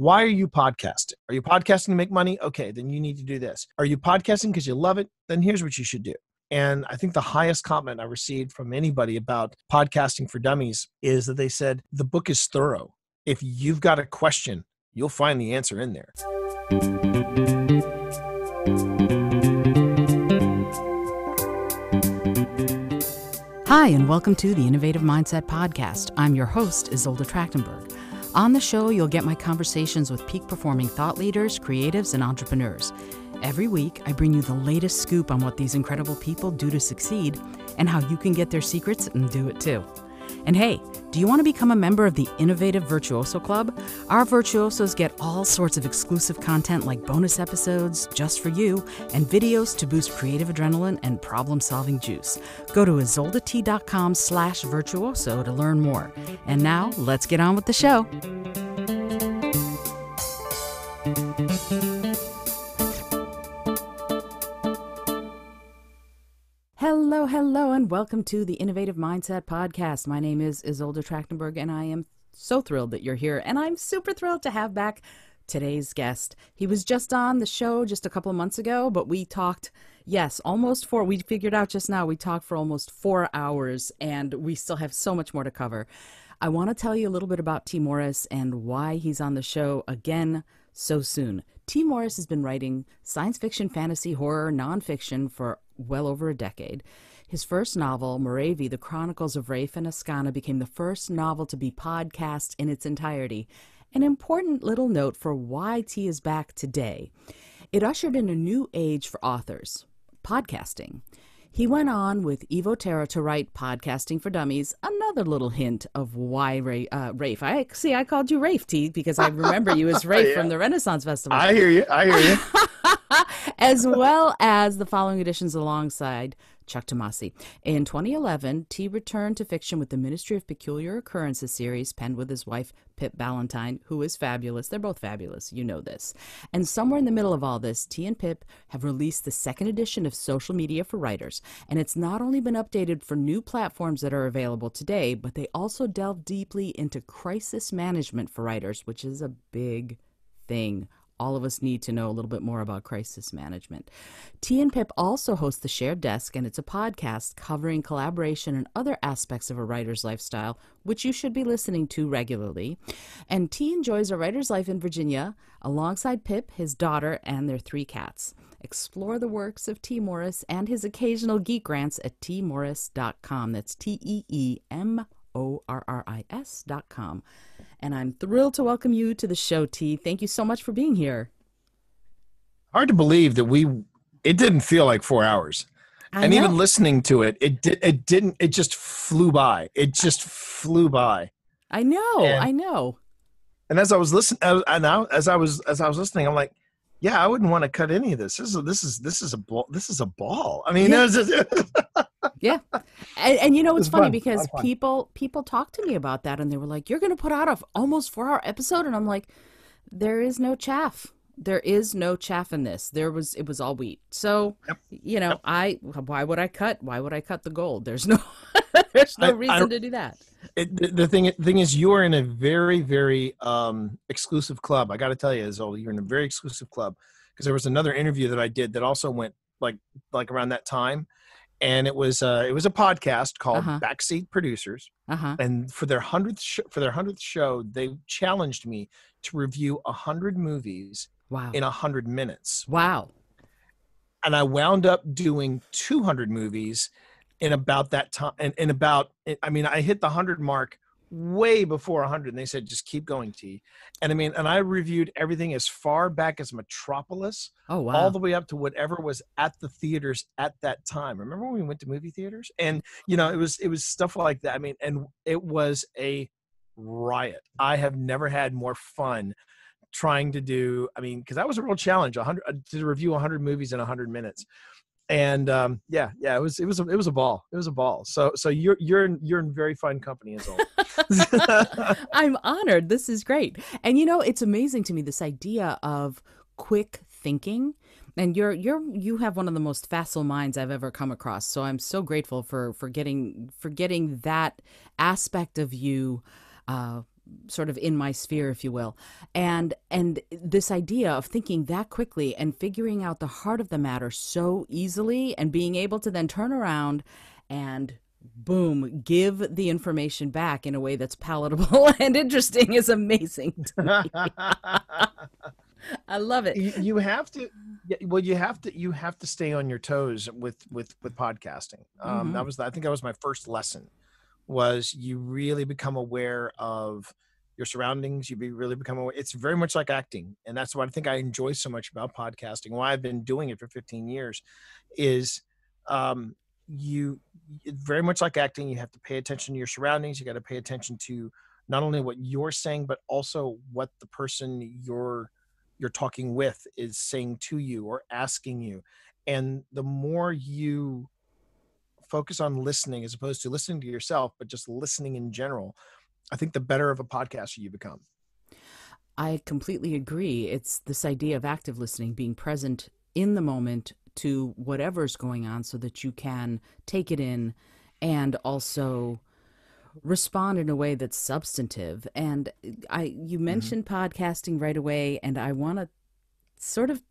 Why are you podcasting? Are you podcasting to make money? Okay, then you need to do this. Are you podcasting because you love it? Then here's what you should do. And I think the highest comment I received from anybody about podcasting for dummies is that they said the book is thorough. If you've got a question, you'll find the answer in there. Hi, and welcome to the Innovative Mindset Podcast. I'm your host, Isolde Trachtenberg. On the show, you'll get my conversations with peak performing thought leaders, creatives, and entrepreneurs. Every week, I bring you the latest scoop on what these incredible people do to succeed and how you can get their secrets and do it too. And hey, do you want to become a member of the Innovative Virtuoso Club? Our virtuosos get all sorts of exclusive content like bonus episodes just for you and videos to boost creative adrenaline and problem-solving juice. Go to isoldet.com slash virtuoso to learn more. And now, let's get on with the show. Hello, hello, and welcome to the Innovative Mindset Podcast. My name is Isolde Trachtenberg, and I am so thrilled that you're here. And I'm super thrilled to have back today's guest. He was just on the show just a couple of months ago, but we talked, yes, almost four. We figured out just now we talked for almost four hours, and we still have so much more to cover. I want to tell you a little bit about Tee Morris and why he's on the show again so soon. T. Morris has been writing science fiction, fantasy, horror, nonfiction for well over a decade. His first novel, Morevi, The Chronicles of Rafe and Askana, became the first novel to be podcast in its entirety. An important little note for why T is back today. It ushered in a new age for authors podcasting. He went on with Evo Terra to write Podcasting for Dummies, another little hint of why Ray, uh, Rafe. I see I called you Rafe T because I remember you as Rafe yeah. from the Renaissance Festival. I hear you. I hear you. as well as the following editions alongside Chuck Tomasi. In 2011, T returned to fiction with the Ministry of Peculiar Occurrences series, penned with his wife, Pip Ballantine, who is fabulous. They're both fabulous, you know this. And somewhere in the middle of all this, T and Pip have released the second edition of Social Media for Writers. And it's not only been updated for new platforms that are available today, but they also delve deeply into crisis management for writers, which is a big thing all of us need to know a little bit more about crisis management. T and Pip also host the Shared Desk, and it's a podcast covering collaboration and other aspects of a writer's lifestyle, which you should be listening to regularly. And T enjoys a writer's life in Virginia alongside Pip, his daughter, and their three cats. Explore the works of T. Morris and his occasional geek grants at teemorris.com. That's T E E M O R R I S.com and I'm thrilled to welcome you to the show, T. Thank you so much for being here. Hard to believe that we it didn't feel like four hours. I and know. even listening to it, it did it didn't it just flew by. It just flew by. I know, and, I know. And as I was listening, and now as I was as I was listening, I'm like, yeah, I wouldn't want to cut any of this. This is this is this is a ball. This is a ball. I mean, yeah. Just, yeah, and, and, you know it's funny fun. because people people talk to me about that, and they were like, "You're going to put out a almost four hour episode," and I'm like, "There is no chaff. There is no chaff in this. There was it was all wheat. So yep. you know, yep. I why would I cut? Why would I cut the gold? There's no there's no I, reason I, to do that." It, the, the thing thing is, you are in a very very um, exclusive club. I got to tell you, Isolde, you're in a very exclusive club because there was another interview that I did that also went like like around that time, and it was uh, it was a podcast called uh-huh. Backseat Producers, uh-huh. and for their hundredth sh- for their hundredth show, they challenged me to review a hundred movies wow. in a hundred minutes. Wow! And I wound up doing two hundred movies in about that time and in about i mean i hit the 100 mark way before 100 and they said just keep going t. And i mean and i reviewed everything as far back as metropolis oh wow. all the way up to whatever was at the theaters at that time. Remember when we went to movie theaters? And you know it was it was stuff like that. I mean and it was a riot. I have never had more fun trying to do i mean because that was a real challenge 100 uh, to review 100 movies in 100 minutes and um, yeah, yeah, it was it was a, it was a ball. It was a ball. So so you're you're in, you're in very fine company as well. I'm honored. This is great. And you know, it's amazing to me this idea of quick thinking. And you're you're you have one of the most facile minds I've ever come across. So I'm so grateful for for getting for getting that aspect of you uh, sort of in my sphere if you will and and this idea of thinking that quickly and figuring out the heart of the matter so easily and being able to then turn around and boom give the information back in a way that's palatable and interesting is amazing I love it. You, you, have to, well, you have to, you have to stay on your toes with with with podcasting. Um, mm-hmm. That was, I think, that was my first lesson. Was you really become aware of your surroundings? You be really become aware. It's very much like acting, and that's what I think I enjoy so much about podcasting. Why I've been doing it for 15 years, is um, you very much like acting. You have to pay attention to your surroundings. You got to pay attention to not only what you're saying, but also what the person you're you're talking with is saying to you or asking you and the more you focus on listening as opposed to listening to yourself but just listening in general i think the better of a podcaster you become i completely agree it's this idea of active listening being present in the moment to whatever's going on so that you can take it in and also respond in a way that's substantive. And I, you mm-hmm. mentioned mm-hmm. podcasting right away, and I want to sort of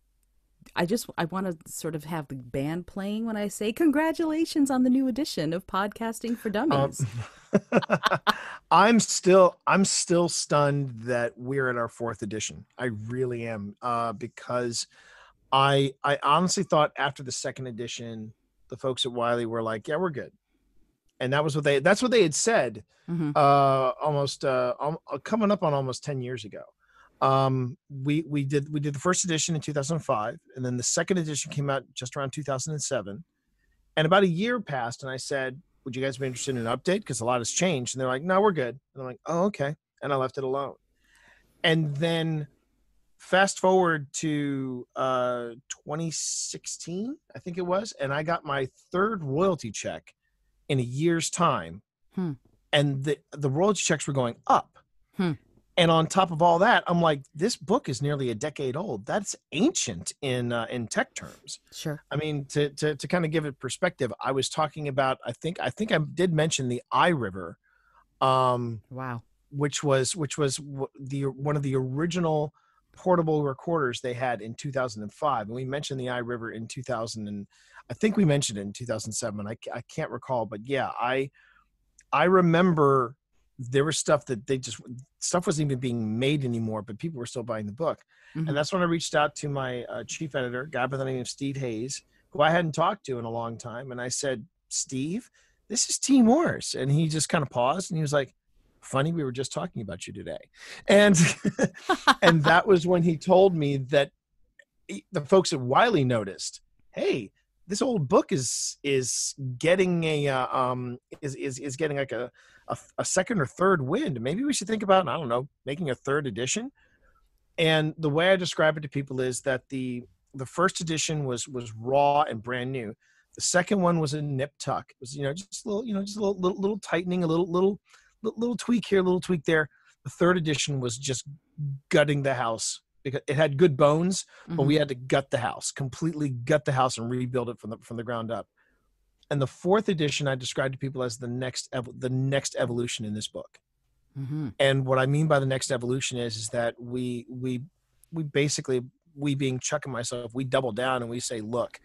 I just I want to sort of have the band playing when I say congratulations on the new edition of podcasting for um, dummies. Um, I'm still I'm still stunned that we're at our fourth edition. I really am uh, because I I honestly thought after the second edition, the folks at Wiley were like, "Yeah, we're good and that was what they that's what they had said mm-hmm. uh almost uh, um, coming up on almost 10 years ago um we we did we did the first edition in 2005 and then the second edition came out just around 2007 and about a year passed and i said would you guys be interested in an update? Because a lot has changed. And they're like no we're good. And i'm like oh okay. And i left it alone. And then fast forward to uh 2016 i think it was and i got my third royalty check in a year's time, hmm. and the the royalty checks were going up. Hmm. And on top of all that, I'm like, this book is nearly a decade old. That's ancient in uh, in tech terms. Sure. I mean, to to to kind of give it perspective, I was talking about. I think I think I did mention the iRiver. Um, wow. Which was which was the one of the original portable recorders they had in 2005 and we mentioned the iRiver in 2000 and I think we mentioned it in 2007. I, I can't recall, but yeah, I I remember there was stuff that they just stuff wasn't even being made anymore, but people were still buying the book. Mm-hmm. And that's when I reached out to my uh, chief editor, guy by the name of Steve Hayes, who I hadn't talked to in a long time, and I said, "Steve, this is T Morris," and he just kind of paused and he was like, "Funny, we were just talking about you today," and and that was when he told me that the folks at Wiley noticed, "Hey." This old book is is getting a uh, um is is is getting like a, a, a second or third wind. Maybe we should think about I don't know making a third edition. And the way I describe it to people is that the the first edition was was raw and brand new. The second one was a nip tuck. It was you know just a little you know just a little little, little tightening, a little little little tweak here, a little tweak there. The third edition was just gutting the house because it had good bones, mm-hmm. but we mm-hmm. had to gut the house, completely gut the house and rebuild it from the from the ground up. And the fourth edition I described to people as the next ev- the next evolution in this book. Mm-hmm. And what I mean by the next evolution is is that we we we basically we being Chuck and myself, we double down and we say, look,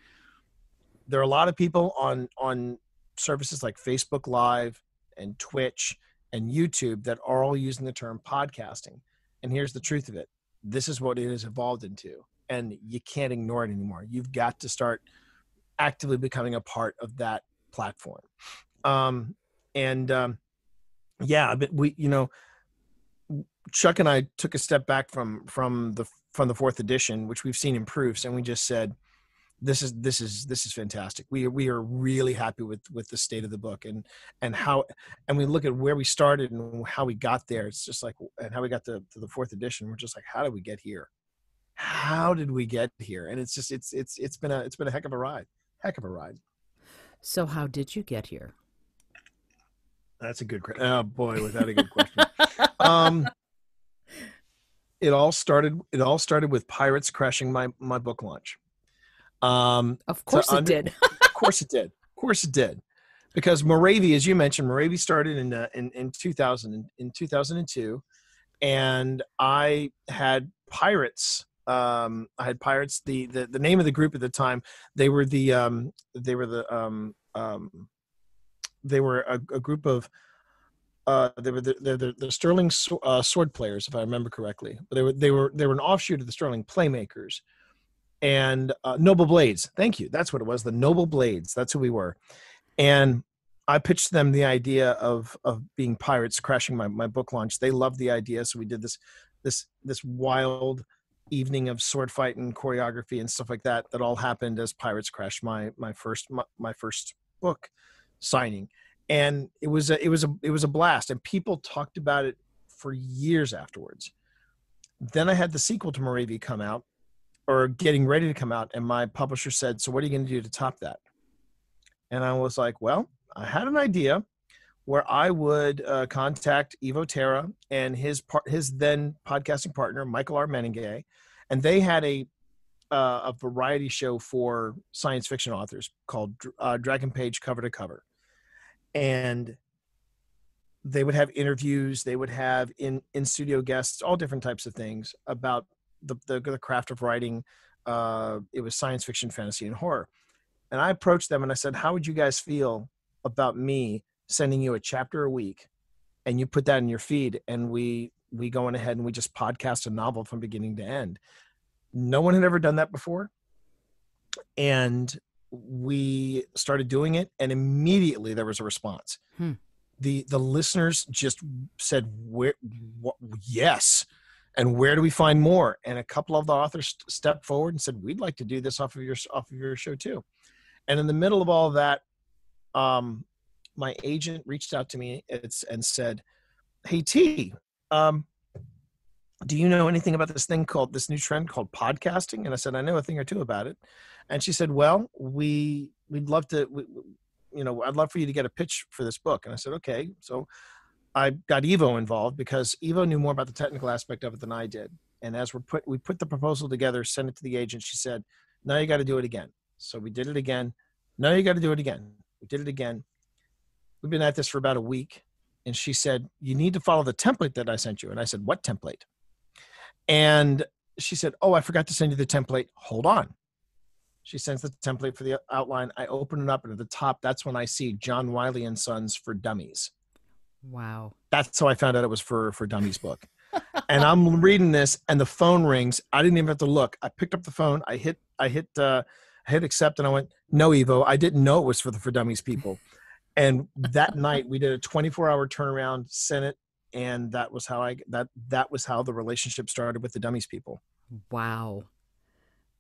there are a lot of people on on services like Facebook Live and Twitch and YouTube that are all using the term podcasting. And here's the truth of it this is what it has evolved into and you can't ignore it anymore. You've got to start actively becoming a part of that platform. Um, and um, yeah but we you know chuck and i took a step back from from the from the fourth edition which we've seen improves and we just said this is this is this is fantastic. We are, we are really happy with with the state of the book and and how and we look at where we started and how we got there. It's just like and how we got to, to the fourth edition. We're just like, how did we get here? How did we get here? And it's just it's it's it's been a it's been a heck of a ride, heck of a ride. So how did you get here? That's a good question. Oh boy, was that a good question? um, it all started. It all started with pirates crashing my my book launch. Um, of course it under, did. of course it did. Of course it did. Because Morevi, as you mentioned, Morevi started in uh, in, in 2000 in 2002. and I had pirates. Um, I had pirates. The, the the name of the group at the time they were the um, they were the um, um, they were a, a group of uh, they were the, the, the Sterling uh, sword players, if I remember correctly. But they were they were they were an offshoot of the Sterling Playmakers, and uh, Noble Blades. Thank you. That's what it was. The Noble Blades. That's who we were. And I pitched them the idea of of being pirates, crashing my, my book launch. They loved the idea, so we did this this this wild evening of sword fight and choreography and stuff like that. That all happened as pirates crashed my my first my, my first book signing, and it was a, it was a it was a blast, and people talked about it for years afterwards. Then I had the sequel to Morevi come out, or getting ready to come out, and my publisher said, "So what are you going to do to top that?" And I was like, "Well." I had an idea where I would uh, contact Evo Terra and his part, his then podcasting partner Michael R. Mennenga, and they had a uh, a variety show for science fiction authors called uh, Dragon Page Cover to Cover, and they would have interviews. They would have in in studio guests, all different types of things about the the, the craft of writing. Uh, it was science fiction, fantasy, and horror. And I approached them and I said, "How would you guys feel about me sending you a chapter a week and you put that in your feed and we we go on ahead and we just podcast a novel from beginning to end no one had ever done that before and we started doing it and immediately there was a response hmm. the the listeners just said where what, yes and where do we find more and a couple of the authors stepped forward and said we'd like to do this off of your off of your show too and in the middle of all of that um, my agent reached out to me and said, "Hey T, um, do you know anything about this thing called this new trend called podcasting?" And I said, "I know a thing or two about it." And she said, "Well, we we'd love to, we, you know, I'd love for you to get a pitch for this book." And I said, "Okay." So I got Evo involved because Evo knew more about the technical aspect of it than I did. And as we put we put the proposal together, sent it to the agent. She said, "Now you got to do it again." So we did it again. Now you got to do it again. We did it again. We've been at this for about a week. And she said, You need to follow the template that I sent you. And I said, What template? And she said, Oh, I forgot to send you the template. Hold on. She sends the template for the outline. I open it up, and at the top, that's when I see John Wiley and Sons for Dummies. Wow. That's how I found out it was for for Dummies book. and I'm reading this, and the phone rings. I didn't even have to look. I picked up the phone. I hit I hit uh, I hit accept, and I went, "No, Evo, I didn't know it was for the for Dummies people." And that night, we did a 24 hour turnaround, sent it, and that was how I that that was how the relationship started with the Dummies people. Wow.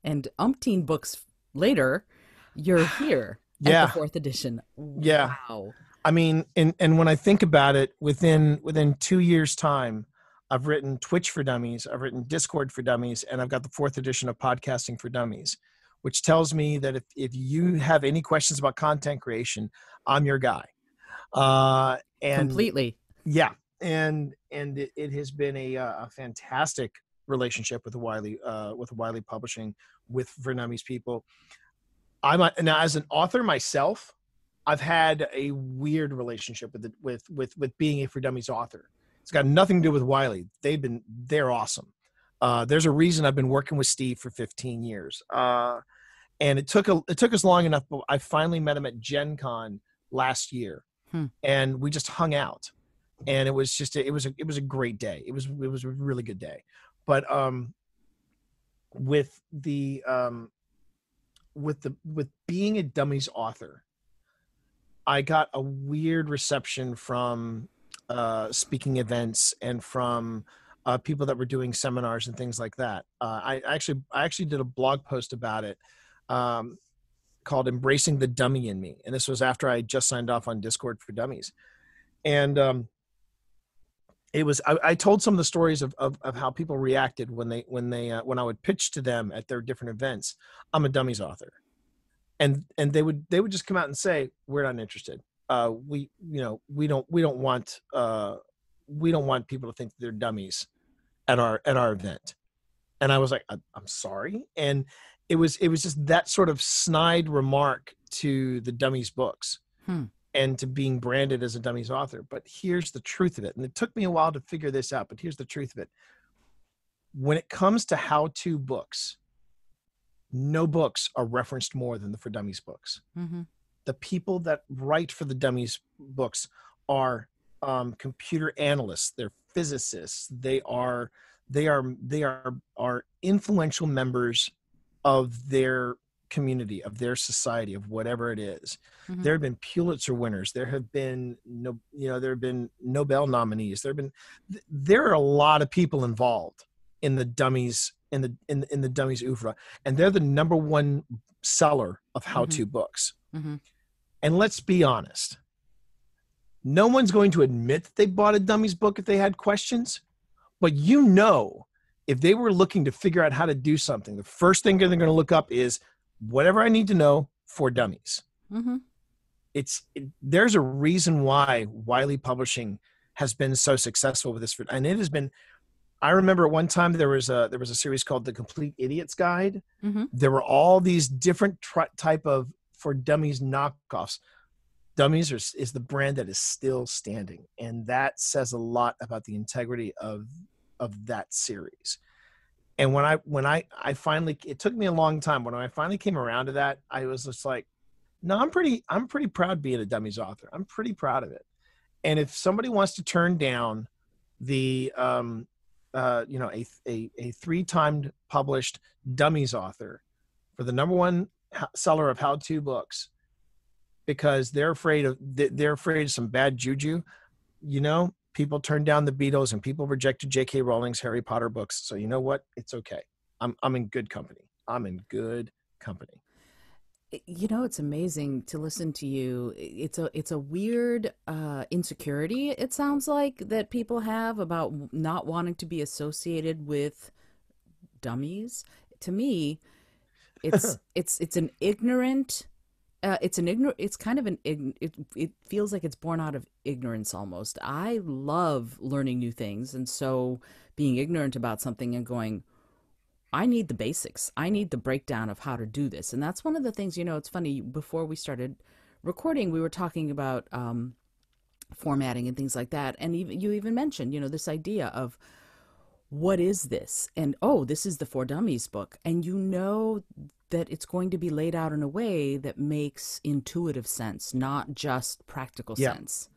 And umpteen books later, you're here yeah. at the fourth edition. Yeah. Wow. I mean, and and when I think about it, within within two years' time, I've written Twitch for Dummies, I've written Discord for Dummies, and I've got the fourth edition of Podcasting for Dummies which tells me that if, if you have any questions about content creation, I'm your guy. Uh, and completely. Yeah. And, and it, it has been a, uh, a fantastic relationship with Wiley, uh, with Wiley publishing with for Dummies people. I'm a, now as an author myself, I've had a weird relationship with it, with, with, with being a For Dummies author. It's got nothing to do with Wiley. They've been, they're awesome. Uh, there's a reason I've been working with Steve for 15 years. Uh, and it took a, it took us long enough, but I finally met him at Gen Con last year, hmm. and we just hung out, and it was just a, it was a it was a great day. It was it was a really good day, but um, with the um, with the with being a dummies author, I got a weird reception from uh, speaking events and from uh, people that were doing seminars and things like that. Uh, I actually I actually did a blog post about it um, called "Embracing the Dummy in Me," and this was after I just signed off on Discord for Dummies, and um, it was I, I, told some of the stories of, of, of how people reacted when they when they uh, when I would pitch to them at their different events. I'm a dummies author, and and they would they would just come out and say we're not interested. Uh, we you know we don't we don't want uh, we don't want people to think they're dummies at our at our event and i was like i'm sorry and it was it was just that sort of snide remark to the dummies books hmm. and to being branded as a dummies author. But here's the truth of it. And it took me a while to figure this out, but here's the truth of it. When it comes to how to books, no books are referenced more than the For Dummies books. Mm-hmm. The people that write for the Dummies books are um, computer analysts, they're physicists, they are they are they are are influential members of their community of their society of whatever it is. Mhm. there have been pulitzer winners there have been no you know there have been nobel nominees there have been th- there are a lot of people involved in the dummies in the in, in the dummies oeuvre and they're the number one seller of how-to books Mhm. and let's be honest no one's going to admit that they bought a dummies book if they had questions but you know if they were looking to figure out how to do something the first thing they're going to look up is whatever i need to know for dummies Mm-hmm. it's it, there's a reason why wiley publishing has been so successful with this and it has been i remember at one time there was a there was a series called the complete idiot's guide. Mhm. there were all these different tr- type of for dummies knockoffs. Dummies are, is the brand that is still standing and that says a lot about the integrity of of that series. And when i when i i finally it took me a long time. When i finally came around to that i was just like no i'm pretty i'm pretty proud being a dummies author. I'm pretty proud of it. And if somebody wants to turn down the um uh you know a a, a three timed published dummies author for the number one seller of how to books because they're afraid of they're afraid of some bad juju. You know people turned down the beatles and people rejected jk rowling's harry potter books. So you know what? It's okay. I'm i'm in good company. I'm in good company you know it's amazing to listen to you. It's a it's a weird uh insecurity it sounds like that people have about not wanting to be associated with dummies. To me it's it's it's an ignorant uh, it's an ignorant it's kind of an ign- it, it feels like it's born out of ignorance almost. I love learning new things and so being ignorant about something and going I need the basics. I need the breakdown of how to do this. And that's one of the things, you know, it's funny, before we started recording, we were talking about um, formatting and things like that. And even you even mentioned, you know, this idea of what is this? And oh, this is the For Dummies book. And you know that it's going to be laid out in a way that makes intuitive sense, not just practical Yeah. sense.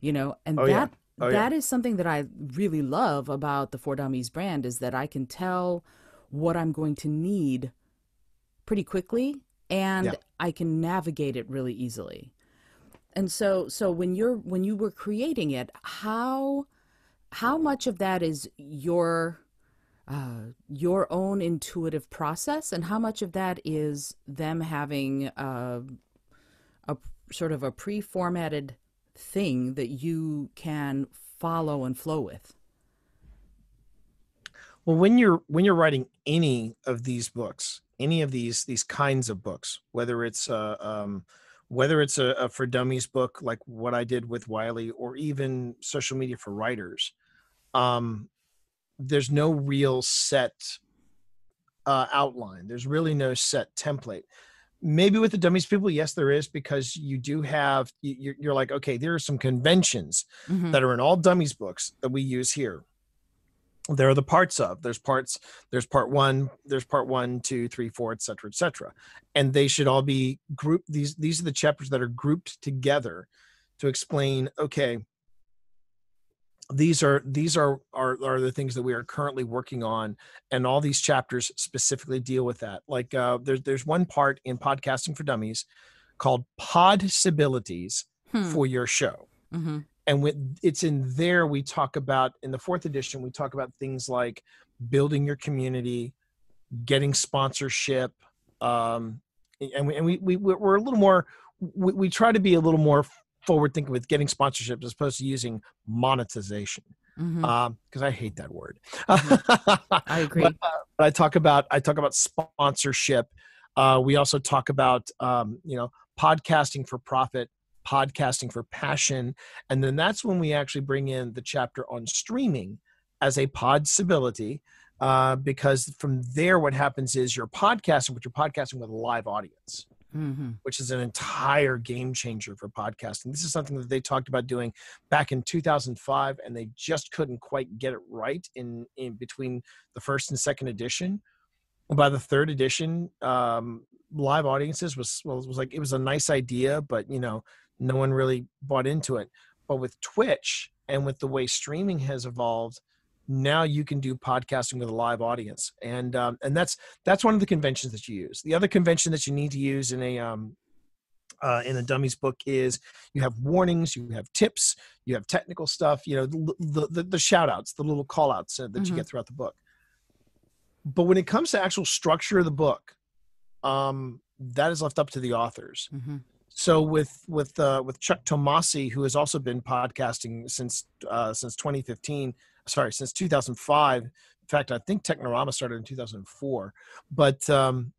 You know, and Oh, yeah. that Oh, yeah. that is something that I really love about the For Dummies brand is that I can tell what I'm going to need pretty quickly and Yeah. I can navigate it really easily. And so so when you're when you were creating it, how how much of that is your uh, your own intuitive process, and how much of that is them having uh, a sort of a pre-formatted thing that you can follow and flow with? Well, when you're when you're writing any of these books, any of these these kinds of books, whether it's uh, um, whether it's a, a for dummies book like what I did with Wiley, or even social media for writers, um, there's no real set uh, outline. There's really no set template. Maybe with the dummies people, yes, there is because you do have you- you're, you're like, okay, there are some conventions Mhm. that are in all dummies books that we use here there are the parts of there's parts there's part one there's part one two three four et cetera et cetera and they should all be grouped these these are the chapters that are grouped together to explain okay these are these are are, are the things that we are currently working on and all these chapters specifically deal with that like uh there's there's one part in podcasting for dummies called possibilities Hmm. for your show Mhm. And with it's in there we talk about in the fourth edition we talk about things like building your community getting sponsorship um and we and we, we we're a little more we, we try to be a little more forward thinking with getting sponsorship as opposed to using monetization Mhm. um because i hate that word I agree. but, uh, but I talk about I talk about sponsorship. Uh, we also talk about um, you know podcasting for profit, podcasting for passion, and then that's when we actually bring in the chapter on streaming as a possibility. Uh, because from there, what happens is you're podcasting, but you're podcasting with a live audience. Mm-hmm. which is an entire game changer for podcasting. This is something that they talked about doing back in 2005, and they just couldn't quite get it right in in between the first and second edition. By the third edition, um, live audiences was was was like it was a nice idea, but you know no one really bought into it. But with Twitch and with the way streaming has evolved, now you can do podcasting with a live audience and um, and that's that's one of the conventions that you use the other convention that you need to use in a um, uh, in a dummies book is you have warnings you have tips you have technical stuff you know the the, the, the shout outs the little call outs uh, that Mhm. you get throughout the book but when it comes to actual structure of the book um, that is left up to the authors Mm-hmm. So with with uh, with Chuck Tomasi, who has also been podcasting since uh, since 2015, sorry, since 2005. In fact, I think Technorama started in 2004. But um,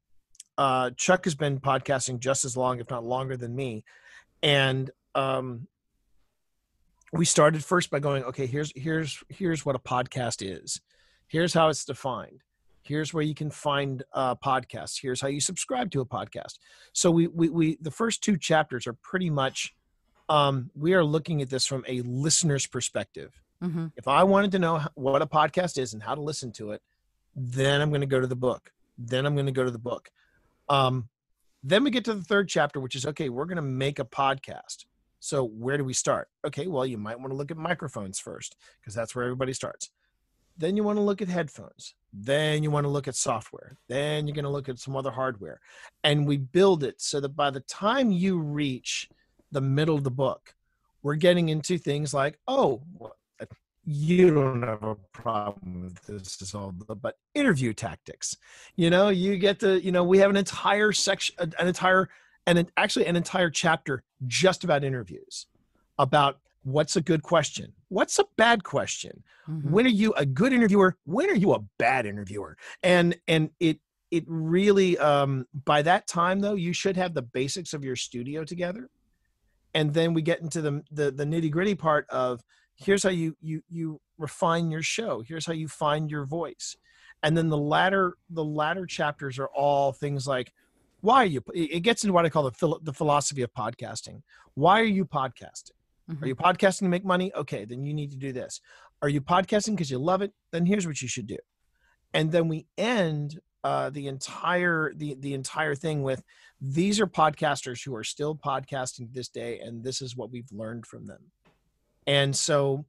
uh, Chuck has been podcasting just as long, if not longer, than me. And um, we started first by going, okay, here's here's here's what a podcast is. Here's how it's defined. Here's where you can find uh, podcasts. Here's how you subscribe to a podcast. So we we, we the first two chapters are pretty much um, we are looking at this from a listener's perspective. Mm-hmm. if i wanted to know what a podcast is and how to listen to it then i'm going to go to the book. Then i'm going to go to the book. Um, then we get to the third chapter which is okay we're going to make a podcast. So where do we start? Okay well you might want to look at microphones first because that's where everybody starts then you want to look at headphones then you want to look at software then you're going to look at some other hardware and we build it so that by the time you reach the middle of the book we're getting into things like oh you don't have a problem with this is all but interview tactics. You know you get to you know we have an entire section an entire and actually an entire chapter just about interviews about what's a good question? What's a bad question? Mm-hmm. when are you a good interviewer? When are you a bad interviewer? And and it it really um by that time though you should have the basics of your studio together. And then we get into the the, the nitty gritty part of here's how you you you refine your show. Here's how you find your voice. And then the latter the latter chapters are all things like why are you it it gets into what i call the the philosophy of podcasting. Why are you podcasting Mm-hmm. are you podcasting to make money? Okay, then you need to do this. Are you podcasting because you love it? Then here's what you should do. And then we end uh, the entire the the entire thing with these are podcasters who are still podcasting this day, and this is what we've learned from them. And so,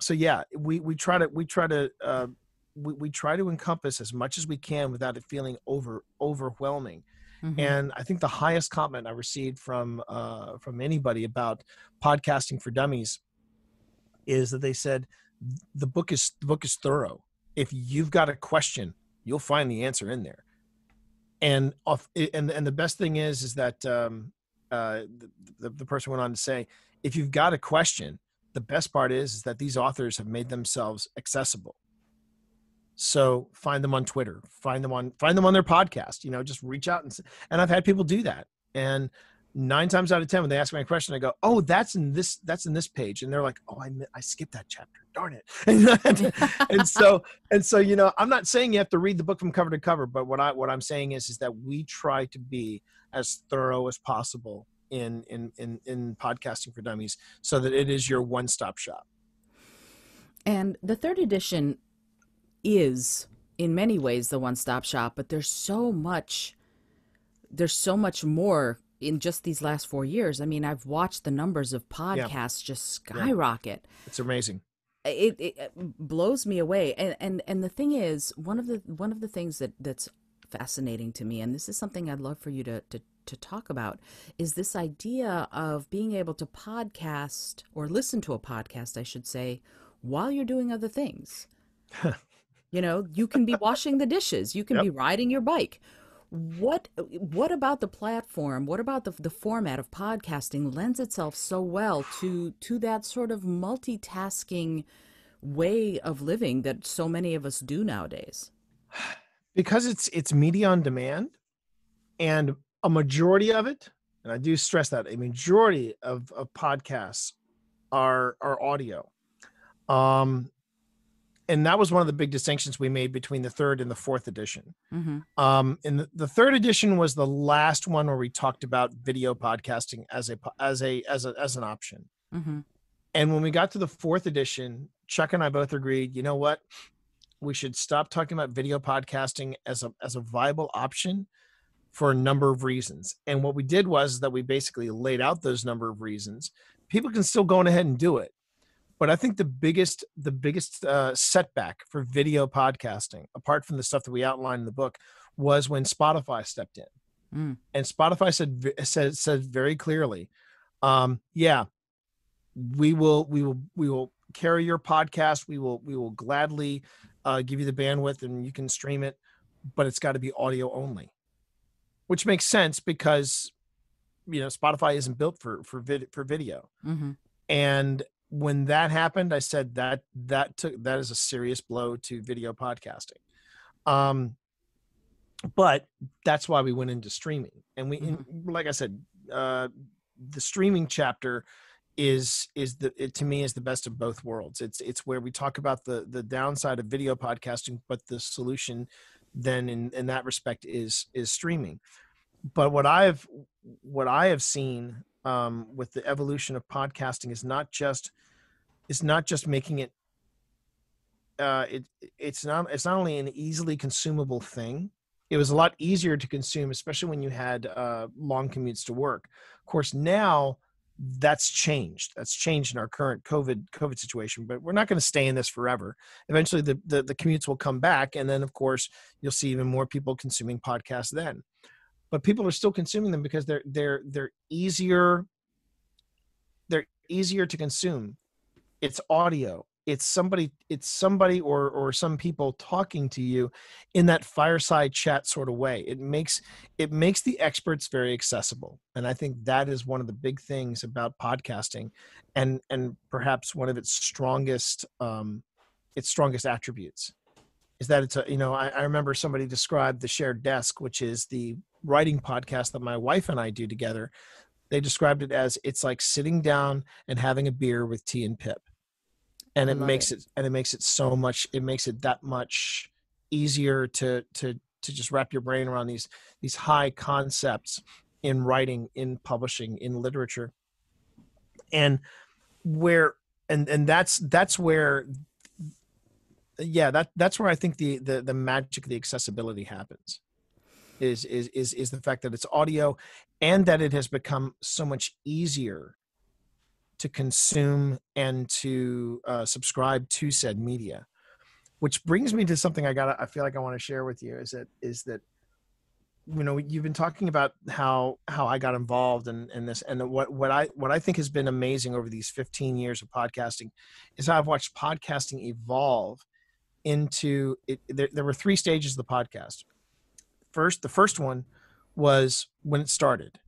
so yeah, we we try to we try to uh, we, we try to encompass as much as we can without it feeling over overwhelming Mhm. and I think the highest comment I received from uh, from anybody about podcasting for dummies is that they said the book is the book is thorough. If you've got a question, you'll find the answer in there. And off, and and the best thing is is that um, uh, the, the the person went on to say, if you've got a question, the best part is is that these authors have made themselves accessible. So find them on Twitter, find them on find them on their podcast. You know, just reach out and and I've had people do that. And nine times out of ten, when they ask me a question, I go, "Oh, that's in this that's in this page," and they're like, "Oh, I I skipped that chapter. Darn it!" and, and so and so you know, I'm not saying you have to read the book from cover to cover, but what I what I'm saying is is that we try to be as thorough as possible in in in in podcasting for dummies, so that it is your one stop shop. And the third edition is in many ways the one-stop shop, but there's so much there's so much more in just these last 4 years. I mean, I've watched the numbers of podcasts just skyrocket. It's amazing. It, it, it blows me away. And, and and the thing is, one of the one of the things that that's fascinating to me and this is something I'd love for you to to to talk about is this idea of being able to podcast or listen to a podcast, I should say, while you're doing other things. You know, you can be washing the dishes, you can Yep. be riding your bike. What what about the platform? What about the the format of podcasting lends itself so well to to that sort of multitasking way of living that so many of us do nowadays? because it's it's media on demand and a majority of it and i do stress that a majority of, of podcasts are are audio um and that was one of the big distinctions we made between the third and the fourth edition. Mm-hmm. Um, and the, the third edition was the last one where we talked about video podcasting as a as a as a as an option. Mm-hmm. And when we got to the fourth edition, Chuck and I both agreed, you know what? We should stop talking about video podcasting as a as a viable option for a number of reasons. And what we did was that we basically laid out those number of reasons. People can still go on ahead and do it. But I think the biggest the biggest uh, setback for video podcasting, apart from the stuff that we outlined in the book, was when Spotify stepped in. Mm. And Spotify said said said very clearly, um, yeah, we will we will we will carry your podcast. We will we will gladly uh, give you the bandwidth and you can stream it, but it's got to be audio only, which makes sense because you know Spotify isn't built for for vid- for video. Mm-hmm. And when that happened, I said that that took that is a serious blow to video podcasting. Um, but that's why we went into streaming, and we, and like I said, uh, the streaming chapter is is the it, to me is the best of both worlds. It's it's where we talk about the the downside of video podcasting, but the solution then in in that respect is is streaming. But what I've what I have seen um, with the evolution of podcasting is not just is not just making it uh, it it's not it's not only an easily consumable thing. It was a lot easier to consume, especially when you had uh, long commutes to work. Of course, now that's changed. That's changed in our current COVID COVID situation. But we're not going to stay in this forever. Eventually, the, the the commutes will come back, and then of course you'll see even more people consuming podcasts then. But people are still consuming them because they're they're they're easier. They're easier to consume. It's audio. It's somebody. It's somebody or or some people talking to you in that fireside chat sort of way. It makes it makes the experts very accessible and i think that is one of the big things about podcasting and and perhaps one of its strongest um its strongest attributes is that it's a you know I, I remember somebody described the shared desk which is the writing podcast that my wife and i do together they described it as it's like sitting down and having a beer with T and pip. And it makes it. and it makes it so much it makes it that much easier to to to just wrap your brain around these these high concepts in writing in publishing in literature. And where and and that's that's where yeah that that's where i think the the, the magic of the accessibility happens is is is is the fact that it's audio and that it has become so much easier to consume and to uh, subscribe to said media. Which brings me to something i got i feel like i want to share with you is that is that you know you've been talking about how how i got involved in, in this and what what i what i think has been amazing over these 15 years of podcasting is how i've watched podcasting evolve into it there, there were three stages of the podcast first the first one was when it started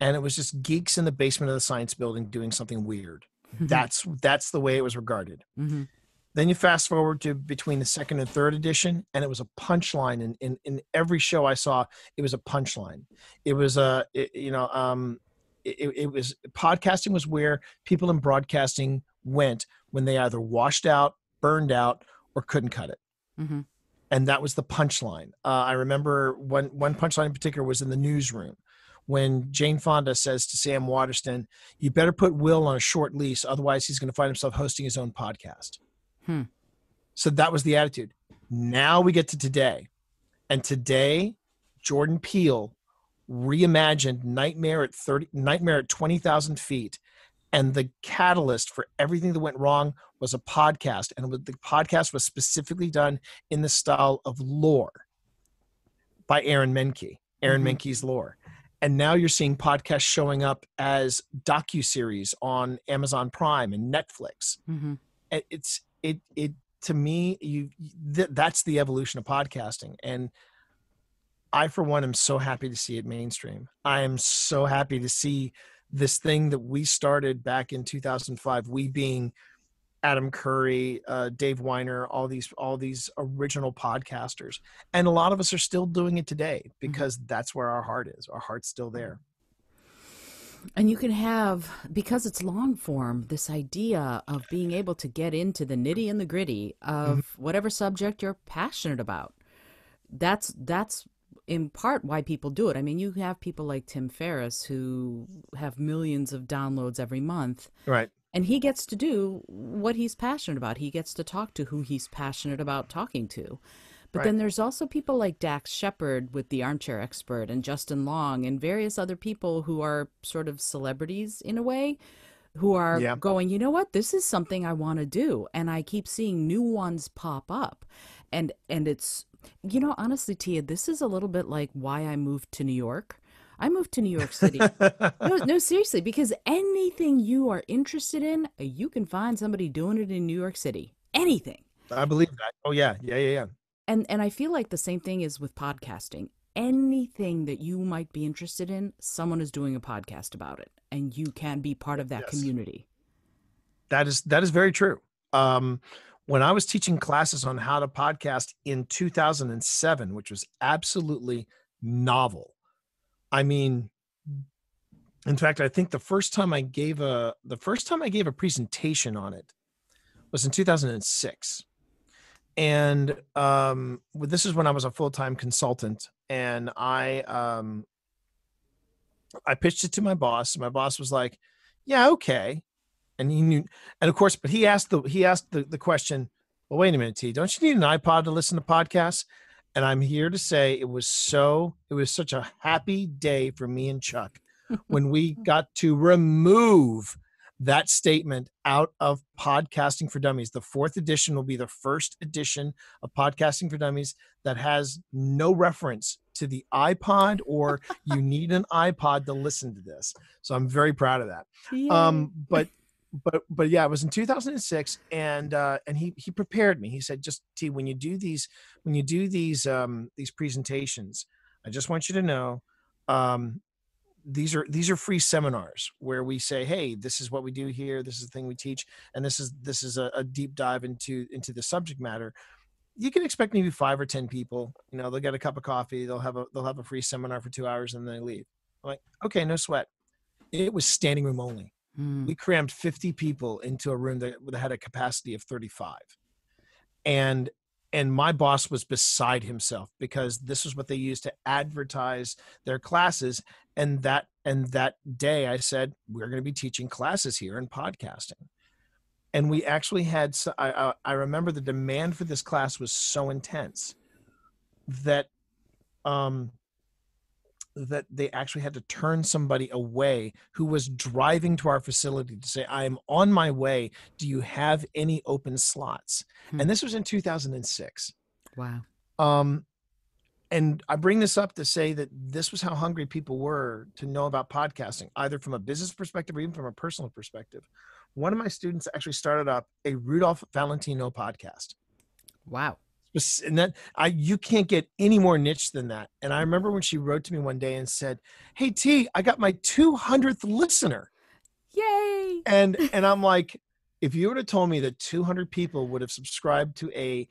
and it was just geeks in the basement of the science building doing something weird that's that's the way it was regarded mm-hmm. then you fast forward to between the second and third edition, and it was a punchline. In, in in every show I saw, it was a punchline. It was a it- you know um, it, it was podcasting was where people in broadcasting went when they either washed out, burned out, or couldn't cut it, Mm-hmm. And that was the punchline. Uh, I remember one one punchline in particular was in the newsroom. When Jane Fonda says to Sam Waterston, "You better put Will on a short lease, otherwise he's going to find himself hosting his own podcast." Hmm. So that was the attitude. Now we get to today. And today, Jordan Peele reimagined Nightmare at 30 Nightmare at 20,000 feet. And the catalyst for everything that went wrong was a podcast. And the podcast was specifically done in the style of lore by Aaron Mahnke, Aaron Mhm. Mahnke's lore. And now you're seeing podcasts showing up as docu-series on Amazon Prime and Netflix Mm-hmm. it's it it to me you th- that's the evolution of podcasting and i for one am so happy to see it mainstream i am so happy to see this thing that we started back in 2005 we being adam curry uh, dave winer all these all these original podcasters and a lot of us are still doing it today because that's where our heart is our heart's still there And you can have, because it's long form, this idea of being able to get into the nitty and the gritty of Mm-hmm. whatever subject you're passionate about. That's that's in part why people do it. I mean, you have people like Tim Ferriss who have millions of downloads every month, Right. And he gets to do what he's passionate about. He gets to talk to who he's passionate about talking to. But Right. then there's also people like Dax Shepard with the Armchair Expert and Justin Long and various other people who are sort of celebrities in a way who are Yeah. going, you know what, this is something I want to do. And I keep seeing new ones pop up. And and it's you know, honestly, Tia, this is a little bit like why I moved to New York. I moved to New York City. no, no, seriously, because anything you are interested in, you can find somebody doing it in New York City. Anything. I believe that. Oh yeah, yeah, yeah, yeah. And and I feel like the same thing is with podcasting. Anything that you might be interested in, someone is doing a podcast about it, and you can be part of that Yes. community. That is that is very true. Um, when I was teaching classes on how to podcast in 2007, which was absolutely novel. I mean, in fact, I think the first time I gave a the first time I gave a presentation on it was in 2006. And um, this is when I was a full time consultant, and I um, I pitched it to my boss. And my boss was like, "Yeah, okay," and he knew, and of course, but he asked the he asked the, the question, "Well, wait a minute, T, don't you need an iPod to listen to podcasts?" And I'm here to say it was so it was such a happy day for me and Chuck when we got to remove that statement out of Podcasting for Dummies. The fourth edition will be the first edition of Podcasting for Dummies that has no reference to the iPod or you need an iPod to listen to this. So I'm very proud of that. Um, but but but yeah, it was in 2006, and uh, and he he prepared me. He said, just T, when you do these when you do these um, these presentations, I just want you to know. Um, these are these are free seminars where we say hey this is what we do here this is the thing we teach and this is this is a, a deep dive into into the subject matter you can expect maybe five or ten people you know they'll get a cup of coffee they'll have a they'll have a free seminar for two hours and then they leave i'm like okay no sweat it was standing room only Mm. we crammed 50 people into a room that, that had a capacity of 35 and and my boss was beside himself because this was what they used to advertise their classes. And that and that day i said we're going to be teaching classes here in podcasting. And we actually had I, I remember the demand for this class was so intense that um that they actually had to turn somebody away who was driving to our facility to say i am on my way do you have any open slots Hmm. and this was in 2006 Wow. um, and I bring this up to say that this was how hungry people were to know about podcasting, either from a business perspective or even from a personal perspective. One of my students actually started up a Rudolph Valentino podcast. Wow. And that I you can't get any more niche than that. And I remember when she wrote to me one day and said, "Hey T, I got my 200th listener." Yay. and and I'm like, if you would have told me that 200 people would have subscribed to a,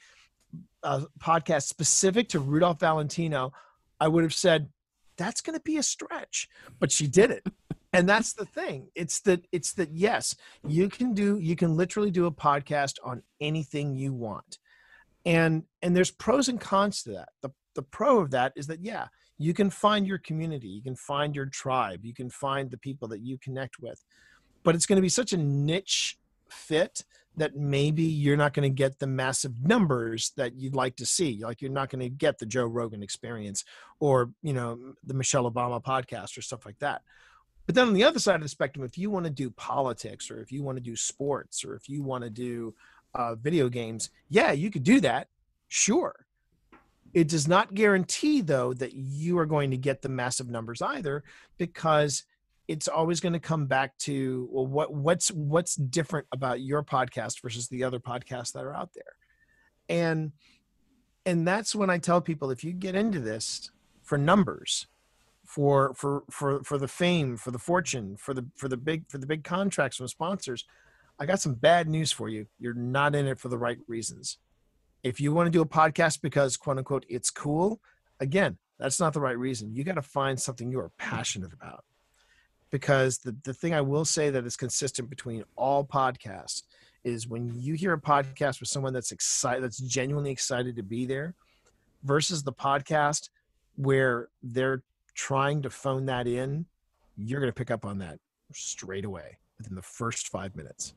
a podcast specific to Rudolph Valentino, I would have said that's going to be a stretch. But she did it, and that's the thing. It's that it's that yes, you can do you can literally do a podcast on anything you want, and and there's pros and cons to that. The the pro of that is that yeah, you can find your community, you can find your tribe, you can find the people that you connect with but it's going to be such a niche fit that maybe you're not going to get the massive numbers that you'd like to see like you're not going to get the joe rogan experience or you know the michelle obama podcast or stuff like that but then on the other side of the spectrum if you want to do politics or if you want to do sports or if you want to do uh, video games yeah you could do that. Sure. It does not guarantee though that you are going to get the massive numbers either because it's always going to come back to well what what's what's different about your podcast versus the other podcasts that are out there. And and that's when i tell people if you get into this for numbers for for for for the fame for the fortune for the for the big for the big contracts from sponsors i got some bad news for you. You're not in it for the right reasons. If you want to do a podcast because quote unquote it's cool again that's not the right reason. You got to find something you are passionate about. Because the, the thing I will say that is consistent between all podcasts is when you hear a podcast with someone that's excited, that's genuinely excited to be there, versus the podcast where they're trying to phone that in, you're going to pick up on that straight away within the first five minutes.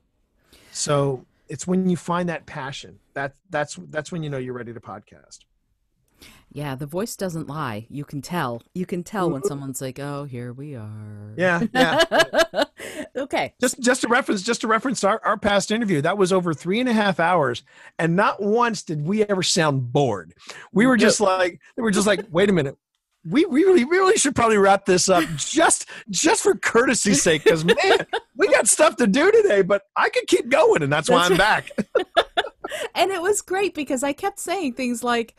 So it's when you find that passion that that's that's when you know you're ready to podcast. Yeah, the voice doesn't lie. You can tell. You can tell when mm-hmm. someone's like, "Oh, here we are." Yeah, yeah. okay. Just just a reference, just to reference our, our past interview. That was over three and a half hours, and not once did we ever sound bored. We were just like, we were just like, wait a minute. We, we really really should probably wrap this up just just for courtesy's sake because man we got stuff to do today but i could keep going and that's, that's why i'm back. And it was great because i kept saying things like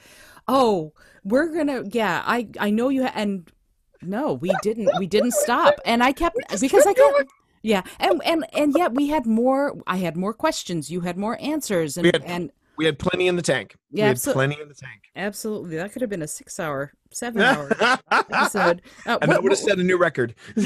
oh we're gonna yeah i i know you ha-, and no we didn't we didn't stop. And i kept because i kept yeah and and and yet we had more i had more questions you had more answers and had, and we had plenty in the tank. Yeah we had plenty in the tank. Absolutely. That could have been a six hour seven hour episode. Uh, and what, that would have set a new record.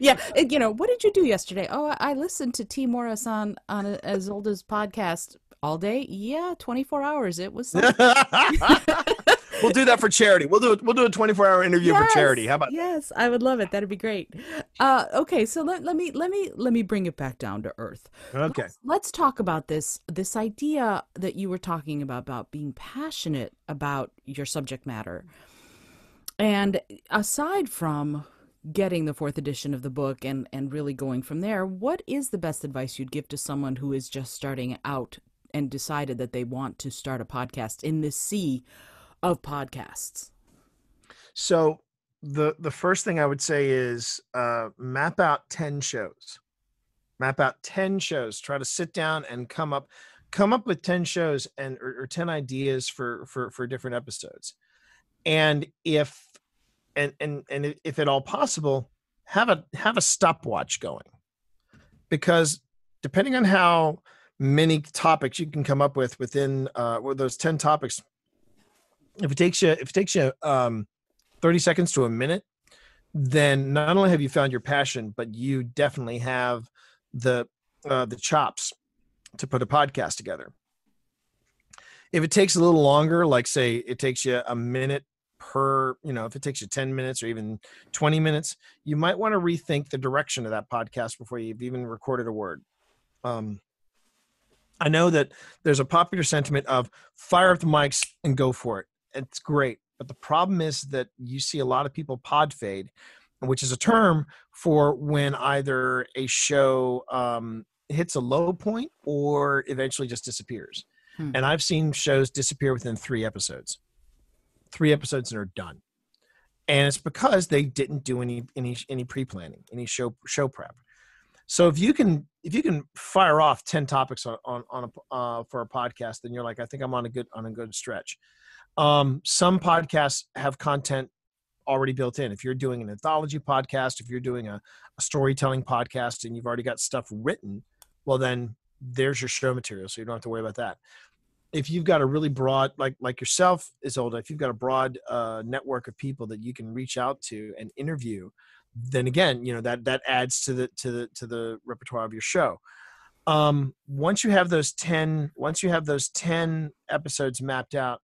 Yeah you know what did you do yesterday? Oh i listened to t. Morris on on a, as old as podcast all day. Yeah 24 hours. It was we'll do that for charity. We'll do it we'll do a 24 hour interview yes, for charity. How about yes i would love it. That'd be great. Uh, okay so let, let me let me let me bring it back down to earth. Okay. Let's, let's talk about this this idea that you were talking about about being passionate about your subject matter. And aside from getting the fourth edition of the book and and really going from there what is the best advice you'd give to someone who is just starting out and decided that they want to start a podcast in this sea of podcasts? So the the first thing I would say is uh, map out ten shows. Map out ten shows. Try to sit down and come up come up with 10 shows and or, or 10 ideas for for for different episodes and if and and and if at all possible have a have a stopwatch going because depending on how many topics you can come up with within uh, those 10 topics if it takes you if it takes you um, 30 seconds to a minute then not only have you found your passion but you definitely have the uh, the chops to put a podcast together if it takes a little longer like say it takes you a minute per you know if it takes you 10 minutes or even 20 minutes you might want to rethink the direction of that podcast before you've even recorded a word um, I know that there's a popular sentiment of fire up the mics and go for it. It's great. But the problem is that you see a lot of people pod fade, which is a term for when either a show um, hits a low point or eventually just disappears. Hmm. And I've seen shows disappear within three episodes, three episodes and are done. And it's because they didn't do any any any pre planning, any show show prep. So if you can if you can fire off 10 topics on on, on a, uh, for a podcast then you're like i think i'm on a good on a good stretch. Um, some podcasts have content already built in. If you're doing an anthology podcast if you're doing a, a storytelling podcast and you've already got stuff written well then there's your show material so you don't have to worry about that. If you've got a really broad like like yourself Isolde if you've got a broad uh, network of people that you can reach out to and interview then again, you know that that adds to the to the to the repertoire of your show. Um, once you have those ten, once you have those ten episodes mapped out,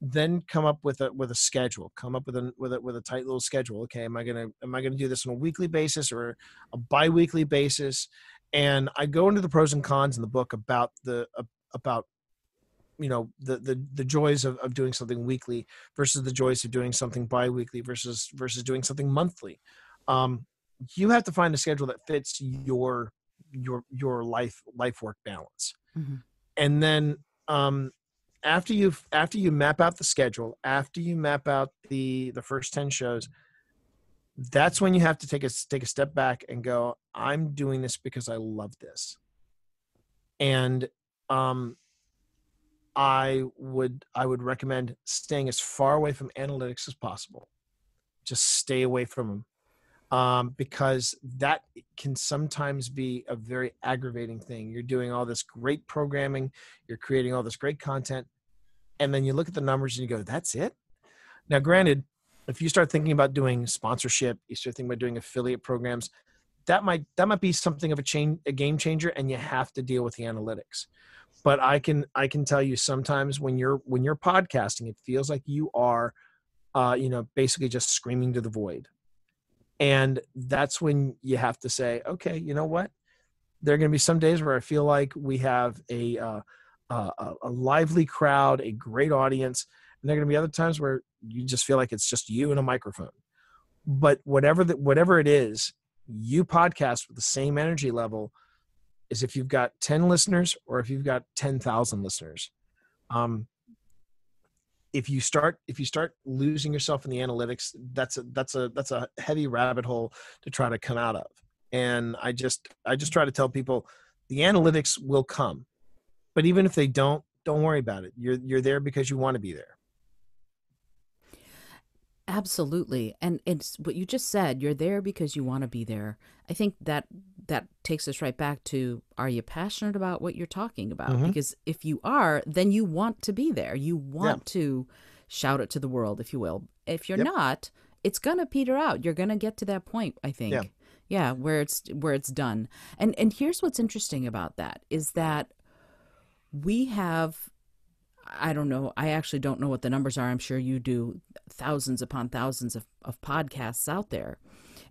then come up with a with a schedule. Come up with a with a with a tight little schedule. Okay, am I gonna am I gonna do this on a weekly basis or a biweekly basis? And I go into the pros and cons in the book about the about you know the the the joys of, of doing something weekly versus the joys of doing something biweekly versus versus doing something monthly um, you have to find a schedule that fits your your your life life work balance. Mm-hmm. and then um, after you after you map out the schedule after you map out the the first 10 shows that's when you have to take a take a step back and go i'm doing this because i love this. And um i would i would recommend staying as far away from analytics as possible. Just stay away from them um, because that can sometimes be a very aggravating thing. You're doing all this great programming, you're creating all this great content, and then you look at the numbers and you go, "That's it." Now, granted, if you start thinking about doing sponsorship, you start thinking about doing affiliate programs, that might that might be something of a change a game changer and you have to deal with the analytics. But I can I can tell you sometimes when you're when you're podcasting, it feels like you are uh, you know, basically just screaming to the void. And that's when you have to say, okay, you know what? There are going to be some days where I feel like we have a, uh, a, a lively crowd, a great audience, and there are going to be other times where you just feel like it's just you and a microphone. But whatever whatever it is, you podcast with the same energy level as if you've got 10 listeners or if you've got 10,000 listeners. Um, if you start if you start losing yourself in the analytics, that's a that's a that's a heavy rabbit hole to try to come out of. And I just I just try to tell people the analytics will come. But even if they don't, don't worry about it. You're you're there because you want to be there. Absolutely. And it's what you just said, you're there because you want to be there. I think that that takes us right back to are you passionate about what you're talking about? Mm-hmm. Because if you are, then you want to be there. You want yeah. to shout it to the world, if you will. If you're yep. not, it's going to peter out. You're going to get to that point, I think. Yeah. yeah, where it's where it's done. And and here's what's interesting about that is that we have I don't know. I actually don't know what the numbers are. I'm sure you do thousands upon thousands of, of podcasts out there.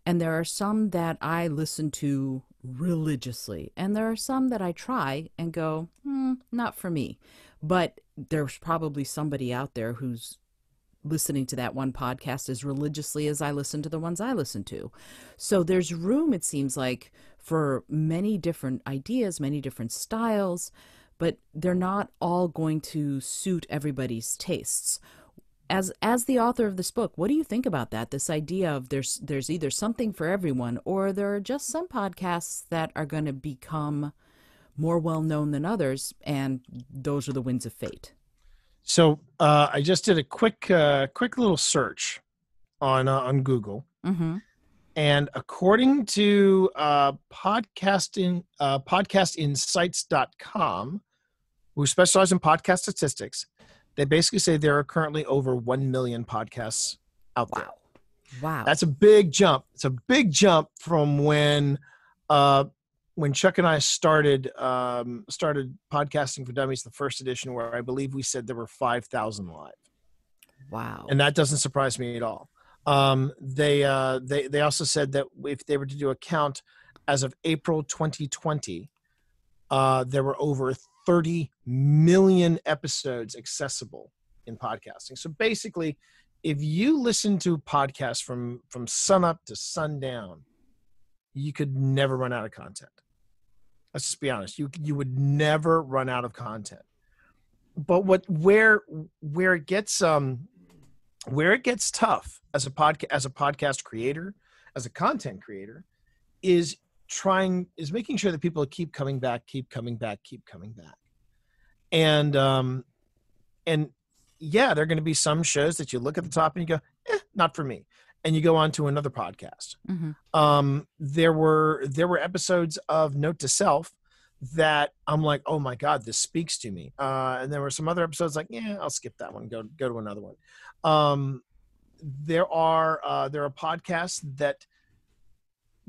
And there are some that I listen to religiously. And there are some that I try and go, hmm, not for me. But there's probably somebody out there who's listening to that one podcast as religiously as I listen to the ones I listen to. So there's room, it seems like, for many different ideas, many different styles but they're not all going to suit everybody's tastes. As as the author of this book, what do you think about that? This idea of there's there's either something for everyone or there are just some podcasts that are going to become more well known than others and those are the winds of fate. So, uh, I just did a quick uh, quick little search on uh, on Google. Mm-hmm. And according to uh, podcasting, uh, podcastinsights.com, who specialize in podcast statistics, they basically say there are currently over 1 million podcasts out wow. there. Wow. That's a big jump. It's a big jump from when uh, when Chuck and I started um, started podcasting for dummies, the first edition, where I believe we said there were five thousand live. Wow! And that doesn't surprise me at all. Um, they uh, they they also said that if they were to do a count as of April 2020, uh, there were over 30 million episodes accessible in podcasting. So basically, if you listen to podcasts from from sunup to sundown, you could never run out of content. Let's just be honest. You you would never run out of content. But what where where it gets um where it gets tough as a podcast as a podcast creator, as a content creator, is trying is making sure that people keep coming back, keep coming back, keep coming back. And um and yeah, there are going to be some shows that you look at the top and you go, eh, not for me. And you go on to another podcast. Mm-hmm. Um, there were there were episodes of Note to Self that I'm like, oh my god, this speaks to me. Uh, and there were some other episodes like, yeah, I'll skip that one. Go go to another one. Um, there are uh, there are podcasts that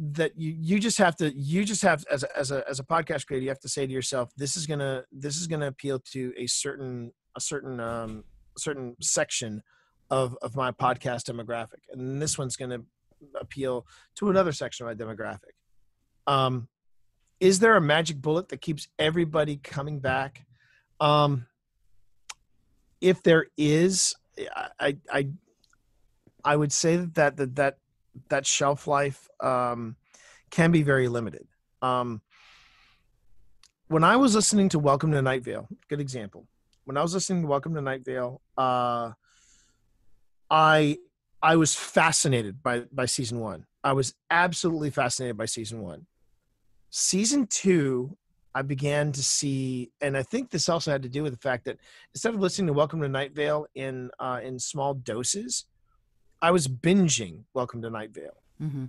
that you you just have to you just have as a, as a as a podcast creator you have to say to yourself this is gonna this is gonna appeal to a certain a certain um certain section of of my podcast demographic and this one's gonna appeal to another section of my demographic. Um is there a magic bullet that keeps everybody coming back? Um if there is i i i would say that that that that shelf life um, can be very limited. Um, when I was listening to Welcome to Night Vale, good example. When I was listening to Welcome to Night Vale, uh, I I was fascinated by by season one. I was absolutely fascinated by season one. Season two, I began to see, and I think this also had to do with the fact that instead of listening to Welcome to Night Vale in uh, in small doses, I was binging Welcome to Night Vale. Mm-hmm.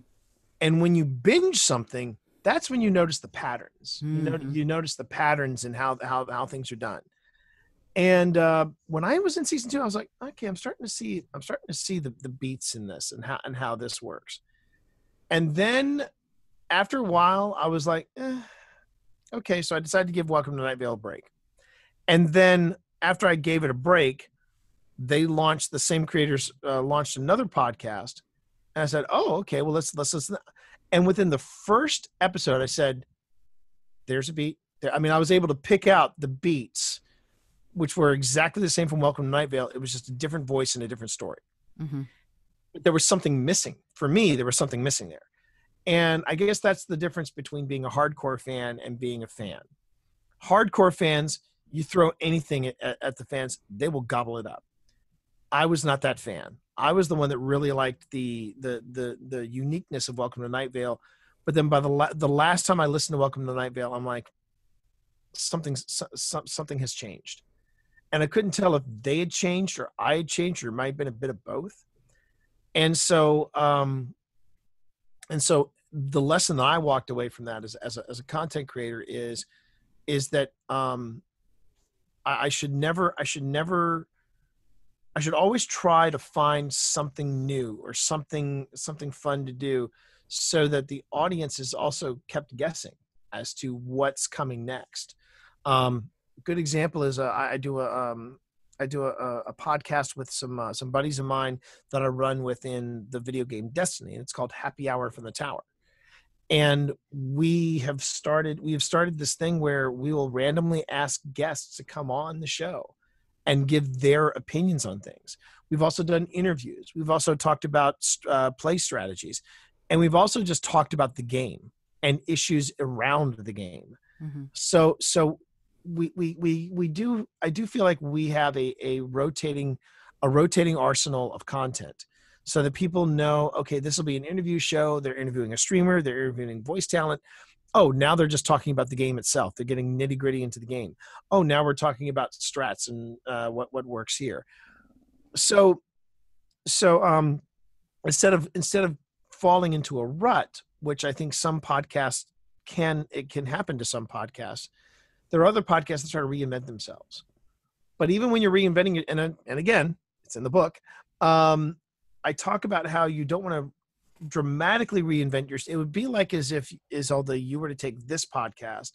And when you binge something, that's when you notice the patterns. Mm-hmm. You, know, you notice the patterns and how, how, how things are done. And uh, when I was in season two, I was like, okay, I'm starting to see, I'm starting to see the, the beats in this and how and how this works. And then after a while, I was like, eh, okay. So I decided to give Welcome to Night Vale a break. And then after I gave it a break, they launched the same creators uh, launched another podcast, and I said, oh, okay, well let's let's listen. And within the first episode, I said, there's a beat. There. I mean, I was able to pick out the beats which were exactly the same from Welcome to Night Vale. It was just a different voice and a different story. Mm-hmm. But there was something missing for me. There was something missing there, and I guess that's the difference between being a hardcore fan and being a fan. Hardcore fans, you throw anything at, at the fans, they will gobble it up. I was not that fan. I was the one that really liked the the the the uniqueness of Welcome to Night Vale. But then by the la- the last time I listened to Welcome to Night Vale, I'm like, something so, something has changed and I couldn't tell if they had changed or I had changed or it might have been a bit of both. And so, um, and so the lesson that I walked away from that as, as a, as a content creator is, is that, um, I, I should never, I should never, I should always try to find something new or something, something fun to do so that the audience is also kept guessing as to what's coming next. Um, good example is uh, I, do a um, I do a, a podcast with some uh, some buddies of mine that I run within the video game Destiny, and it's called Happy Hour from the Tower. And we have started we have started this thing where we will randomly ask guests to come on the show and give their opinions on things. We've also done interviews. We've also talked about uh, play strategies, and we've also just talked about the game and issues around the game. Mm-hmm. So so we we we we do I do feel like we have a a rotating a rotating arsenal of content so that people know okay this will be an interview show they're interviewing a streamer they're interviewing voice talent oh now they're just talking about the game itself. They're getting nitty gritty into the game. Oh now we're talking about strats and uh, what what works here. So so um instead of instead of falling into a rut which i think some podcasts can it can happen to some podcasts there are other podcasts that try to reinvent themselves. But even when you're reinventing it, and, and again, it's in the book, um, I talk about how you don't want to dramatically reinvent your it would be like as if is although you were to take this podcast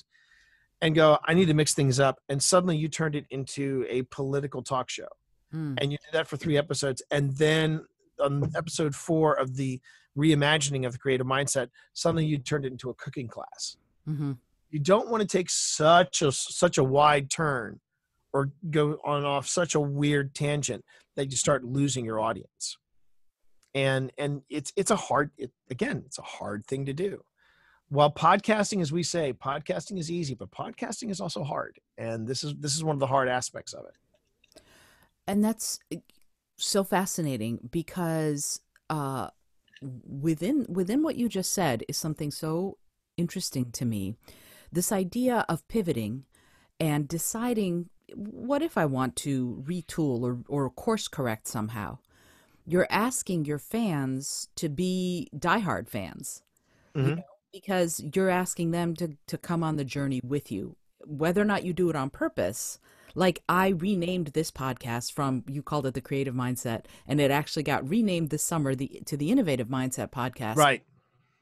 and go i need to mix things up and suddenly you turned it into a political talk show. Hmm. and you did that for three episodes and then on episode four of the reimagining of the creative mindset suddenly you turned it into a cooking class. Mm-hmm. You don't want to take such a such a wide turn or go on off such a weird tangent that you start losing your audience and and it's it's a hard it, again it's a hard thing to do. While podcasting as we say podcasting is easy but podcasting is also hard and this is this is one of the hard aspects of it. And that's eh, so fascinating because uh within within what you just said is something so interesting to me. This idea of pivoting and deciding what if I want to retool or, or course correct somehow? You're asking your fans to be diehard fans mm-hmm. you know, because you're asking them to, to come on the journey with you. Whether or not you do it on purpose, like I renamed this podcast from you called it the creative mindset and it actually got renamed this summer the to the innovative mindset podcast. Right.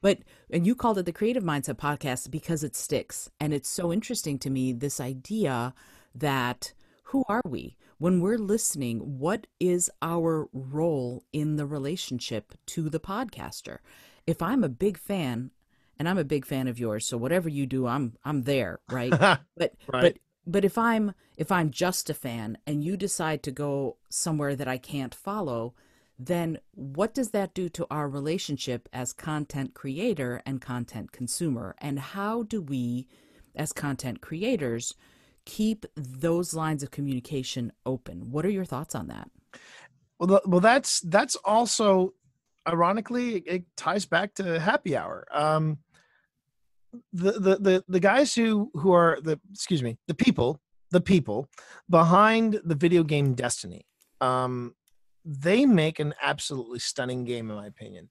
But and you called it the Creative Mindset podcast because it sticks. And it's so interesting to me this idea that who are we? When we're listening, what is our role in the relationship to the podcaster? If I'm a big fan, and I'm a big fan of yours, so whatever you do, I'm I'm there, right? but right. but but if I'm if I'm just a fan and you decide to go somewhere that I can't follow, then what does that do to our relationship as content creator and content consumer? And how do we, as content creators, keep those lines of communication open? What are your thoughts on that? Well, well, that's that's also, ironically, it ties back to happy hour. Um, the, the the the guys who who are the excuse me the people the people behind the video game Destiny um, they make an absolutely stunning game, in my opinion.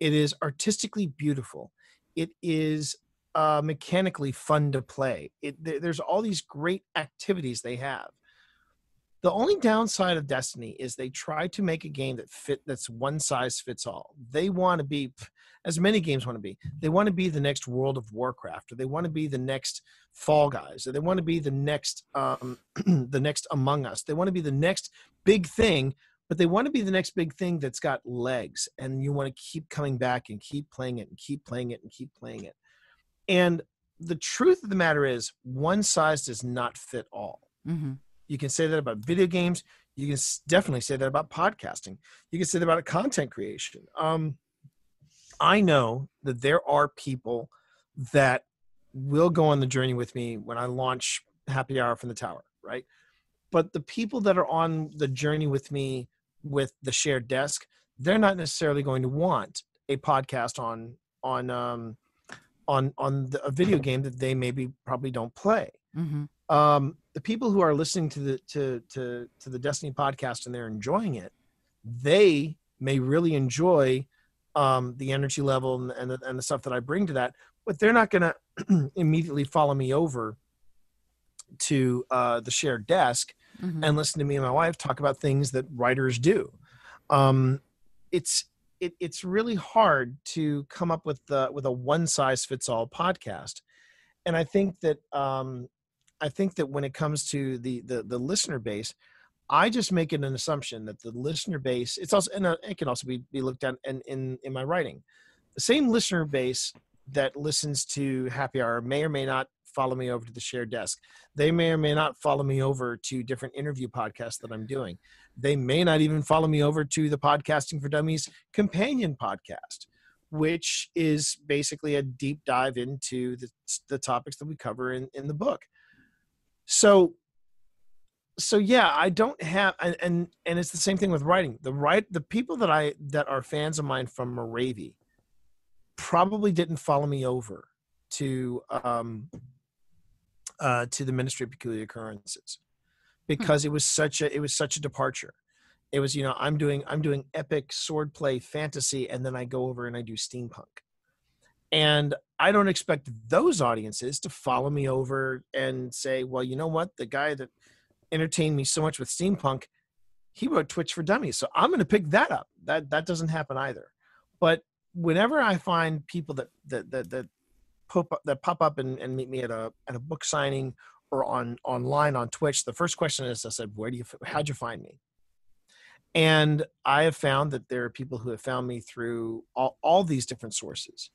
It is artistically beautiful. It is uh, mechanically fun to play. It there's all these great activities they have, The only downside of Destiny is they try to make a game that fit that's one size fits all. They want to be as many games want to be. They want to be the next World of Warcraft, or they want to be the next Fall Guys, or they want to be the next um, the next Among Us. They want to be the next big thing, but they want to be the next big thing that's got legs, and you want to keep coming back and keep playing it and keep playing it and keep playing it. And the truth of the matter is, one size does not fit all. Mm-hmm. You can say that about video games. You can definitely say that about podcasting. You can say that about content creation. Um, I know that there are people that will go on the journey with me when I launch Happy Hour from the Tower, right? But the people that are on the journey with me with the shared desk, they're not necessarily going to want a podcast on on um, on on the, a video game that they maybe probably don't play. Mm-hmm. Um, the people who are listening to the to to to the Destiny podcast and they're enjoying it, they may really enjoy um, the energy level and, and the, and the stuff that I bring to that, but they're not going to immediately follow me over to uh, the shared desk Mm-hmm. and listen to me and my wife talk about things that writers do. Um, it's it, it's really hard to come up with the, with a one size fits all podcast, and I think that um, I think that when it comes to the, the the listener base, I just make it an assumption that the listener base it's also and uh, it can also be, be looked at in, in in my writing. The same listener base that listens to Happy Hour may or may not follow me over to the shared desk. They may or may not follow me over to different interview podcasts that I'm doing. They may not even follow me over to the Podcasting for Dummies companion podcast, which is basically a deep dive into the, the topics that we cover in, in the book. So so yeah i don't have and, and and it's the same thing with writing the right the people that i that are fans of mine from Morevi probably didn't follow me over to um uh to the ministry of peculiar occurrences Hmm. because it was such a it was such a departure. It was you know i'm doing i'm doing epic swordplay fantasy and then i go over and i do steampunk. And i don't expect those audiences to follow me over and say well you know what? The guy that entertained me so much with steampunk he wrote twitch for dummies so i'm going to pick that up. That that doesn't happen either. But whenever i find people that that that, that pop up, that pop up and, and meet me at a at a book signing or on online on twitch the first question is i said where do you how'd you find me and i have found that there are people who have found me through all, all these different sources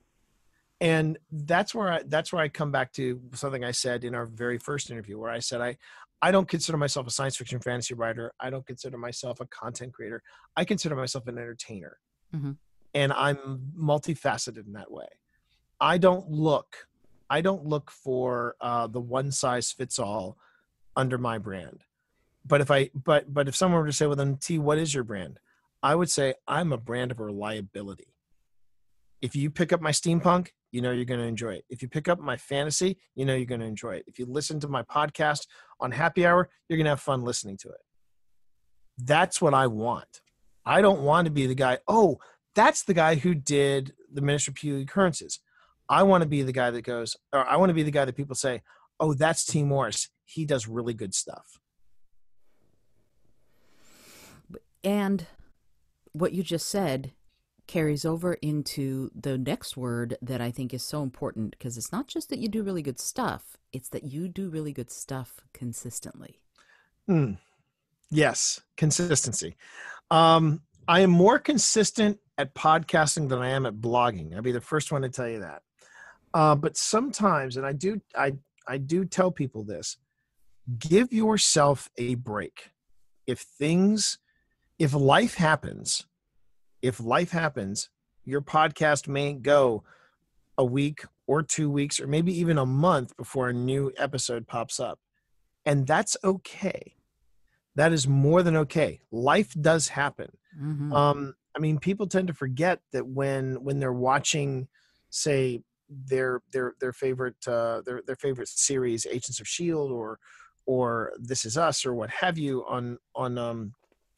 and that's where I that's where I come back to something I said in our very first interview where I said I I don't consider myself a science fiction fantasy writer. I don't consider myself a content creator. I consider myself an entertainer. Mhm. And I'm multifaceted in that way. I don't look I don't look for uh, the one size fits all under my brand. But if I but but if someone were to say, well then T, what is your brand? I would say I'm a brand of reliability. If you pick up my steampunk, you know you're going to enjoy it. If you pick up my fantasy, you know you're going to enjoy it. If you listen to my podcast on Happy Hour, you're going to have fun listening to it. That's what I want. I don't want to be the guy, oh, that's the guy who did the Ministry of Peculiar Occurrences. I want to be the guy that goes, or I want to be the guy that people say, oh, that's T. Morris. He does really good stuff. And what you just said carries over into the next word that I think is so important because it's not just that you do really good stuff, it's that you do really good stuff consistently. Hmm. Yes, consistency. Um, I am more consistent at podcasting than I am at blogging. I'll be the first one to tell you that. Uh, but sometimes, and I do, I I do tell people this: give yourself a break. If things, if life happens, if life happens, your podcast may go a week or two weeks or maybe even a month before a new episode pops up. And that's okay. That is more than okay. Life does happen. Mhm. Um, I mean, people tend to forget that when when they're watching, say, their their their favorite uh, their their favorite series, Agents of Shield, or or This Is Us, or what have you, on on um,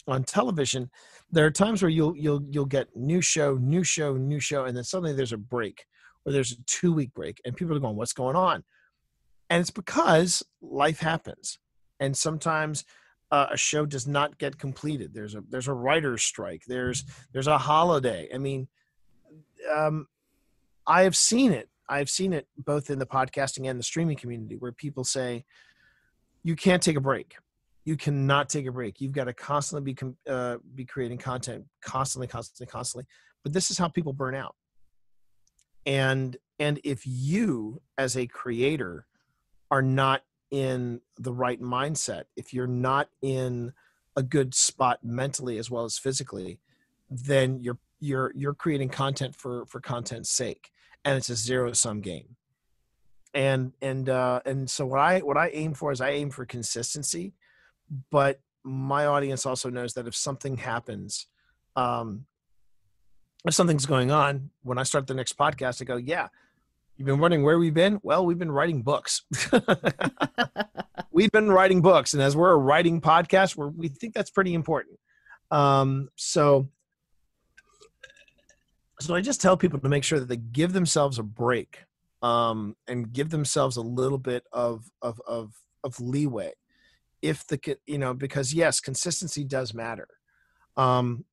on television, there are times where you'll you'll you'll get new show, new show, new show, and then suddenly there's a break, or there's a two week break, and people are going, "What's going on?" And it's because life happens, and sometimes uh, a show does not get completed. There's a there's a writer's strike. There's there's a holiday. I mean, um, I have seen it. I've seen it both in the podcasting and the streaming community where people say, "You can't take a break. You cannot take a break. You've got to constantly be uh, be creating content, constantly, constantly, constantly." But this is how people burn out. And and if you as a creator are not in the right mindset, if you're not in a good spot mentally as well as physically, then you're you're you're creating content for for content's sake, and it's a zero sum game. And and uh, and so what I what I aim for is I aim for consistency, but my audience also knows that if something happens, um, if something's going on, when I start the next podcast, I go, yeah, You've been wondering where we've been? Well, we've been writing books. we've been writing books, and as we're a writing podcast, we're we think that's pretty important. Um, so, so I just tell people to make sure that they give themselves a break um, and give themselves a little bit of of of of leeway. If the you know because yes, consistency does matter. Um,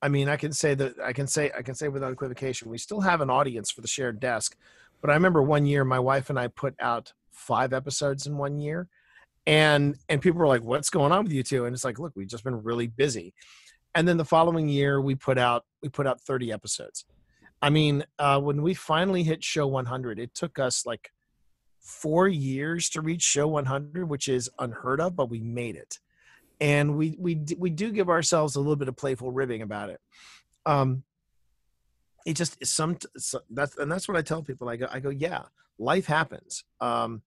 I mean, I can say that I can say I can say without equivocation, we still have an audience for the shared desk but I remember one year my wife and I put out five episodes in one year. And and people were like, What's going on with you two? And it's like, look, we've just been really busy. And then the following year we put out we put out 30 episodes. I mean, uh, when we finally hit show 100, it took us like four years to reach show 100, which is unheard of, but we made it. And we we we do give ourselves a little bit of playful ribbing about it. Um, it just is some that's and that's what I tell people. I go, I go, yeah, life happens. Um,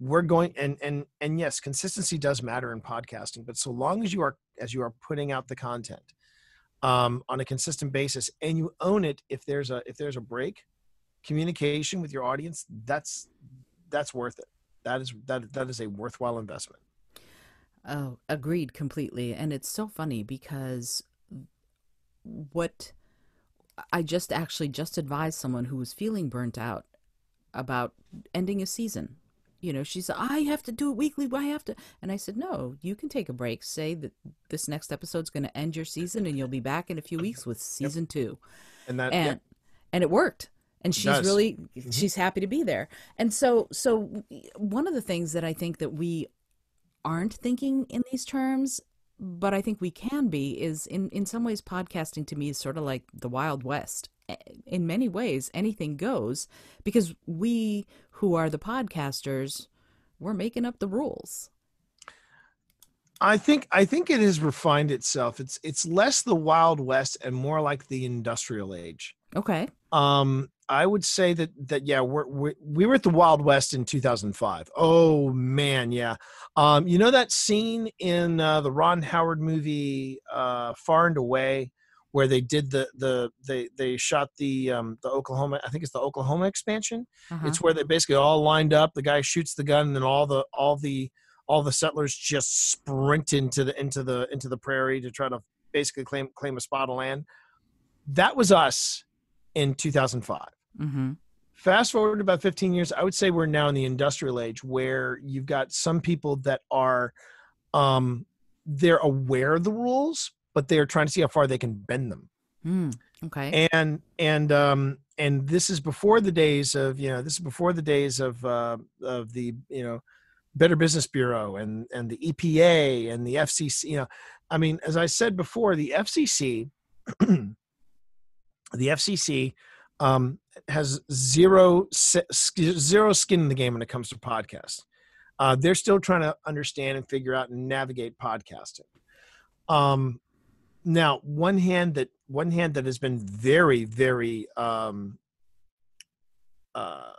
we're going and and and yes, consistency does matter in podcasting, but so long as you are as you are putting out the content um, on a consistent basis and you own it, if there's a if there's a break, communication with your audience, that's that's worth it. That is that that is a worthwhile investment. Oh, agreed completely. And it's so funny because what I just actually just advised someone who was feeling burnt out about ending a season. You know, she said, I have to do it weekly. I have to. And I said, no, you can take a break. Say that this next episode's going to end your season and you'll be back in a few weeks with season yep. two. And that, and, and it worked. And she's really, mm-hmm. she's happy to be there. And so, so one of the things that I think that we aren't thinking in these terms but I think we can be is in in some ways podcasting to me is sort of like the wild west. In many ways, anything goes because we who are the podcasters, we're making up the rules. I think I think it has refined itself. It's it's less the wild west and more like the industrial age. Okay. Um I would say that that yeah, we're, we're we were at the Wild West in 2005. Oh man, yeah. Um, you know that scene in uh, the Ron Howard movie uh, Far and Away, where they did the the they they shot the um, the Oklahoma. I think it's the Oklahoma expansion. Uh-huh. It's where they basically all lined up. The guy shoots the gun, and then all the all the all the settlers just sprint into the into the into the prairie to try to basically claim claim a spot of land. That was us in 2005. Mm-hmm. Fast forward about 15 years, I would say we're now in the industrial age where you've got some people that are, um, they're aware of the rules, but they're trying to see how far they can bend them. Mm, okay. And and um and this is before the days of you know this is before the days of uh, of the you know Better Business Bureau and and the EPA and the FCC. You know, I mean, as I said before, the FCC, the FCC um, has zero zero skin in the game when it comes to podcasts. Uh, they're still trying to understand and figure out and navigate podcasting. Um, now, one hand that one hand that has been very very um, uh,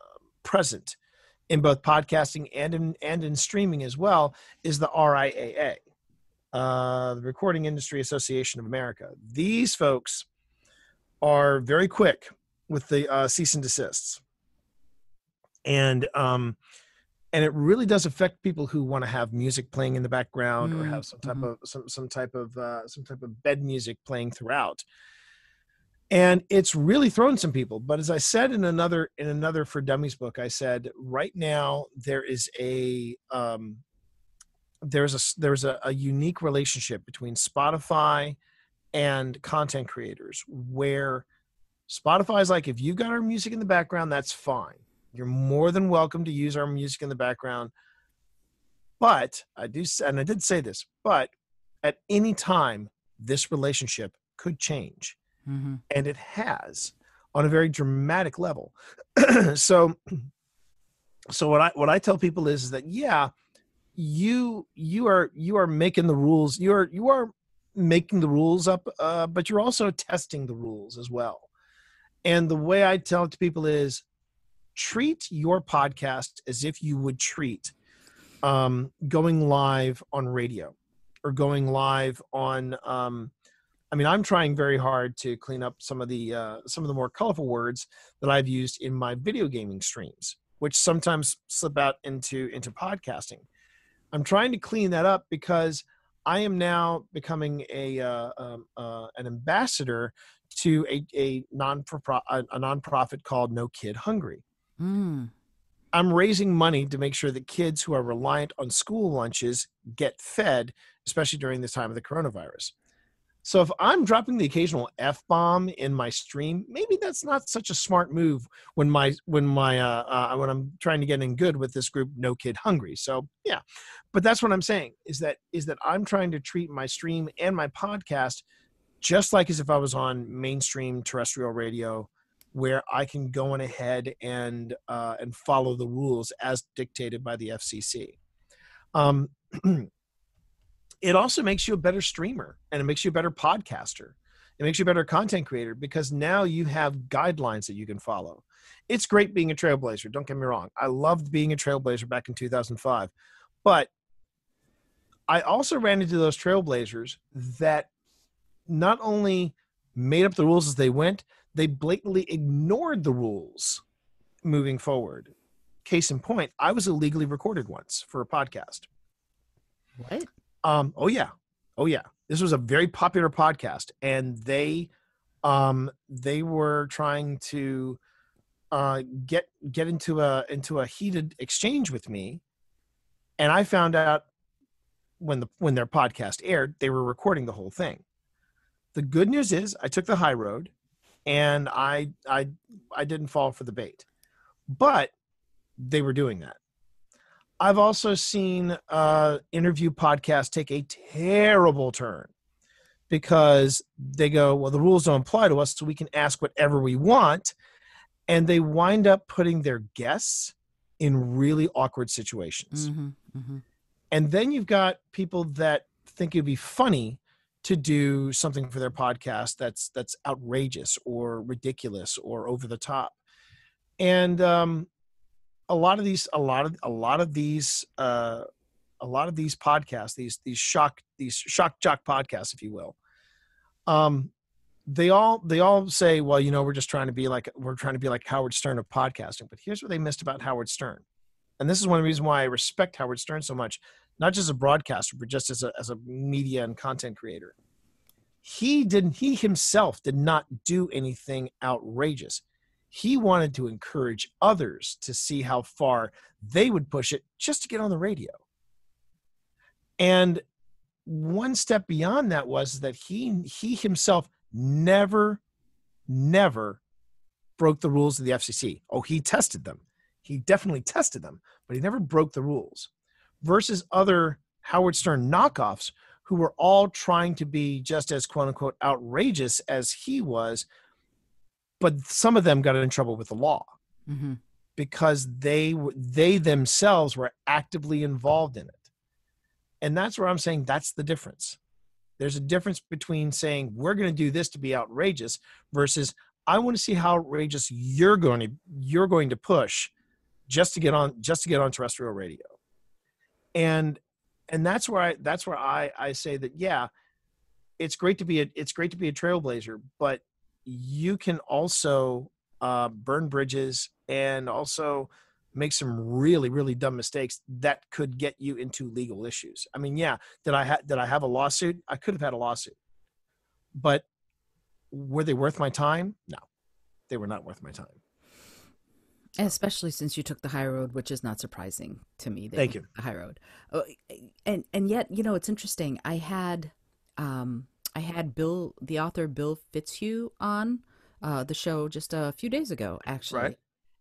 present in both podcasting and in and in streaming as well is the RIAA, uh, the Recording Industry Association of America. These folks are very quick with the uh, cease and desists, and um, and it really does affect people who want to have music playing in the background mm, or have some type mm-hmm. of some some type of uh, some type of bed music playing throughout. And it's really thrown some people. But as I said in another in another for Dummies book, I said right now there is a um, there's a there's a, a unique relationship between Spotify and content creators where Spotify's like if you've got our music in the background, that's fine. You're more than welcome to use our music in the background. But I do, and I did say this, but at any time, this relationship could change. Mm-hmm. And it has on a very dramatic level. so, so what I what I tell people is, is that yeah, you you are you are making the rules. You are you are making the rules up, uh, but you're also testing the rules as well. And the way I tell it to people is treat your podcast as if you would treat um, going live on radio or going live on um, I mean, I'm trying very hard to clean up some of the uh, some of the more colorful words that I've used in my video gaming streams, which sometimes slip out into into podcasting. I'm trying to clean that up because I am now becoming a uh, um, uh, an ambassador to a a non a nonprofit called No Kid Hungry. Mm. I'm raising money to make sure that kids who are reliant on school lunches get fed, especially during this time of the coronavirus. So if I'm dropping the occasional f bomb in my stream, maybe that's not such a smart move when my when my uh, uh, when I'm trying to get in good with this group, No Kid Hungry. So yeah, but that's what I'm saying is that is that I'm trying to treat my stream and my podcast just like as if I was on mainstream terrestrial radio where I can go on ahead and uh, and follow the rules as dictated by the FCC. Um, it also makes you a better streamer and it makes you a better podcaster. It makes you a better content creator because now you have guidelines that you can follow. It's great being a trailblazer. Don't get me wrong. I loved being a trailblazer back in 2005, but I also ran into those trailblazers that not only made up the rules as they went, they blatantly ignored the rules moving forward. Case in point, I was illegally recorded once for a podcast. What? Um, oh yeah. Oh yeah. This was a very popular podcast and they um they were trying to uh get get into a into a heated exchange with me and I found out when the when their podcast aired, they were recording the whole thing. The good news is I took the high road and I I I didn't fall for the bait. But they were doing that. I've also seen uh interview podcasts take a terrible turn because they go, well, the rules don't apply to us, so we can ask whatever we want. And they wind up putting their guests in really awkward situations. Mm-hmm, mm-hmm. And then you've got people that think it'd be funny to do something for their podcast that's that's outrageous or ridiculous or over the top. And um, a lot of these a lot of a lot of these uh, a lot of these podcasts these these shock these shock jock podcasts if you will um they all they all say well you know we're just trying to be like we're trying to be like howard stern of podcasting. But here's what they missed about howard stern. And this is one reasons why i respect howard stern so much not just a broadcaster, but just as a, as a media and content creator. He didn't, he himself did not do anything outrageous. He wanted to encourage others to see how far they would push it just to get on the radio. And one step beyond that was that he he himself never never broke the rules of the FCC. Oh, he tested them. He definitely tested them, but he never broke the rules versus other Howard Stern knockoffs who were all trying to be just as quote unquote outrageous as he was, but some of them got in trouble with the law mm-hmm. because they they themselves were actively involved in it, and that's where I'm saying that's the difference. There's a difference between saying we're going to do this to be outrageous versus I want to see how outrageous you're going to you're going to push just to get on just to get on terrestrial radio and and that's where I that's where I I say that yeah, it's great to be a it's great to be a trailblazer, but you can also uh, burn bridges and also make some really really dumb mistakes that could get you into legal issues. I mean, yeah, did I ha- did I have a lawsuit? I could have had a lawsuit, but were they worth my time? No, they were not worth my time. Especially since you took the high road, which is not surprising to me. Thank you. The high road, oh, and and yet you know it's interesting. I had um, I had Bill, the author Bill Fitzhugh, on uh, the show just a few days ago, actually. Right.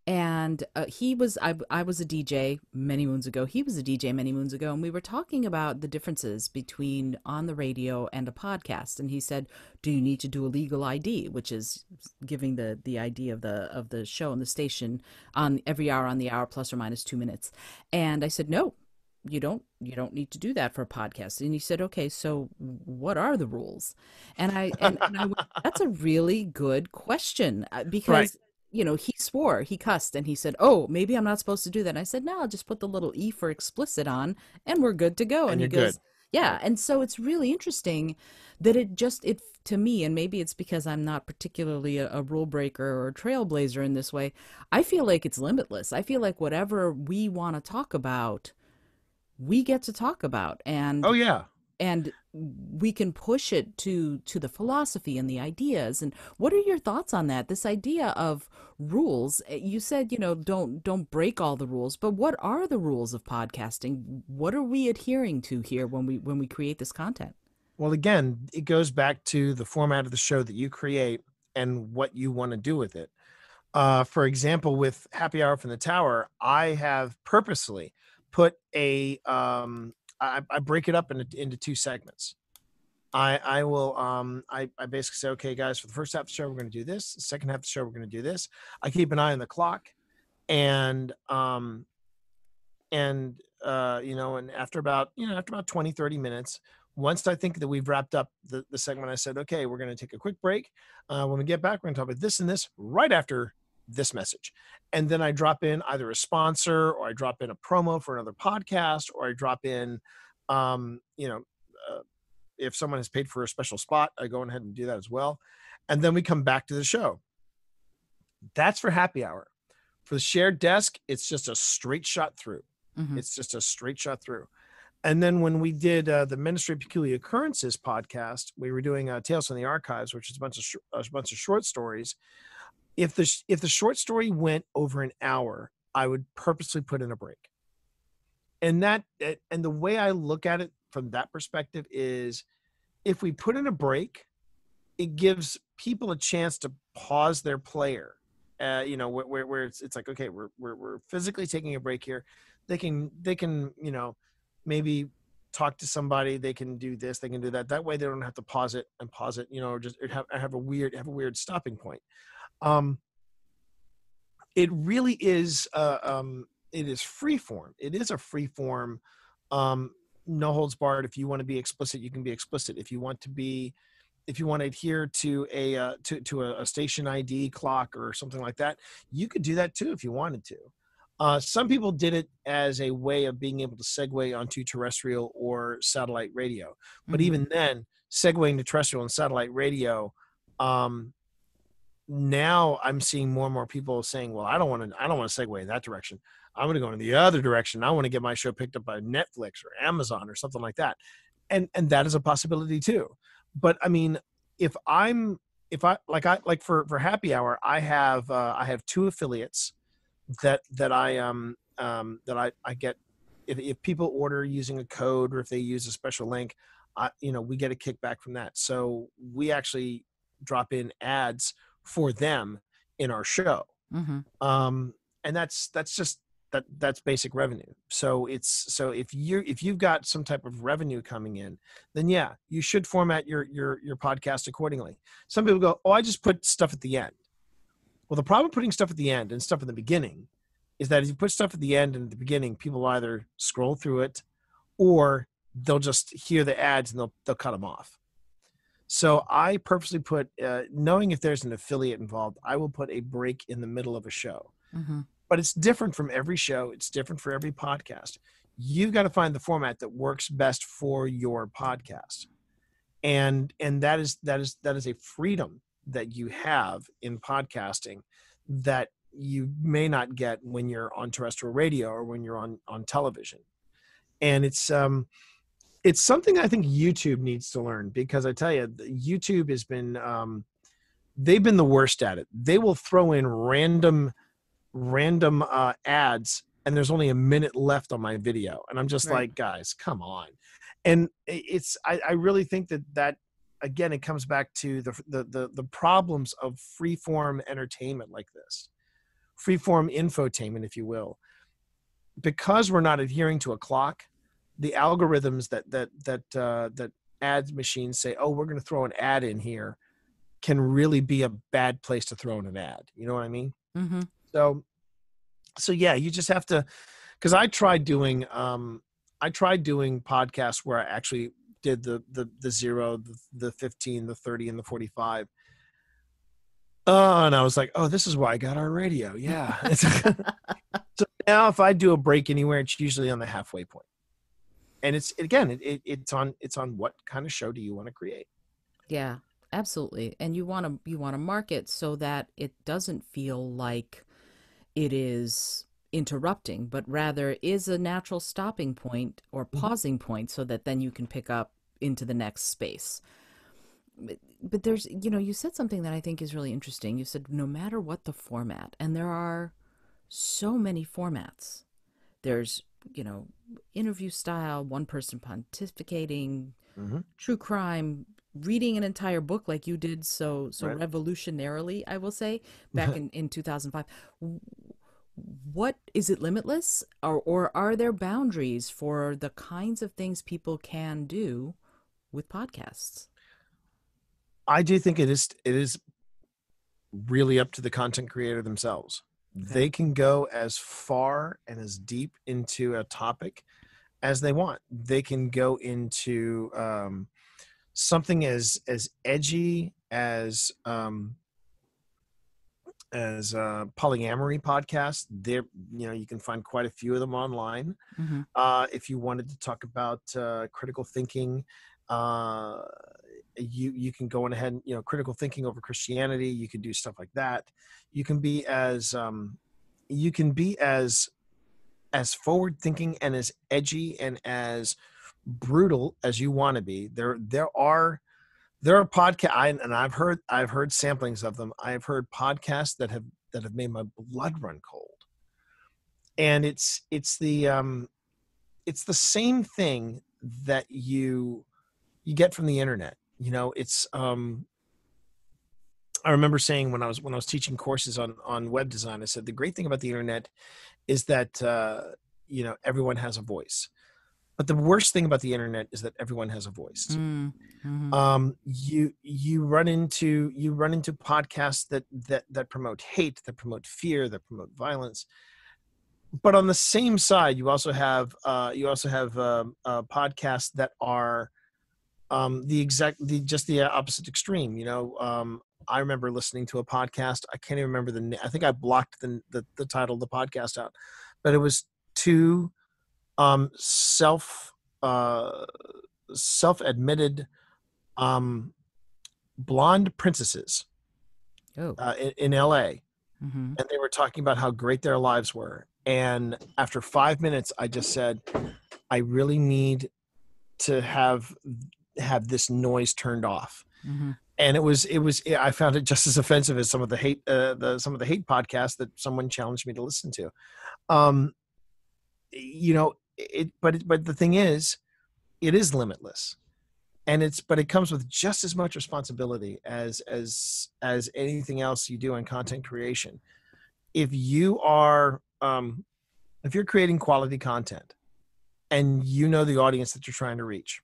And uh, he was, I, I was a DJ many moons ago. He was a DJ many moons ago. And we were talking about the differences between on the radio and a podcast. And he said, Do you need to do a legal ID, which is giving the, the ID of the, of the show and the station on every hour on the hour, plus or minus two minutes? And I said, No, you don't you don't need to do that for a podcast and he said okay so what are the rules and i and, and I went, that's a really good question uh, because right. You know he swore he cussed and he said oh maybe i'm not supposed to do that. And i said no i'll just put the little e for explicit on and we're good to go. And, and he goes good. yeah. And so it's really interesting that it just it to me and maybe it's because i'm not particularly a, a rule breaker or a trailblazer in this way i feel like it's limitless. I feel like whatever we want to talk about we get to talk about and oh yeah. and we can push it to to the philosophy and the ideas. And what are your thoughts on that? This idea of rules eh, you said you know don't don't break all the rules but what are the rules of podcasting? What are we adhering to here when we when we create this content? Well again it goes back to the format of the show that you create and what you want to do with it. Uh, for example with happy hour from the tower i have purposely put a um, I, I break it up into, into two segments. I, I will um I, I basically say okay guys for the first half of the show we're going to do this. The second half of the show we're going to do this. I keep an eye on the clock and um and uh you know and after about you know after about 20 30 minutes once I think that we've wrapped up the, the segment I said okay we're going to take a quick break. Uh, when we get back we're going to talk about this and this right after this message. And then I drop in either a sponsor or I drop in a promo for another podcast or I drop in, um, you know, uh, if someone has paid for a special spot, I go ahead and do that as well. And then we come back to the show. That's for happy hour. For the shared desk, it's just a straight shot through. Mm-hmm. It's just a straight shot through. And then when we did uh, the Ministry of Peculiar Occurrences podcast, we were doing uh, Tales from the Archives, which is a bunch of sh- a bunch of short stories if the if the short story went over an hour, I would purposely put in a break. And that and the way I look at it from that perspective is if we put in a break, it gives people a chance to pause their player. Uh, you know, where, where it's, it's like, okay, we're, we're, we're physically taking a break here. They can, they can, you know, maybe talk to somebody. They can do this, they can do that. That way they don't have to pause it and pause it, you know, or just have, have a weird, have a weird stopping point um, it really is uh, um, it is free form it is a free form um, no holds barred. If you want to be explicit you can be explicit. If you want to be if you want to adhere to a uh, to, to a, a, station id clock or something like that you could do that too if you wanted to. Uh, some people did it as a way of being able to segue onto terrestrial or satellite radio. But mm-hmm. even then segueing to terrestrial and satellite radio um, now I'm seeing more and more people saying, "Well, I don't want to. I don't want to segue in that direction. I'm going to go in the other direction. I want to get my show picked up by Netflix or Amazon or something like that." And and that is a possibility too. But I mean, if I'm if I like I like for for Happy Hour, I have uh, I have two affiliates that that I um um that I I get if if people order using a code or if they use a special link, I you know we get a kickback from that. So we actually drop in ads for them in our show. Mm-hmm. Um, and that's that's just that that's basic revenue. So it's so if you if you've got some type of revenue coming in, then yeah, you should format your your your podcast accordingly. Some people go, "Oh, I just put stuff at the end." Well, the problem putting stuff at the end and stuff in the beginning is that if you put stuff at the end and at the beginning, people either scroll through it or they'll just hear the ads and they'll they'll cut them off. So I purposely put, uh, knowing if there's an affiliate involved, I will put a break in the middle of a show. Mm-hmm. But it's different from every show. It's different for every podcast. You've got to find the format that works best for your podcast, and and that is that is that is a freedom that you have in podcasting that you may not get when you're on terrestrial radio or when you're on on television. And it's um it's something I think YouTube needs to learn because I tell you, YouTube has been um, they've been the worst at it. They will throw in random random uh, ads and there's only a minute left on my video and i'm just Right. like guys come on and it's I, I really think that that again it comes back to the the the, the problems of freeform entertainment like this freeform infotainment if you will because we're not adhering to a clock the algorithms that that that uh, that ads machines say oh we're going to throw an ad in here can really be a bad place to throw in an ad. You know what i mean? Mm-hmm. so so yeah you just have to because i tried doing um i tried doing podcasts where i actually did the the the zero the, the 15 the 30 and the 45 oh and i was like oh this is why i got our radio. Yeah. So now if i do a break anywhere it's usually on the halfway point and it's again it, it, it's on it's on what kind of show do you want to create Yeah, absolutely. And you want to you want to market so that it doesn't feel like it is interrupting, but rather is a natural stopping point or Mhm. pausing point so that then you can pick up into the next space. But, but there's, you know, you said something that I think is really interesting. You said no matter what the format, and there are so many formats. There's, you know, interview style, one person pontificating, mm-hmm. true crime reading an entire book like you did so so Right. revolutionarily i will say back in in 2005. What is it limitless or or are there boundaries for the kinds of things people can do with podcasts I do think it is it is really up to the content creator themselves. They can go as far and as deep into a topic as they want. They can go into um, something as as edgy as um, as uh, polyamory podcast. There, you know, you can find quite a few of them online mm-hmm. uh, if you wanted to talk about uh, critical thinking uh, you you can go ahead and you know critical thinking over christianity you can do stuff like that. You can be as um, you can be as as forward thinking and as edgy and as brutal as you want to be. There there are there are podcast and i've heard i've heard samplings of them. I've heard podcasts that have that have made my blood run cold. And it's it's the um it's the same thing that you you get from the internet you know it's um i remember saying when i was when i was teaching courses on on web design i said the great thing about the internet is that uh you know everyone has a voice. But the worst thing about the internet is that everyone has a voice. Mm-hmm. um you you run into you run into podcasts that that that promote hate that promote fear that promote violence. But on the same side you also have uh you also have um uh, podcasts that are um the exact the just the opposite extreme you know um i remember listening to a podcast i can't even remember the i think i blocked the the, the title of the podcast out but it was two um self uh self-admitted um blonde princesses oh uh, in, in la mm-hmm. and they were talking about how great their lives were and after five minutes i just said i really need to have have this noise turned off. Mm-hmm. and it was it was i found it just as offensive as some of the hate uh, the some of the hate podcasts that someone challenged me to listen to. Um you know it but it, but the thing is it is limitless. And it's but it comes with just as much responsibility as as as anything else you do in content creation. If you are um if you're creating quality content and you know the audience that you're trying to reach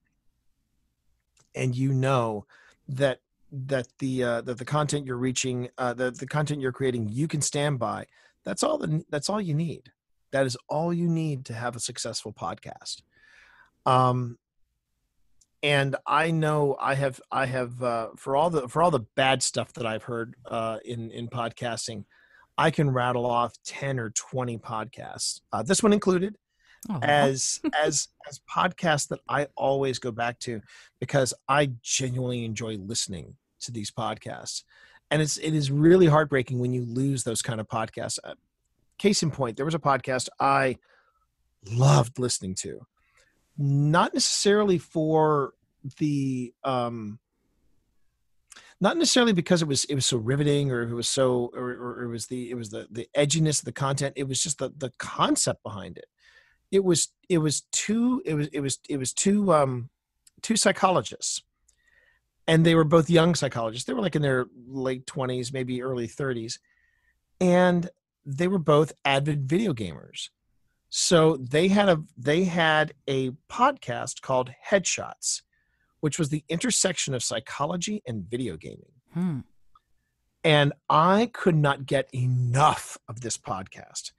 and you know that that the uh, that the content you're reaching uh, the the content you're creating you can stand by that's all the that's all you need. That is all you need to have a successful podcast. Um and i know i have i have uh, for all the for all the bad stuff that i've heard uh in in podcasting i can rattle off 10 or 20 podcasts uh, this one included As as as podcasts that I always go back to because I genuinely enjoy listening to these podcasts. And it's it is really heartbreaking when you lose those kind of podcasts. Uh, Case in point, there was a podcast I loved listening to. Not necessarily for the um not necessarily because it was it was so riveting or it was so or, or it was the it was the the edginess of the content it was just the the concept behind it it was it was two it was it was it was two um two psychologists and they were both young psychologists they were like in their late 20s maybe early 30s and they were both avid video gamers so they had a they had a podcast called headshots which was the intersection of psychology and video gaming. Hmm. And I could not get enough of this podcast.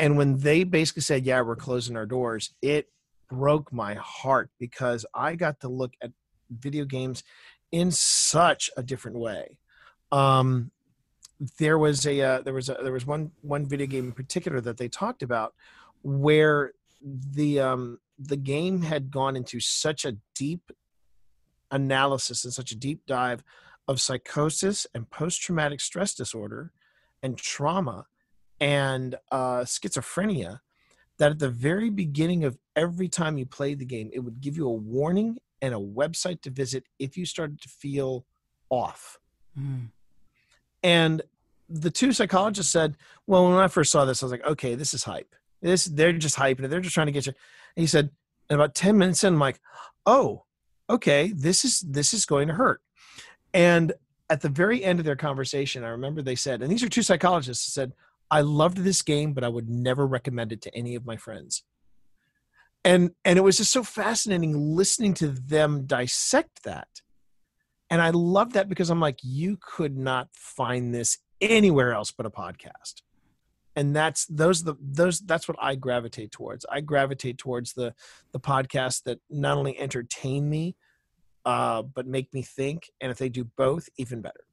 And when they basically said, Yeah, we're closing our doors, it broke my heart because I got to look at video games in such a different way. Um, there was a uh, there was a there was one one video game in particular that they talked about where the um the game had gone into such a deep analysis and such a deep dive of psychosis and post traumatic stress disorder and trauma and uh, schizophrenia that at the very beginning of every time you played the game, it would give you a warning and a website to visit if you started to feel off. Mm. And the two psychologists said, Well, when I first saw this, I was like, okay, this is hype. This they're just hyping it. They're just trying to get you. And he said, and about 10 minutes in, I'm like, oh, okay, this is this is going to hurt. And at the very end of their conversation, I remember they said, and these are two psychologists said, I loved this game, but I would never recommend it to any of my friends. And and it was just so fascinating listening to them dissect that. And I love that because I'm like, you could not find this anywhere else but a podcast and that's those the those that's what I gravitate towards. I gravitate towards the the podcasts that not only entertain me, uh, but make me think. And if they do both, even better.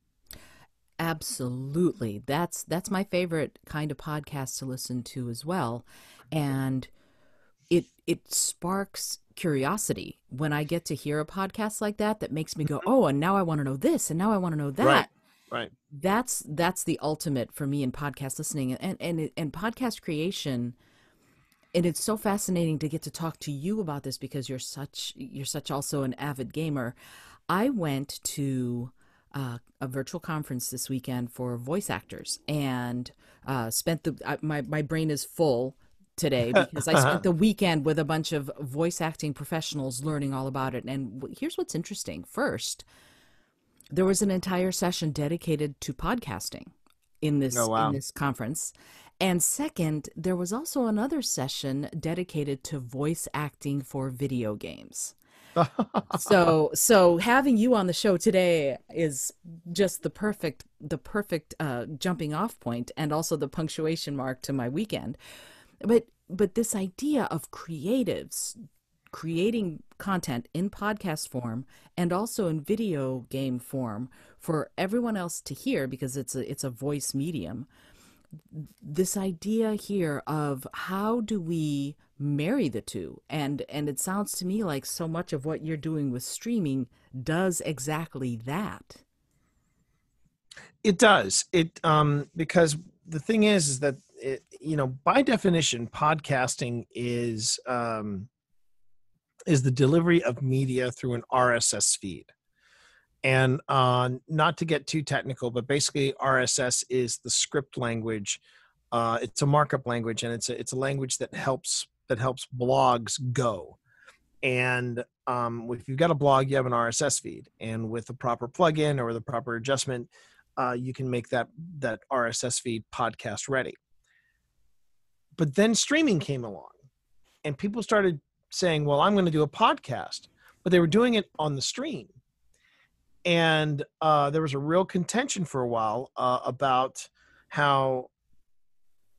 Absolutely, that's that's my favorite kind of podcast to listen to as well, and it it sparks curiosity when I get to hear a podcast like that that makes me go, mm-hmm. oh, and now I want to know this, and now I want to know that. Right. Right that's that's the ultimate for me in podcast listening. And and and podcast creation and it's so fascinating to get to talk to you about this because you're such you're such also an avid gamer. I went to uh, a virtual conference this weekend for voice actors and uh, spent the uh, my my brain is full today because I spent the weekend with a bunch of voice acting professionals learning all about it. And here's what's interesting. First, there was an entire session dedicated to podcasting in this oh, wow. in this conference. And second, there was also another session dedicated to voice acting for video games. So so having you on the show today is just the perfect the perfect uh, jumping off point and also the punctuation mark to my weekend. But but this idea of creatives creating content in podcast form and also in video game form for everyone else to hear because it's a it's a voice medium this idea here of how do we marry the two? And and it sounds to me like so much of what you're doing with streaming does exactly that. It does. It um because the thing is is that it, you know by definition podcasting is um is the delivery of media through an RSS feed. And uh, not to get too technical, but basically RSS is the script language. Uh, it's a markup language, and it's a, it's a language that helps that helps blogs go. And um, if you've got a blog, you have an RSS feed, and with the proper plugin or the proper adjustment, uh, you can make that that RSS feed podcast ready. But then streaming came along, and people started saying, "Well, I'm going to do a podcast," but they were doing it on the stream, and uh, there was a real contention for a while uh, about how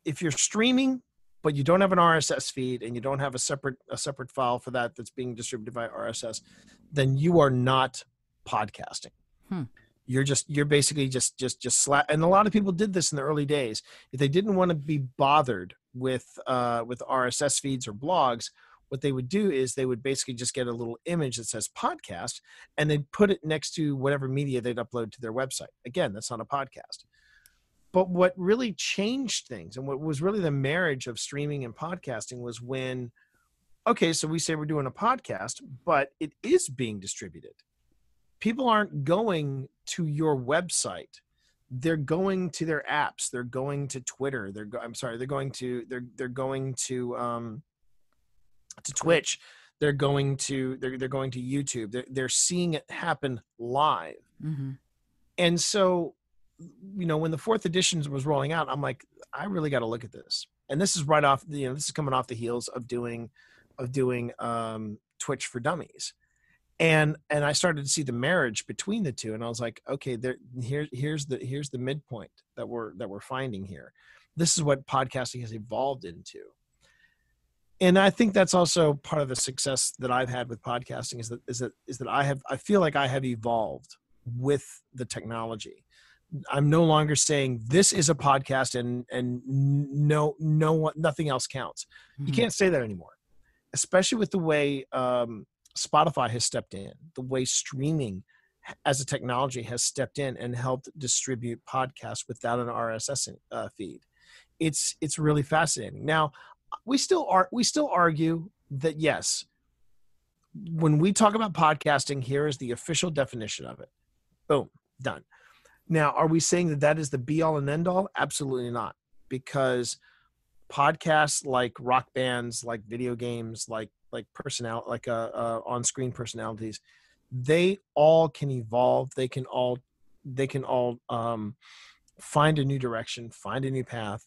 if you're streaming but you don't have an RSS feed and you don't have a separate a separate file for that that's being distributed by RSS, then you are not podcasting. Hmm. You're just you're basically just just just slap. And a lot of people did this in the early days. If they didn't want to be bothered with uh, with RSS feeds or blogs, what they would do is they would basically just get a little image that says podcast and they'd put it next to whatever media they'd upload to their website. Again, that's not a podcast. But what really changed things and what was really the marriage of streaming and podcasting was when, okay, so we say we're doing a podcast, but it is being distributed. People aren't going to your website they're going to their apps they're going to twitter they're go- i'm sorry they're going to they're they're going to um to twitch they're going to they're, they're going to youtube. They're, they're seeing it happen live. Hmm and so you know when the fourth edition was rolling out i'm like i really got to look at this. And this is right off the you know this is coming off the heels of doing of doing um twitch for dummies. And and i started to see the marriage between the two and i was like okay there here here's the here's the midpoint that we're that we're finding here. This is what podcasting has evolved into and i think that's also part of the success that i've had with podcasting is that is that is that i have i feel like i have evolved with the technology. I'm no longer saying this is a podcast and and no no one nothing else counts. You Mhm. can't say that anymore especially with the way um, spotify has stepped in the way streaming as a technology has stepped in and helped distribute podcasts without an rss uh, feed. It's it's really fascinating. Now we still are we still argue that yes when we talk about podcasting here is the official definition of it. Boom done. Now are we saying that that is the be all and end all absolutely not because podcasts like rock bands like video games like like personal like uh, uh on-screen personalities they all can evolve. They can all they can all um find a new direction find a new path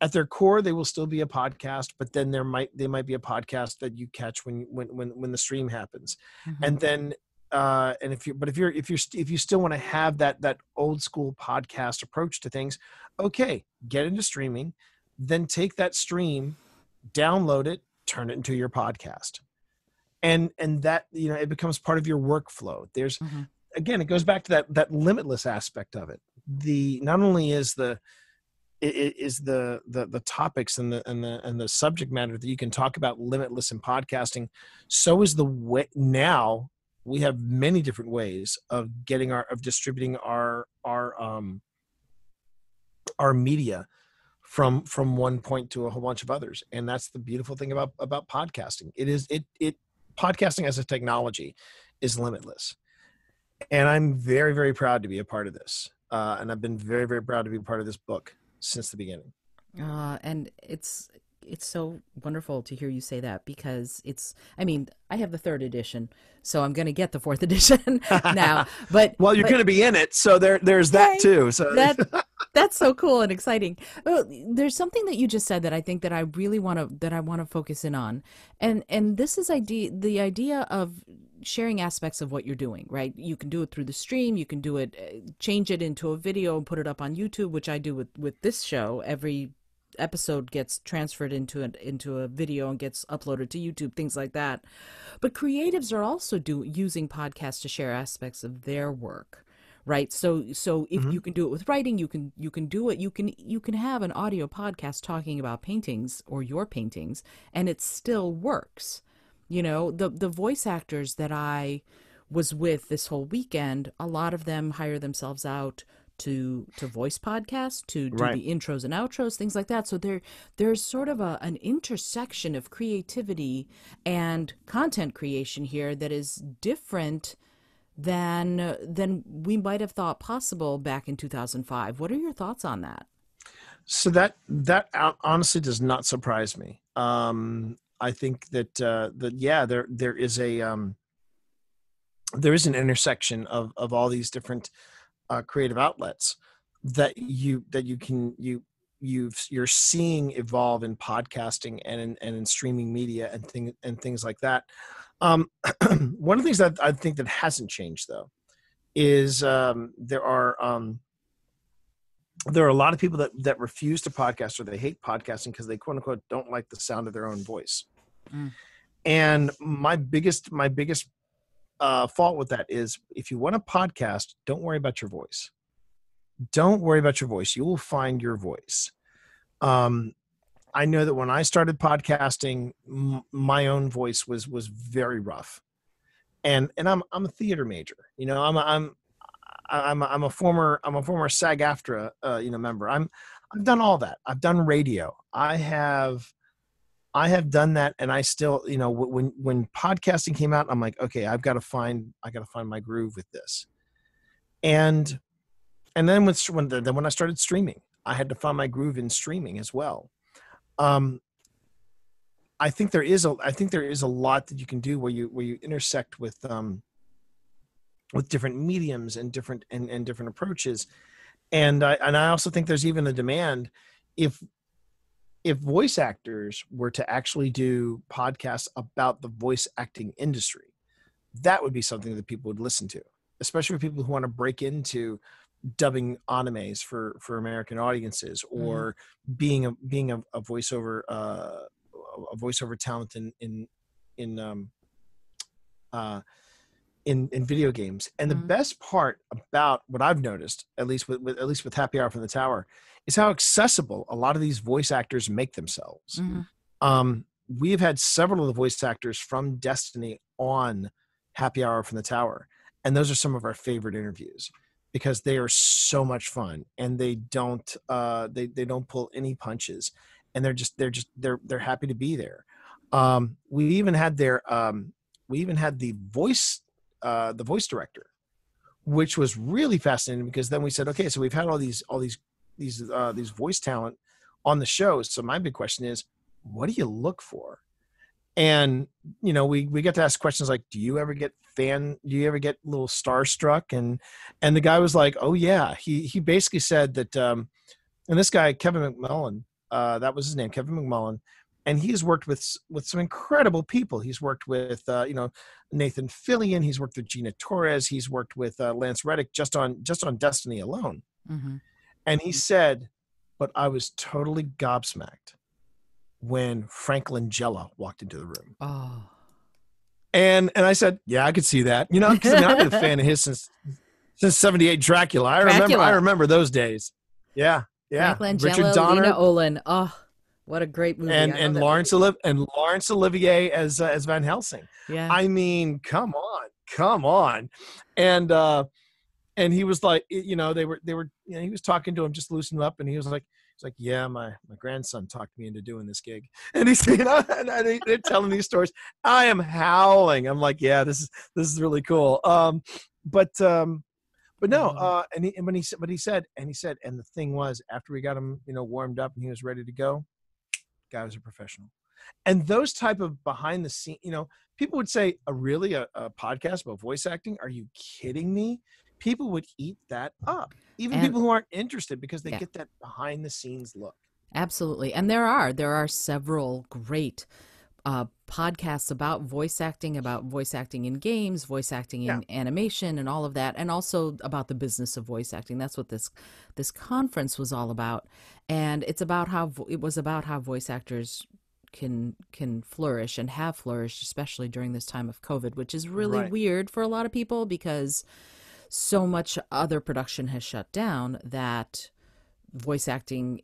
at their core they will still be a podcast but then there might they might be a podcast that you catch when when when, when the stream happens Mhm. and then uh and if you but if you're if you're st- if you still want to have that that old school podcast approach to things okay get into streaming then take that stream download it turn it into your podcast and and that you know it becomes part of your workflow there's Mhm. again it goes back to that that limitless aspect of it the not only is the is the the the topics and the and the and the subject matter that you can talk about limitless in podcasting. So is the way now we have many different ways of getting our of distributing our our um our media from from one point to a whole bunch of others. And that's the beautiful thing about about podcasting. It is it it podcasting as a technology is limitless. And i'm very very proud to be a part of this uh, and i've been very very proud to be part of this book since the beginning. Uh, and it's it's so wonderful to hear you say that because it's I mean I have the third edition so I'm gonna get the fourth edition now but well you're going to be in it so there there's that too so that that's so cool and exciting. Well, there's something that you just said that I think that I really want to that I want to focus in on and and this is idea the idea of sharing aspects of what you're doing right? You can do it through the stream you can do it uh, change it into a video and put it up on YouTube which I do with with this show every episode gets transferred into an into a video and gets uploaded to YouTube, things like that. But creatives are also do using podcasts to share aspects of their work. Right. So so if Mhm. you can do it with writing, you can you can do it. You can you can have an audio podcast talking about paintings or your paintings and it still works. You know, the the voice actors that I was with this whole weekend, a lot of them hire themselves out to to voice podcasts, to do Right. the intros and outros, things like that. So there there's sort of a an intersection of creativity and content creation here that is different than than we might have thought possible back in 2005. What are your thoughts on that? so that that honestly does not surprise me um i think that uh that yeah there there is a um there is an intersection of of all these different uh creative outlets that you that you can you you've you're seeing evolve in podcasting and in and in streaming media and thing and things like that um one of the things that i think that hasn't changed though is um there are um there are a lot of people that that refuse to podcast or they hate podcasting because they quote unquote don't like the sound of their own voice Mm. and my biggest my biggest uh, fault with that is if you want a podcast don't worry about your voice don't worry about your voice you will find your voice um i know that when i started podcasting m- my own voice was was very rough and and i'm i'm a theater major you know i'm a, i'm I'm a, I'm a former I'm a former SAG-AFTRA uh, you know member. I'm I've done all that. I've done radio. I have I have done that, and I still you know when when podcasting came out, I'm like, okay, I've got to find I got to find my groove with this. and and then when when the, then when I started streaming, I had to find my groove in streaming as well. Um, I think there is a I think there is a lot that you can do where you where you intersect with um with different mediums and different and, and different approaches. And I and I also think there's even a demand if if voice actors were to actually do podcasts about the voice acting industry, that would be something that people would listen to, especially for people who want to break into dubbing animes for for American audiences or mm. being a being a, a voiceover uh, a voiceover talent in in in um uh in in video games and the mm-hmm. best part about what i've noticed at least with, with, at least with happy hour from the tower is how accessible a lot of these voice actors make themselves mm-hmm. um we've had several of the voice actors from destiny on happy hour from the tower and those are some of our favorite interviews because they are so much fun and they don't uh they they don't pull any punches and they're just they're just they're they're happy to be there. Um, we even had their um, we even had the voice uh, the voice director, which was really fascinating because then we said, okay, so we've had all these all these these uh, these voice talent on the show. So my big question is, what do you look for? And you know, we we get to ask questions like, do you ever get fan? Do you ever get a little starstruck? And and the guy was like, oh yeah. He he basically said that. Um, and this guy Kevin McMullen, uh, that was his name, Kevin McMullen, and he's worked with with some incredible people. He's worked with uh, you know Nathan Fillion. He's worked with Gina Torres. He's worked with uh, Lance Reddick just on just on Destiny alone. Mm-hmm. And he said, "But I was totally gobsmacked when Frank Langella walked into the room." Oh. And and I said, "Yeah, I could see that." You know, because I mean, I've been a fan of his since since '78 Dracula. I Dracula. remember I remember those days. Yeah. Yeah, Frank Langella, Richard Donner, Lena Olin. Oh, what a great movie! And and Laurence Olivier and Laurence Olivier as uh, as Van Helsing. Yeah, I mean, come on, come on, and uh, and he was like, you know, they were they were, you know, he was talking to him, just loosening up, and he was like, he's like, yeah, my my grandson talked me into doing this gig, and he's you know, and they're telling these stories. I am howling. I'm like, yeah, this is this is really cool. Um, but um, but no, mm-hmm. uh, and, he, and when he but he said, and he said, and the thing was, after we got him, you know, warmed up and he was ready to go, guy was a professional. And those type of behind the scene, you know, people would say, "A really a, a podcast about voice acting? Are you kidding me?" People would eat that up, even and, people who aren't interested, because they yeah. get that behind the scenes look. Absolutely, and there are there are several great uh, podcasts about voice acting, about voice acting in games, voice acting in yeah. animation, and all of that, and also about the business of voice acting. That's what this this conference was all about, and it's about how it was about how voice actors can can flourish and have flourished, especially during this time of COVID, which is really right. weird for a lot of people because so much other production has shut down that voice acting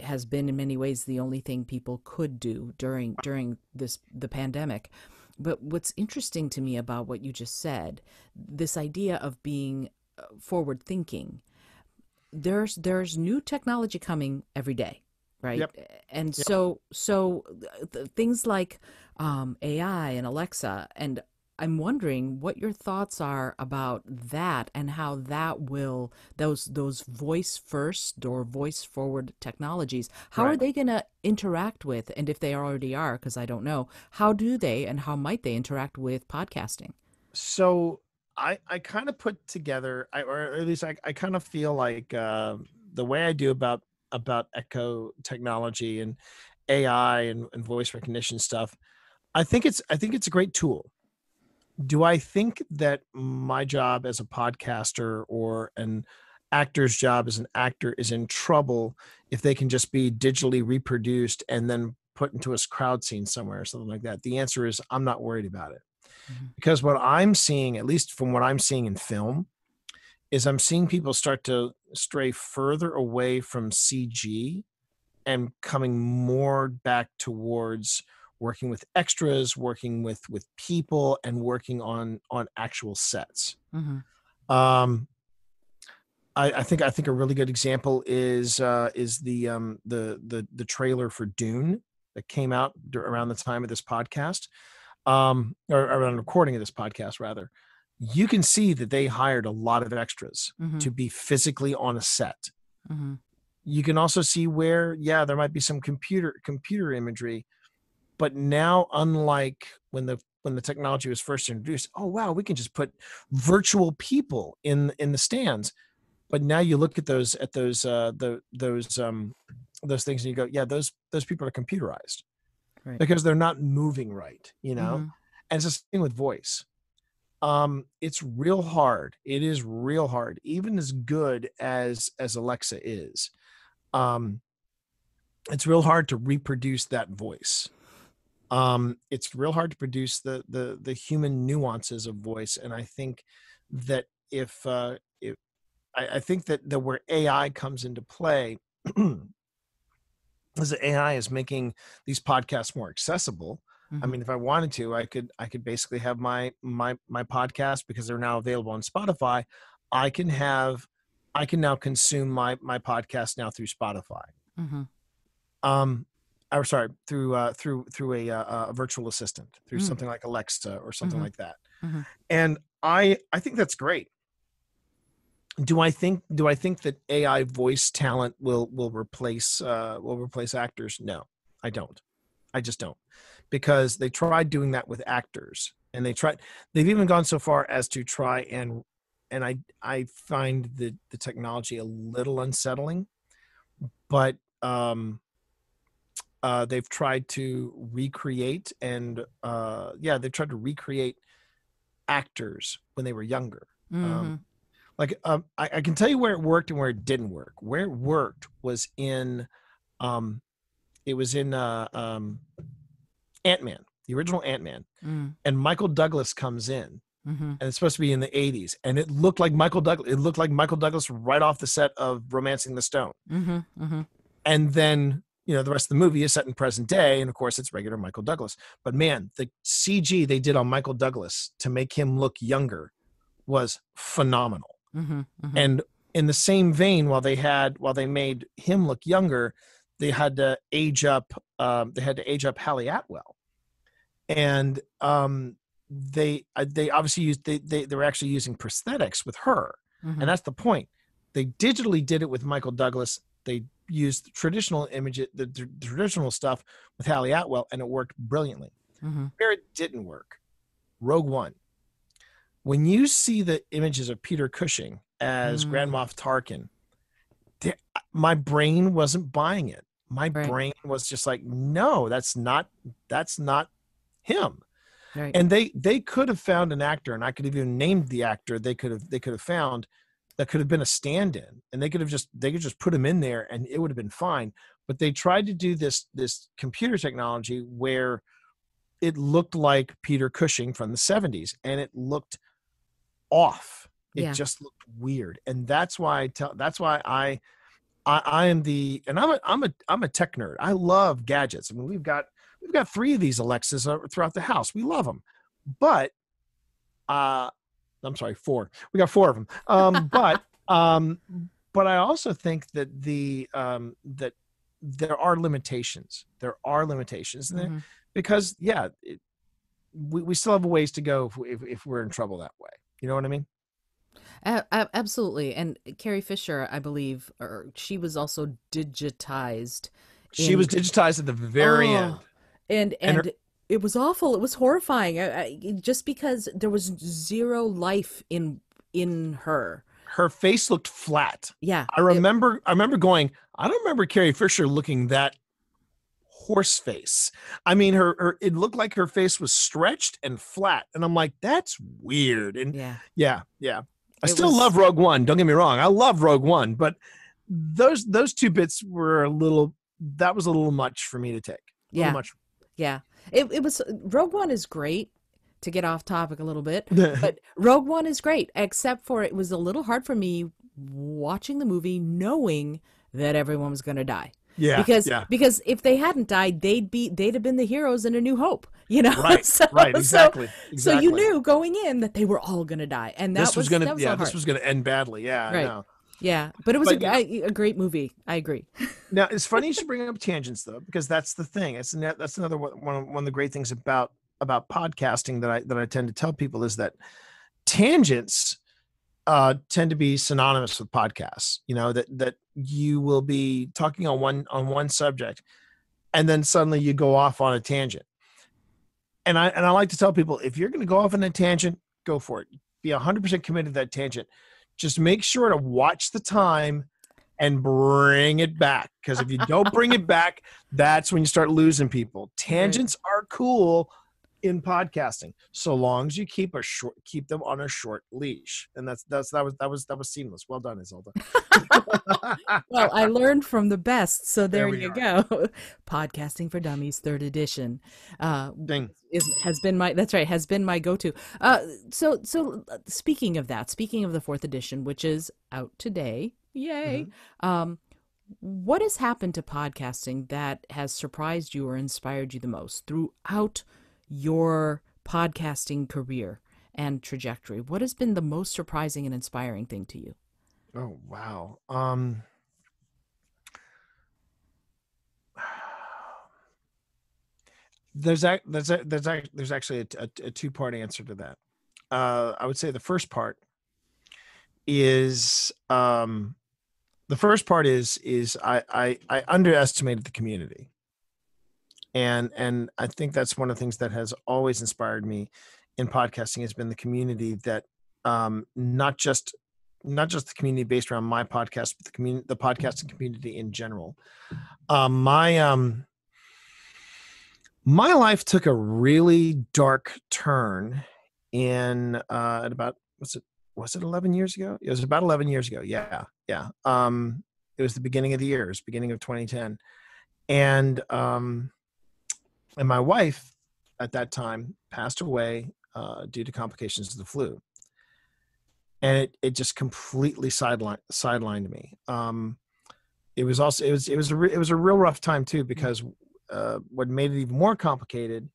has been in many ways the only thing people could do during during this the pandemic. But what's interesting to me about what you just said, this idea of being uh, forward thinking, there's there's new technology coming every day, right? Yep. And yep. so so things like um, AI and Alexa and I'm wondering what your thoughts are about that and how that will those those voice first or voice forward technologies how right. are they going to interact with and if they already are because I don't know how do they and how might they interact with podcasting so I I kind of put together I, or at least I, I kind of feel like uh, the way I do about about echo technology and AI and, and voice recognition stuff I think it's I think it's a great tool do I think that my job as a podcaster or an actor's job as an actor is in trouble if they can just be digitally reproduced and then put into a crowd scene somewhere or something like that? The answer is I'm not worried about it. Mm-hmm. Because what I'm seeing, at least from what I'm seeing in film, is I'm seeing people start to stray further away from CG and coming more back towards working with extras, working with with people, and working on on actual sets. Mm-hmm. Um, I, I, think I think a really good example is uh, is the um, the the the trailer for Dune that came out around the time of this podcast, um, or around recording of this podcast rather. you can see that they hired a lot of extras Mhm. to be physically on a set. Mhm. You can also see where, yeah, there might be some computer computer imagery, but now, unlike when the when the technology was first introduced, oh wow, we can just put virtual people in in the stands. But now you look at those at those uh, the those um, those things and you go, yeah, those those people are computerized Right. because they're not moving right, you know. Mhm. And it's the same with voice. Um, it's real hard. It is real hard, even as good as as Alexa is. Um, it's real hard to reproduce that voice. Um, it's real hard to produce the the the human nuances of voice, and I think that if uh, if I, I think that that where AI comes into play is that AI is making these podcasts more accessible. I Mhm. mean, if I wanted to, I could I could basically have my my my podcast because they're now available on Spotify. I can have I can now consume my my podcast now through Spotify. Mhm. Um, or sorry, through uh, through through a, uh, a virtual assistant, through Mm. something like Alexa or something Mhm. like that. Mhm. And I I think that's great. Do I think do I think that AI voice talent will will replace uh, will replace actors? No, I don't. I just don't because they tried doing that with actors and they tried they've even gone so far as to try and and I I find the the technology a little unsettling but um uh they've tried to recreate and uh yeah they've tried to recreate actors when they were younger Mhm. um, like um, I, I can tell you where it worked and where it didn't work. Where it worked was in, um, it was in uh, um, Ant Man, the original Ant Man, Mm. and Michael Douglas comes in, Mhm. and it's supposed to be in the '80s, and it looked like Michael Douglas. It looked like Michael Douglas right off the set of *Romancing the Stone*, Mhm. Mhm. and then you know the rest of the movie is set in present day, and of course it's regular Michael Douglas. But man, the CG they did on Michael Douglas to make him look younger was phenomenal. Mhm. Mhm. and in the same vein while they had while they made him look younger they had to age up um, they had to age up Hayley Atwell and um, they uh, they obviously used they, they they were actually using prosthetics with her Mhm. and that's the point they digitally did it with Michael Douglas they used traditional images the, tr- traditional stuff with Hayley Atwell and it worked brilliantly Mhm. where it didn't work rogue one when you see the images of peter cushing as Mm. grand moff tarkin the- my brain wasn't buying it my Right. brain was just like no that's not that's not him Right. and they they could have found an actor and i could have even named the actor they could have they could have found that could have been a stand-in and they could have just they could just put him in there and it would have been fine but they tried to do this this computer technology where it looked like peter cushing from the 70s and it looked off it Yeah. just looked weird and that's why i tell that's why i I, I am the and I'm a I'm a I'm a tech nerd. I love gadgets. I mean, we've got we've got three of these Alexas uh, throughout the house. We love them, but uh, I'm sorry, four. We got four of them. Um, but um, but I also think that the um, that there are limitations. There are limitations and there- because yeah, it, we we still have a ways to go if, we, if if we're in trouble that way. You know what I mean? A- absolutely. And Carrie Fisher, I believe, or she was also digitized. She was digitized at the very Oh, end. and And and her- it was awful. It was horrifying. I, I, just because there was zero life in in her. Her face looked flat. Yeah. I it- remember I remember going, I don't remember Carrie Fisher looking that horse face. I mean her, her it looked like her face was stretched and flat. And I'm like, that's weird. And yeah. yeah, yeah. I It still was- love Rogue One. Don't get me wrong. I love Rogue One, but those those two bits were a little that was a little much for me to take. A Yeah. much. Yeah. It it was Rogue One is great to get off topic a little bit. But Rogue One is great, except for it was a little hard for me watching the movie knowing that everyone was going to die. yeah. because yeah. because if they hadn't died, they'd be they'd have been the heroes in A New Hope, you know. Right. so, right. so- Exactly. So, you knew going in that they were all going to die, and that this was, was gonna that was yeah, this hard. was gonna end badly. Yeah, I Right. Yeah, but it was But, a, a, a great movie. I agree. Now it's funny you should bring up tangents though, because that's the thing. It's that's another one one of, one of the great things about about podcasting that I that I tend to tell people is that tangents uh, tend to be synonymous with podcasts. You know that that you will be talking on one on one subject, and then suddenly you go off on a tangent. And I and I like to tell people if you're going to go off on a tangent, go for it. Be 100% committed to that tangent. Just make sure to watch the time and bring it back because if you don't bring it back, that's when you start losing people. Tangents are cool in podcasting so long as you keep a short keep them on a short leash and that's that's that was that was that was seamless well done isolde well i learned from the best so there, there you are. go podcasting for dummies third edition uh Ding. Is, has been my that's right has been my go-to uh so so uh, speaking of that speaking of the fourth edition which is out today yay mm-hmm. um what has happened to podcasting that has surprised you or inspired you the most throughout your podcasting career and trajectory? What has been the most surprising and inspiring thing to you? Oh, wow. Um, there's a, there's a, there's a, there's actually a, a, a two part answer to that. Uh, I would say the first part is um, the first part is is I, I I underestimated the community and and i think that's one of the things that has always inspired me in podcasting has been the community that um, not just not just the community based around my podcast but the community the podcasting community in general. Um, my um my life took a really dark turn in uh at about was it was it 11 years ago? It was about 11 years ago yeah yeah. Um it was the beginning of the year it was beginning of 2010 and um and my wife at that time passed away uh, due to complications of the flu. And it, it just completely sidelined sidelined me. Um, it was also it was it was a re, it was a real rough time too because uh, what made it even more complicated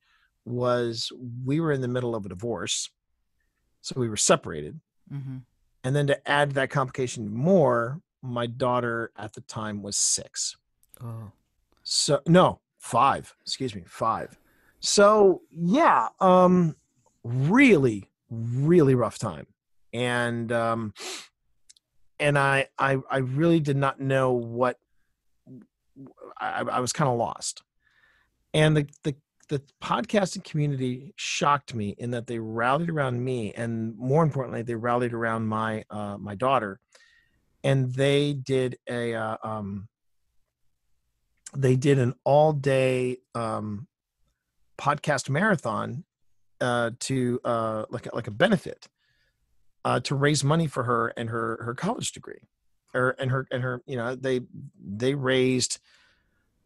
was we were in the middle of a divorce. So we were separated. Mm-hmm. and then to add that complication more my daughter at the time was six. Oh. so no Five, excuse me, five. So yeah, um, really, really rough time, and um, and I, I, I really did not know what. I, I was kind of lost, and the the the podcasting community shocked me in that they rallied around me, and more importantly, they rallied around my uh, my daughter, and they did a uh, um, they did an all day um, podcast marathon uh, to uh, like a, like a benefit uh, to raise money for her and her her college degree, or and her and her you know they they raised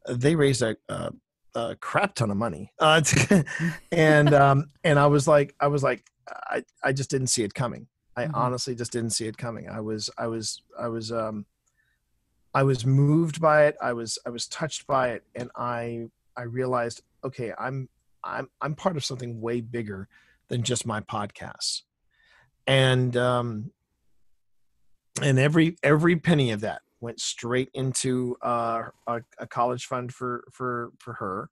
they raised a, a, a crap ton of money, uh, and um, and I was like I was like I I just didn't see it coming. I mm-hmm. honestly just didn't see it coming. I was I was I was um I was moved by it. I was I was touched by it, and I I realized, okay, I'm I'm I'm part of something way bigger than just my podcasts, and um, and every every penny of that went straight into uh, a, a college fund for for for her,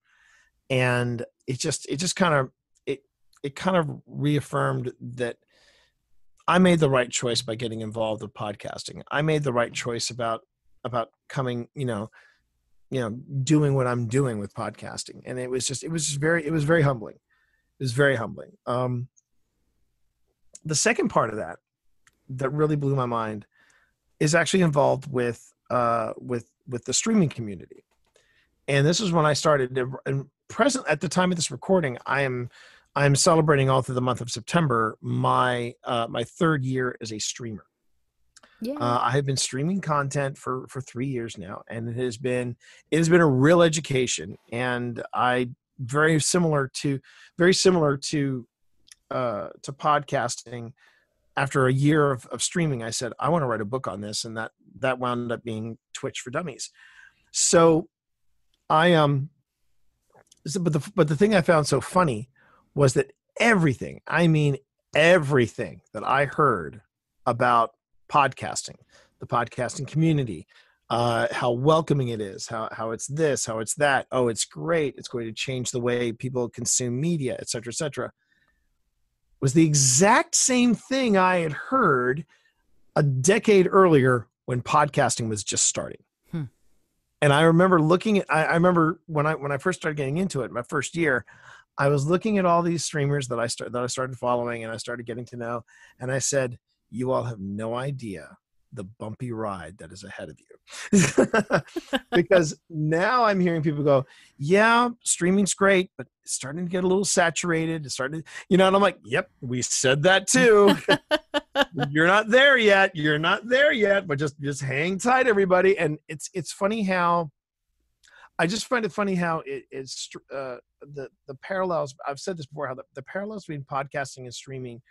and it just it just kind of it it kind of reaffirmed that I made the right choice by getting involved with podcasting. I made the right choice about about coming, you know, you know, doing what I'm doing with podcasting. And it was just, it was just very, it was very humbling. It was very humbling. Um, the second part of that that really blew my mind is actually involved with uh, with with the streaming community, and this is when I started. To, and present at the time of this recording, I am I am celebrating all through the month of September my uh, my third year as a streamer. Yeah. Uh, I have been streaming content for for three years now, and it has been it has been a real education. And I very similar to very similar to uh, to podcasting. After a year of, of streaming, I said I want to write a book on this, and that that wound up being Twitch for Dummies. So I um, but the but the thing I found so funny was that everything, I mean everything that I heard about podcasting, the podcasting community, uh, how welcoming it is, how, how it's this, how it's that. Oh, it's great. It's going to change the way people consume media, et cetera, et cetera. was the exact same thing I had heard a decade earlier when podcasting was just starting. Hmm. And I remember looking at I, I remember when I when I first started getting into it, my first year, I was looking at all these streamers that I start that I started following and I started getting to know, and I said, "You all have no idea the bumpy ride that is ahead of you," because now I'm hearing people go, "Yeah, streaming's great, but it's starting to get a little saturated. It's starting, to, you know," and I'm like, "Yep, we said that too. You're not there yet. You're not there yet, but just just hang tight, everybody." And it's it's funny how. I just find it funny how it is uh, the the parallels. I've said this before. How the, the parallels between podcasting and streaming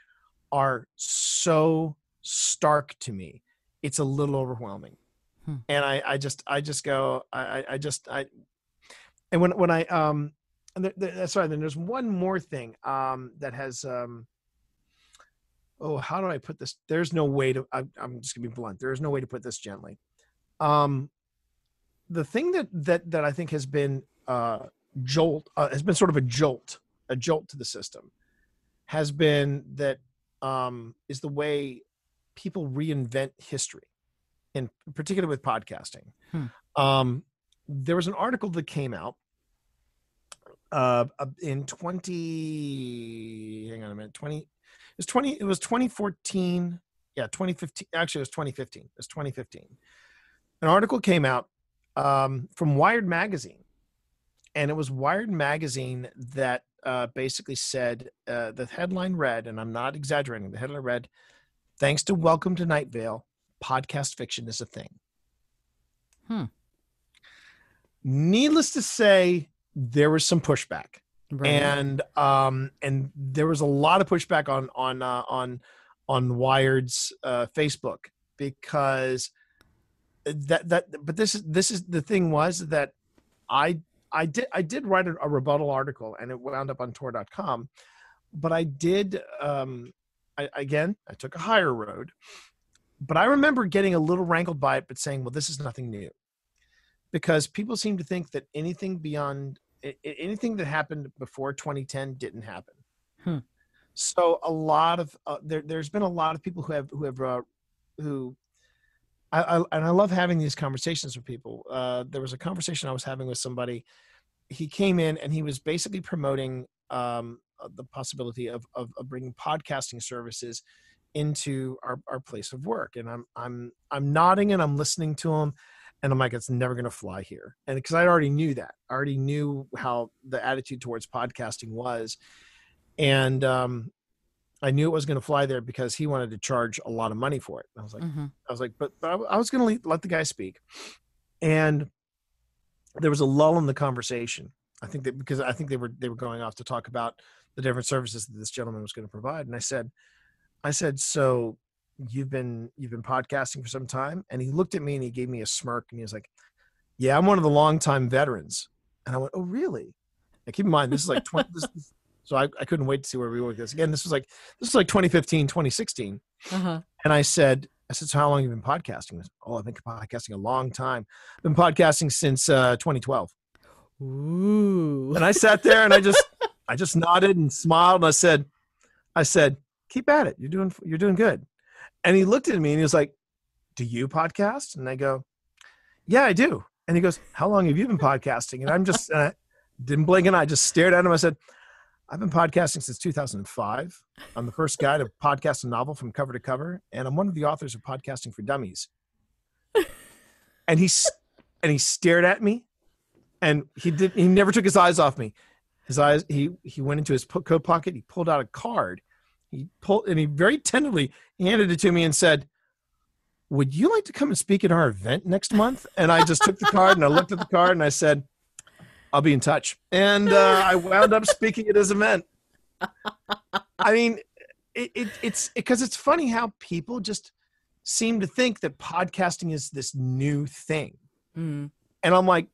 are so stark to me. It's a little overwhelming, Hmm. and I I just I just go I I- just I and when when I um and there, there, sorry then there's one more thing um that has um oh how do I put this? There's no way to I, I'm just gonna be blunt. There is no way to put this gently. Um, the thing that that that I think has been uh jolt uh, has been sort of a jolt a jolt to the system has been that um is the way people reinvent history in particular with podcasting Hmm. um there was an article that came out uh uh, in 20 hang on a minute 20 it was 20 it was 2014 yeah 2015 actually it was 2015 it was 2015 an article came out um, from Wired magazine, and it was Wired magazine that uh, basically said uh, the headline read, and I'm not exaggerating. The headline read, "Thanks to Welcome to Night Vale, podcast fiction is a thing." Hmm. Needless to say, there was some pushback Right. and um and there was a lot of pushback on on uh, on on wired's uh facebook because that that but this is this is the thing was that i i did i did write a, a rebuttal article and it wound up on tor.com but i did um I, again i took a higher road but i remember getting a little rankled by it but saying well this is nothing new because people seem to think that anything beyond anything that happened before 2010 didn't happen. Hmm. So a lot of uh, there, there's been a lot of people who have who have uh, who I, I and I love having these conversations with people. Uh, there was a conversation I was having with somebody. He came in and he was basically promoting um, uh, the possibility of, of of bringing podcasting services into our, our place of work. And I'm I'm I'm nodding and I'm listening to him and I'm like, it's never going to fly here. And because I already knew that, I already knew how the attitude towards podcasting was, and um, I knew it was going to fly there because he wanted to charge a lot of money for it. I was like, Mhm. I was like, but, but I, I was going to let the guy speak, and there was a lull in the conversation. I think that because I think they were they were going off to talk about the different services that this gentleman was going to provide, and I said, I said, so you've been you've been podcasting for some time and he looked at me and he gave me a smirk and he was like yeah i'm one of the longtime veterans and i went oh really and keep in mind this is like 20 this, this- so I, I couldn't wait to see where we were with this. Again this was like this was like 2015 2016 Uh-huh. and i said i said so how long have you been podcasting? Oh i've been podcasting a long time. I've been podcasting since uh, 2012 Ooh. and i sat there and i just i just nodded and smiled and i said i said keep at it. You're doing you're doing good. And he looked at me and he was like do you podcast? And i go yeah i do. And he goes how long have you been podcasting? And i'm just and I didn't blink and i just stared at him. I said i've been podcasting since 2005 i'm the first guy to podcast a novel from cover to cover and i'm one of the authors of podcasting for dummies. And he and he stared at me and he did he never took his eyes off me. His eyes he he went into his coat pocket he pulled out a card. He pulled and he very tenderly handed it to me and said would you like to come and speak at our event next month? And i just took the card and i looked at the card and i said i'll be in touch and uh, i wound up speaking at his event i mean it, it, it's because it's funny how people just seem to think that podcasting is this new thing Mm. and I'm like,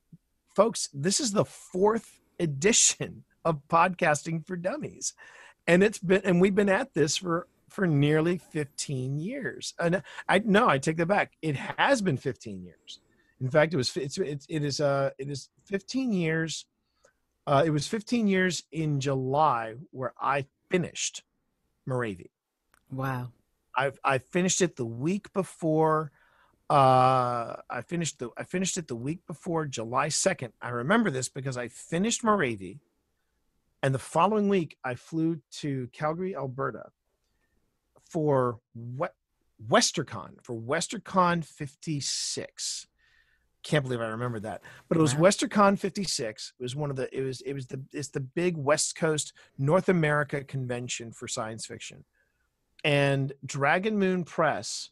folks, this is the fourth edition of podcasting for dummies. And it's been and we've been at this for for nearly 15 years. And I no, I take that back. It has been 15 years. In fact, it was it's, it's it is uh it is 15 years uh it was 15 years in July where I finished Morevi. Wow. I I finished it the week before. Uh, I finished the I finished it the week before July second. I remember this because I finished Morevi, and the following week I flew to Calgary, Alberta, for what WesterCon for WesterCon fifty six. Can't believe I remember that, but it was Wow. WesterCon fifty six. It was one of the it was it was the it's the big West Coast North America convention for science fiction and Dragon Moon Press,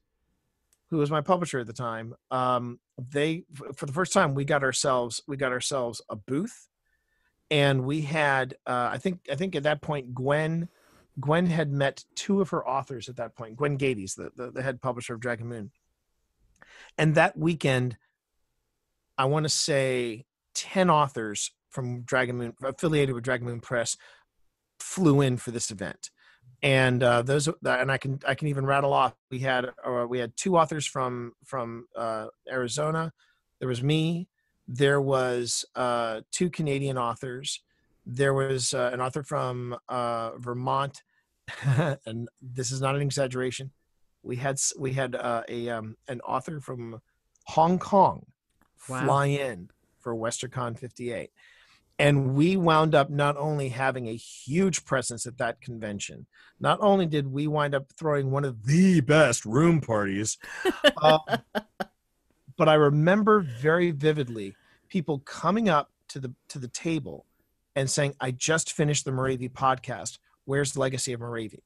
who was my publisher at the time, um, they for the first time we got ourselves we got ourselves a booth, and we had uh, I think I think at that point Gwen Gwen had met two of her authors at that point. Gwen Gades, the, the the head publisher of Dragon Moon, and that weekend, I want to say ten authors from Dragon Moon affiliated with Dragon Moon Press flew in for this event and uh, those and I can I can even rattle off. We had uh, we had two authors from from uh, Arizona. There was me. There was uh, two Canadian authors. There was uh, an author from uh, Vermont, and this is not an exaggeration. We had we had uh, a um, an author from Hong Kong Wow. fly in for WesterCon 58. And we wound up not only having a huge presence at that convention, not only did we wind up throwing one of the best room parties, um, but I remember very vividly people coming up to the to the table and saying, "I just finished the Morevi podcast. Where's the legacy of Morevi?"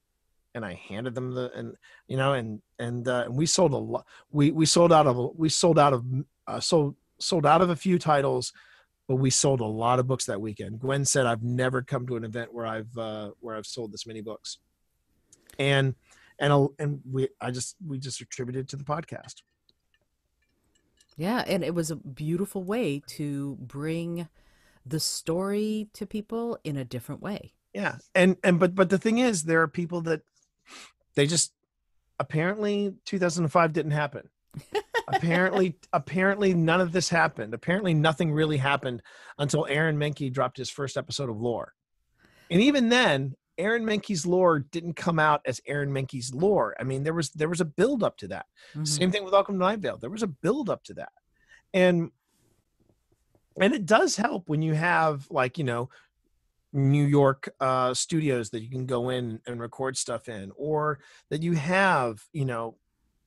And I handed them the and you know and and uh, and we sold a lot. We we sold out of we sold out of uh, sold sold out of a few titles, but we sold a lot of books that weekend. Gwen said, "I've never come to an event where I've uh, where I've sold this many books," and and a- and we I just we just attributed to the podcast. Yeah, and it was a beautiful way to bring the story to people in a different way. Yeah, and and but but the thing is, there are people that they just apparently 2005 didn't happen. apparently apparently none of this happened. Apparently nothing really happened until Aaron Mahnke dropped his first episode of Lore. And even then, Aaron Mahnke's lore didn't come out as Aaron Mahnke's lore. I mean, there was there was a build up to that. Mhm. Same thing with Welcome to Night Vale. There was a build up to that. And and it does help when you have like, you know, New York uh studios that you can go in and record stuff in or that you have, you know,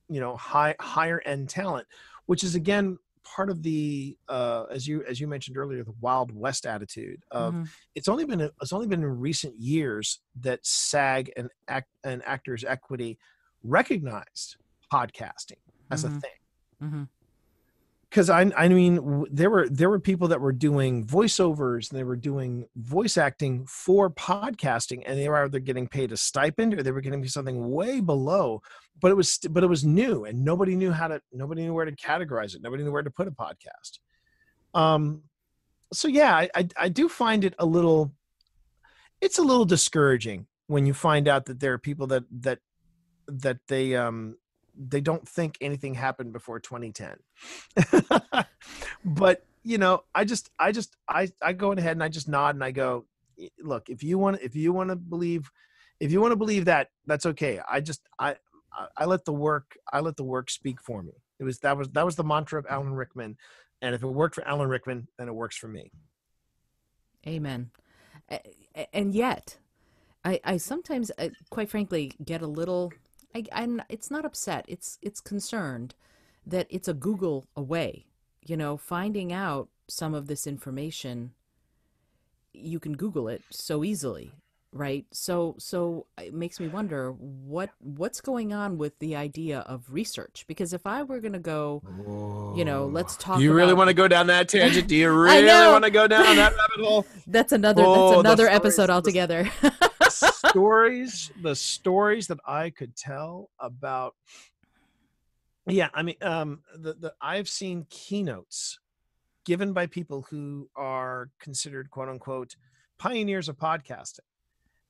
you know, high higher end talent, which is again part of the uh as you as you mentioned earlier the wild west attitude of Mhm. it's only been it's only been in recent years that SAG and act and Actors Equity recognized podcasting as a Mhm. thing. Mhm. Because I I mean there were there were people that were doing voiceovers and they were doing voice acting for podcasting and they were either getting paid a stipend or they were getting something way below. But it was but it was new and nobody knew how to nobody knew where to categorize it. Nobody knew where to put a podcast. Um, so yeah, I, I I do find it a little it's a little discouraging when you find out that there are people that that that they um they don't think anything happened before 2010 but you know i just i just i i go ahead and i just nod and i go look if you want if you want to believe if you want to believe that that's okay i just i I- i let the work i let the work speak for me it was that was that was the mantra of alan rickman and if it worked for alan rickman then it works for me Amen. And yet, I, I sometimes, uh, quite frankly, get a little. I, I'm. It's not upset. It's it's concerned that it's a Google away. You know, finding out some of this information, you can Google it so easily, right? So so it makes me wonder what what's going on with the idea of research. Because if I were going to go, you know, let's talk. do you really want to go down that tangent do you really want to go down that rabbit hole That's another. Oh, that's another episode the- altogether. stories the stories that i could tell about yeah i mean um the, the i've seen keynotes given by people who are considered quote unquote pioneers of podcasting.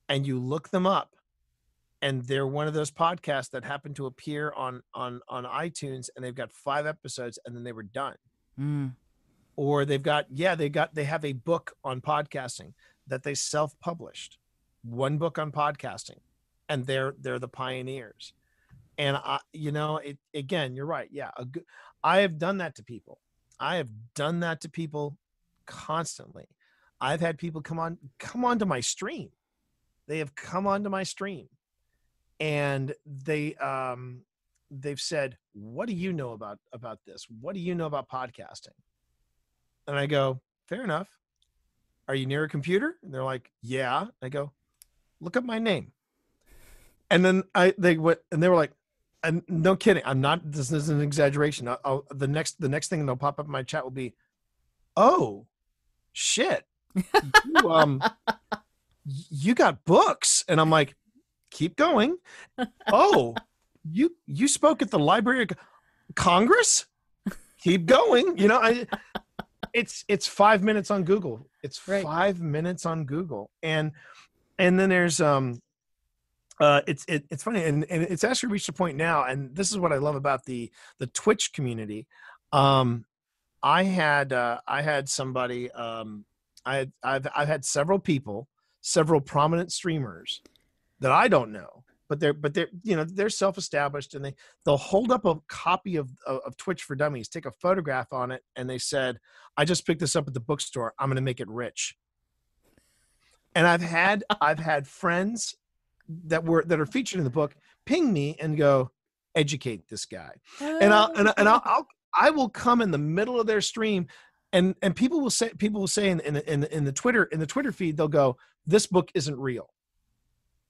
And you look them up and they're one of those podcasts that happen to appear on on on itunes and they've got five episodes and then they were done. Mm. or they've got yeah they got they have a book on podcasting that they self-published one book on podcasting and they're they're the pioneers. And i you know it again you're right. Yeah good, i have done that to people. I have done that to people constantly. I've had people come on come onto my stream. They have come onto my stream and they um they've said what do you know about about this? What do you know about podcasting? And i go fair enough. Are you near a computer? And they're like yeah. I go look up my name. And then i they went and they were like and no kidding i'm not this is an exaggeration. I'll, I'll, the next the next thing that'll pop up in my chat will be oh shit. You, um you got books. And i'm like keep going. Oh you you spoke at the library of congress? Keep going. You know i it's it's five minutes on google. It's Right. five minutes on google. And and then there's um uh it's it, it's funny and, and it's actually reached a point now and this is what i love about the the twitch community. Um i had uh i had somebody um i had i've i've had several people several prominent streamers that i don't know but they're but they're you know they're self-established and they they'll hold up a copy of, of of twitch for dummies take a photograph on it and they said i just picked this up at the bookstore. I'm going to make it rich and i've had i've had friends that were that are featured in the book ping me and go educate this guy and I'll and, I- and I'll, oh. I'll I will come in the middle of their stream, and and people will say people will say in in the- in, the- in the Twitter in the Twitter feed they'll go this book isn't real.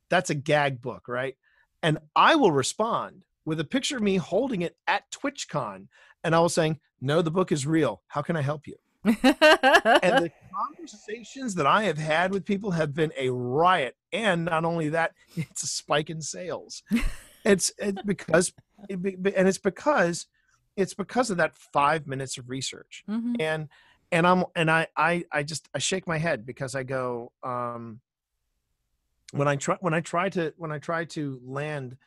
That's a gag book, right? And I will respond with a picture of me holding it at TwitchCon, and I was saying, no, the book is real. How can I help you? and the conversations that I have had with people have been a riot. And not only that, it's a spike in sales. It's it's because it, be- be- and it's because it's because of that five minutes of research. Mhm. And and I'm and I I I just I shake my head because I go um when I try when I try to when I try to land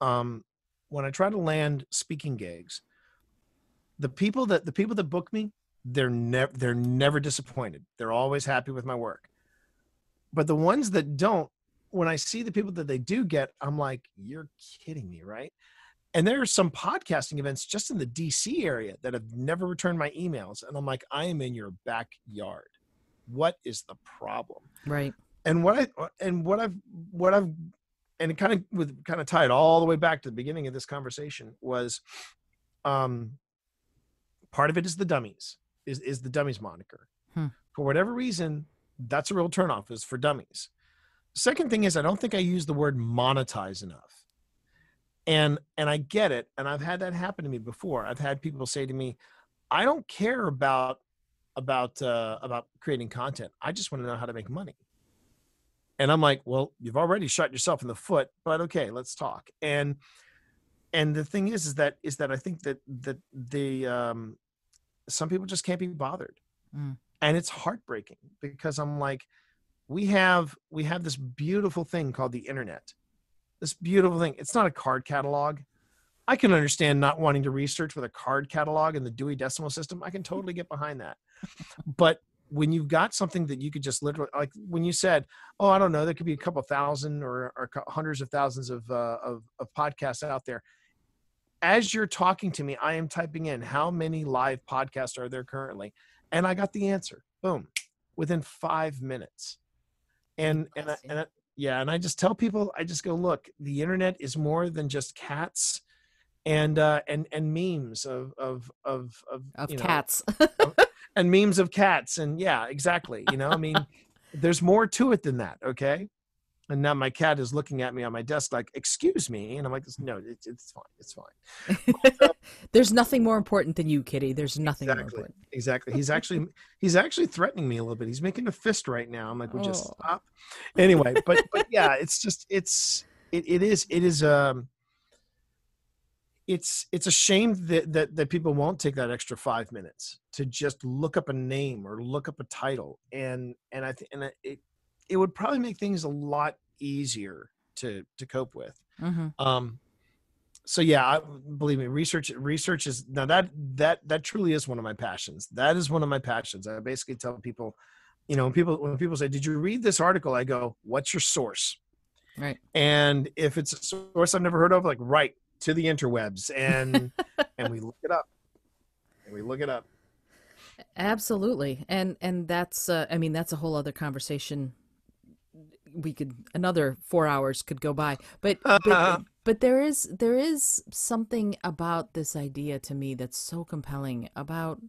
um when I try to land speaking gigs, the people that the people that book me, they're never they're never disappointed. They're always happy with my work. But the ones that don't, when I see the people that they do get, I'm like, you're kidding me, right? And there are some podcasting events just in the DC area that have never returned my emails. And I'm like, I am in your backyard. What is the problem? right. and what I and what I've what I've and it kind of with kind of tied all the way back to the beginning of this conversation was um part of it is the dummies is is the dummies moniker. Hmm. for whatever reason that's a real turnoff is for dummies. Second thing is i don't think i use the word monetize enough. And and i get it and i've had that happen to me before. I've had people say to me i don't care about about uh about creating content. I just want to know how to make money. And i'm like well you've already shot yourself in the foot but okay let's talk. And and the thing is is that is that i think that that the um some people just can't be bothered. Mm. and it's heartbreaking because i'm like we have we have this beautiful thing called the internet. This beautiful thing it's not a card catalog. I can understand not wanting to research with a card catalog and the dewey decimal system. I can totally get behind that. But when you've got something that you could just literally like when you said oh i don't know there could be a couple thousand or, or hundreds of thousands of, uh, of of podcasts out there as you're talking to me i am typing in how many live podcasts are there currently? And i got the answer boom within five minutes. And and, I, and I, yeah and i just tell people i just go look the internet is more than just cats and uh and and memes of of of of, Of you know, cats. and memes of cats. And yeah exactly you know i mean there's more to it than that okay and now my cat is looking at me on my desk like excuse me and i'm like no it's, it's fine it's fine There's nothing more important than you, Kitty. There's nothing more exactly important. exactly he's actually he's actually threatening me a little bit he's making a fist right now i'm like would you Oh. stop anyway but but yeah it's just it's it, it is it is um it's it's a shame that, that that people won't take that extra five minutes to just look up a name or look up a title and and i think and it it would probably make things a lot easier to to cope with. Hmm um so yeah I, believe me research research is now that that that truly is one of my passions. That is one of my passions. I basically tell people you know when people when people say did you read this article? I go what's your source? Right. And if it's a source I've never heard of, like right to the interwebs, and and we look it up, and we look it up. Absolutely, and and that's uh, I mean that's a whole other conversation. We could another four hours could go by, but but, but there is there is something about this idea to me that's so compelling about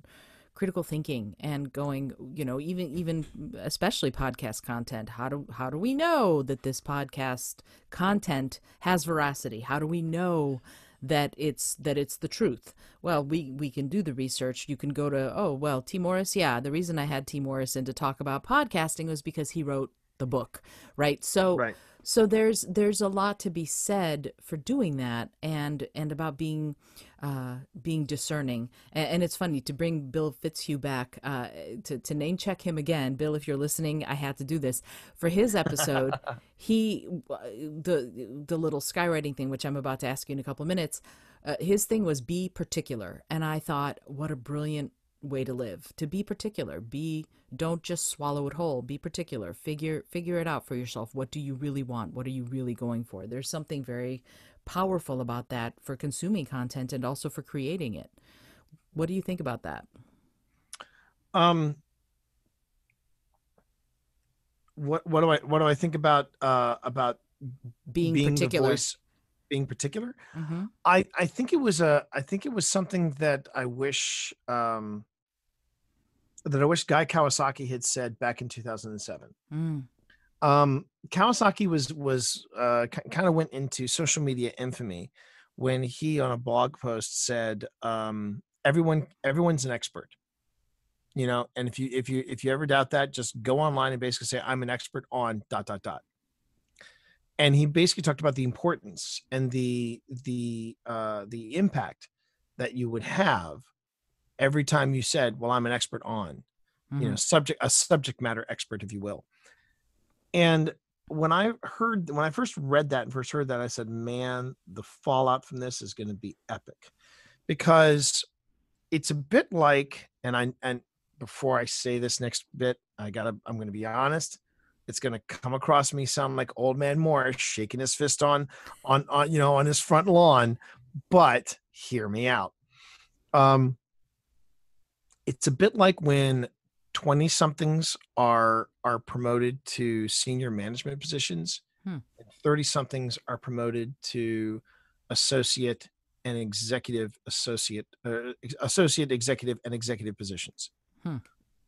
critical thinking and going you know even even especially podcast content. How do how do we know that this podcast content has veracity? How do we know that it's that it's the truth? Well we we can do the research. You can go to oh well t morris yeah the reason i had t morris in to talk about podcasting was because he wrote the book right? So Right. so there's there's a lot to be said for doing that and and about being uh, being discerning. And, and it's funny to bring Bill Fitzhugh back uh, to to name check him again. Bill if you're listening I had to do this. For his episode he the the little skywriting thing which I'm about to ask you in a couple of minutes uh, his thing was be particular. And I thought what a brilliant way to live to be particular. Be don't just swallow it whole. Be particular. Figure figure it out for yourself. What do you really want? What are you really going for? There's something very powerful about that for consuming content and also for creating it. What do you think about that? Um, what what do I what do I think about uh about being, being particular. voice, being particular? hmm I I think it was a I think it was something that I wish um that I wish Guy Kawasaki had said back in 2007. mm. Um, Kawasaki was was uh, kind of went into social media infamy when he on a blog post said um, everyone everyone's an expert. You know, and if you if you if you ever doubt that, just go online and basically say I'm an expert on dot dot dot. And he basically talked about the importance and the the uh, the impact that you would have every time you said, "Well, I'm an expert on." you know Mhm. subject a subject matter expert if you will and when i heard when i first read that and first heard that i said man the fallout from this is going to be epic because it's a bit like and i and before i say this next bit i gotta i'm going to be honest it's going to come across me sound like old man morris shaking his fist on on on you know on his front lawn but hear me out um it's a bit like when 20 somethings are are promoted to senior management positions Hmm. and 30 somethings are promoted to associate and executive associate uh, associate executive and executive positions Hmm.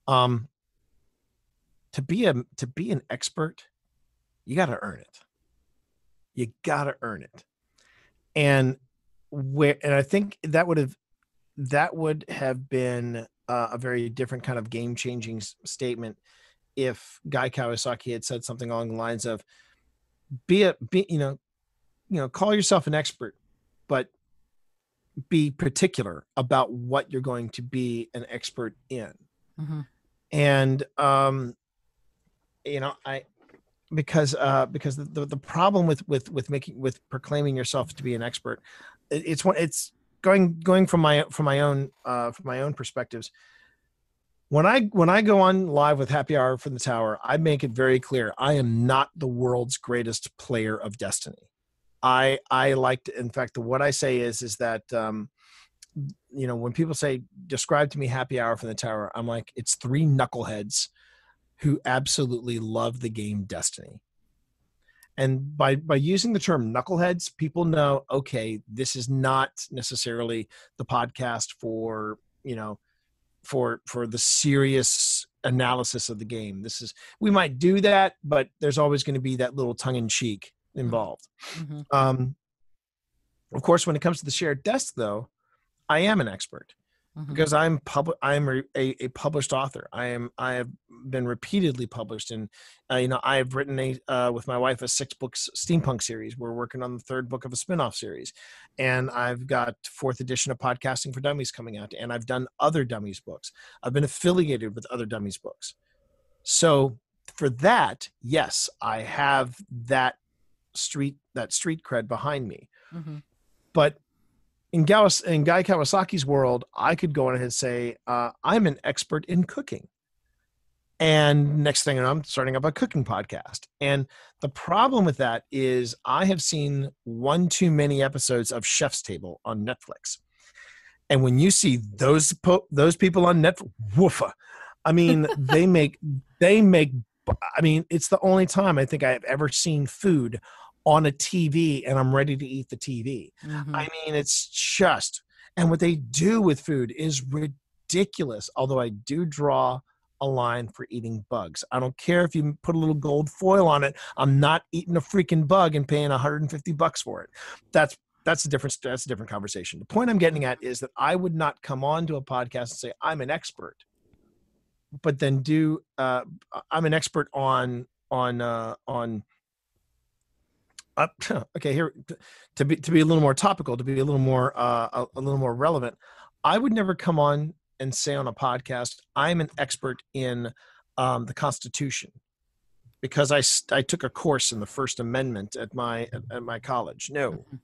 um to be a to be an expert you got to earn it you got to earn it and where and i think that would have that would have been uh, a very different kind of game changing statement if guy kawasaki had said something along the lines of be a be you know you know call yourself an expert but be particular about what you're going to be an expert in Mhm. and um you know i because uh because the, the, problem with with with making with proclaiming yourself to be an expert it, it's one it's going going from my from my own uh from my own perspectives when i when i go on live with happy hour from the tower i make it very clear i am not the world's greatest player of destiny. I i like to in fact the, what i say is is that um you know when people say describe to me happy hour from the tower i'm like it's three knuckleheads who absolutely love the game destiny and by by using the term knuckleheads people know okay this is not necessarily the podcast for you know for for the serious analysis of the game. This is we might do that but there's always going to be that little tongue in cheek involved. Mhm. um of course when it comes to the shared desk though i am an expert Mhm. because I'm pub I'm a, a, published author. I am I have been repeatedly published, and uh, you know I have written a uh, with my wife a six books steampunk series. We're working on the third book of a spin-off series, and I've got fourth edition of podcasting for dummies coming out, and I've done other dummies books. I've been affiliated with other dummies books, so for that, yes, I have that street that street cred behind me Mhm. but in, Gawas, in Guy Kawasaki's world, I could go on ahead and say uh, I'm an expert in cooking. And next thing I'm starting up a cooking podcast. And the problem with that is I have seen one too many episodes of Chef's Table on Netflix. And when you see those po- those people on Netflix, woofa. I mean, they make they make I mean, it's the only time I think I've ever seen food on a TV and I'm ready to eat the TV. Mhm. I mean, it's just, and what they do with food is ridiculous. Although I do draw a line for eating bugs. I don't care if you put a little gold foil on it. I'm not eating a freaking bug and paying 150 bucks for it. That's that's a different that's a different conversation. The point I'm getting at is that I would not come on to a podcast and say I'm an expert, but then do uh, I'm an expert on on uh, on uh, okay here to be to be a little more topical to be a little more uh, a, a little more relevant i would never come on and say on a podcast i'm an expert in um, the constitution because I, I took a course in the first amendment at my at, at my college. No. Mhm.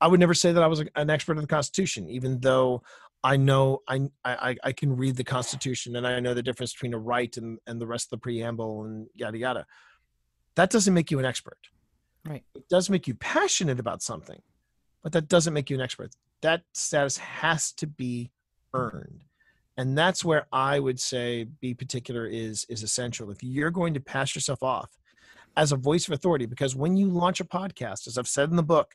i would never say that i was a, an expert in the constitution even though i know I, I i can read the constitution and i know the difference between a right and, and the rest of the preamble and yada yada. That doesn't make you an expert Right. it does make you passionate about something, but that doesn't make you an expert. That status has to be earned. And that's where I would say be particular is is essential. If you're going to pass yourself off as a voice of authority, because when you launch a podcast, as I've said in the book,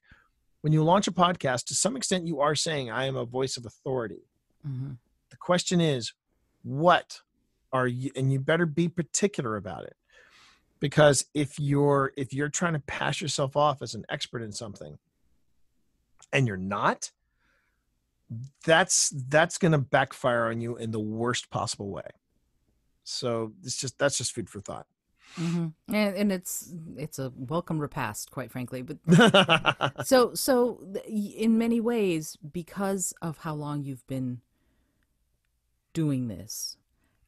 when you launch a podcast, to some extent you are saying, I am a voice of authority. Mhm. The question is, what are you and you better be particular about it because if you're if you're trying to pass yourself off as an expert in something and you're not that's that's going to backfire on you in the worst possible way so it's just that's just food for thought Mhm. And, and it's it's a welcome repast, quite frankly. But so so in many ways, because of how long you've been doing this,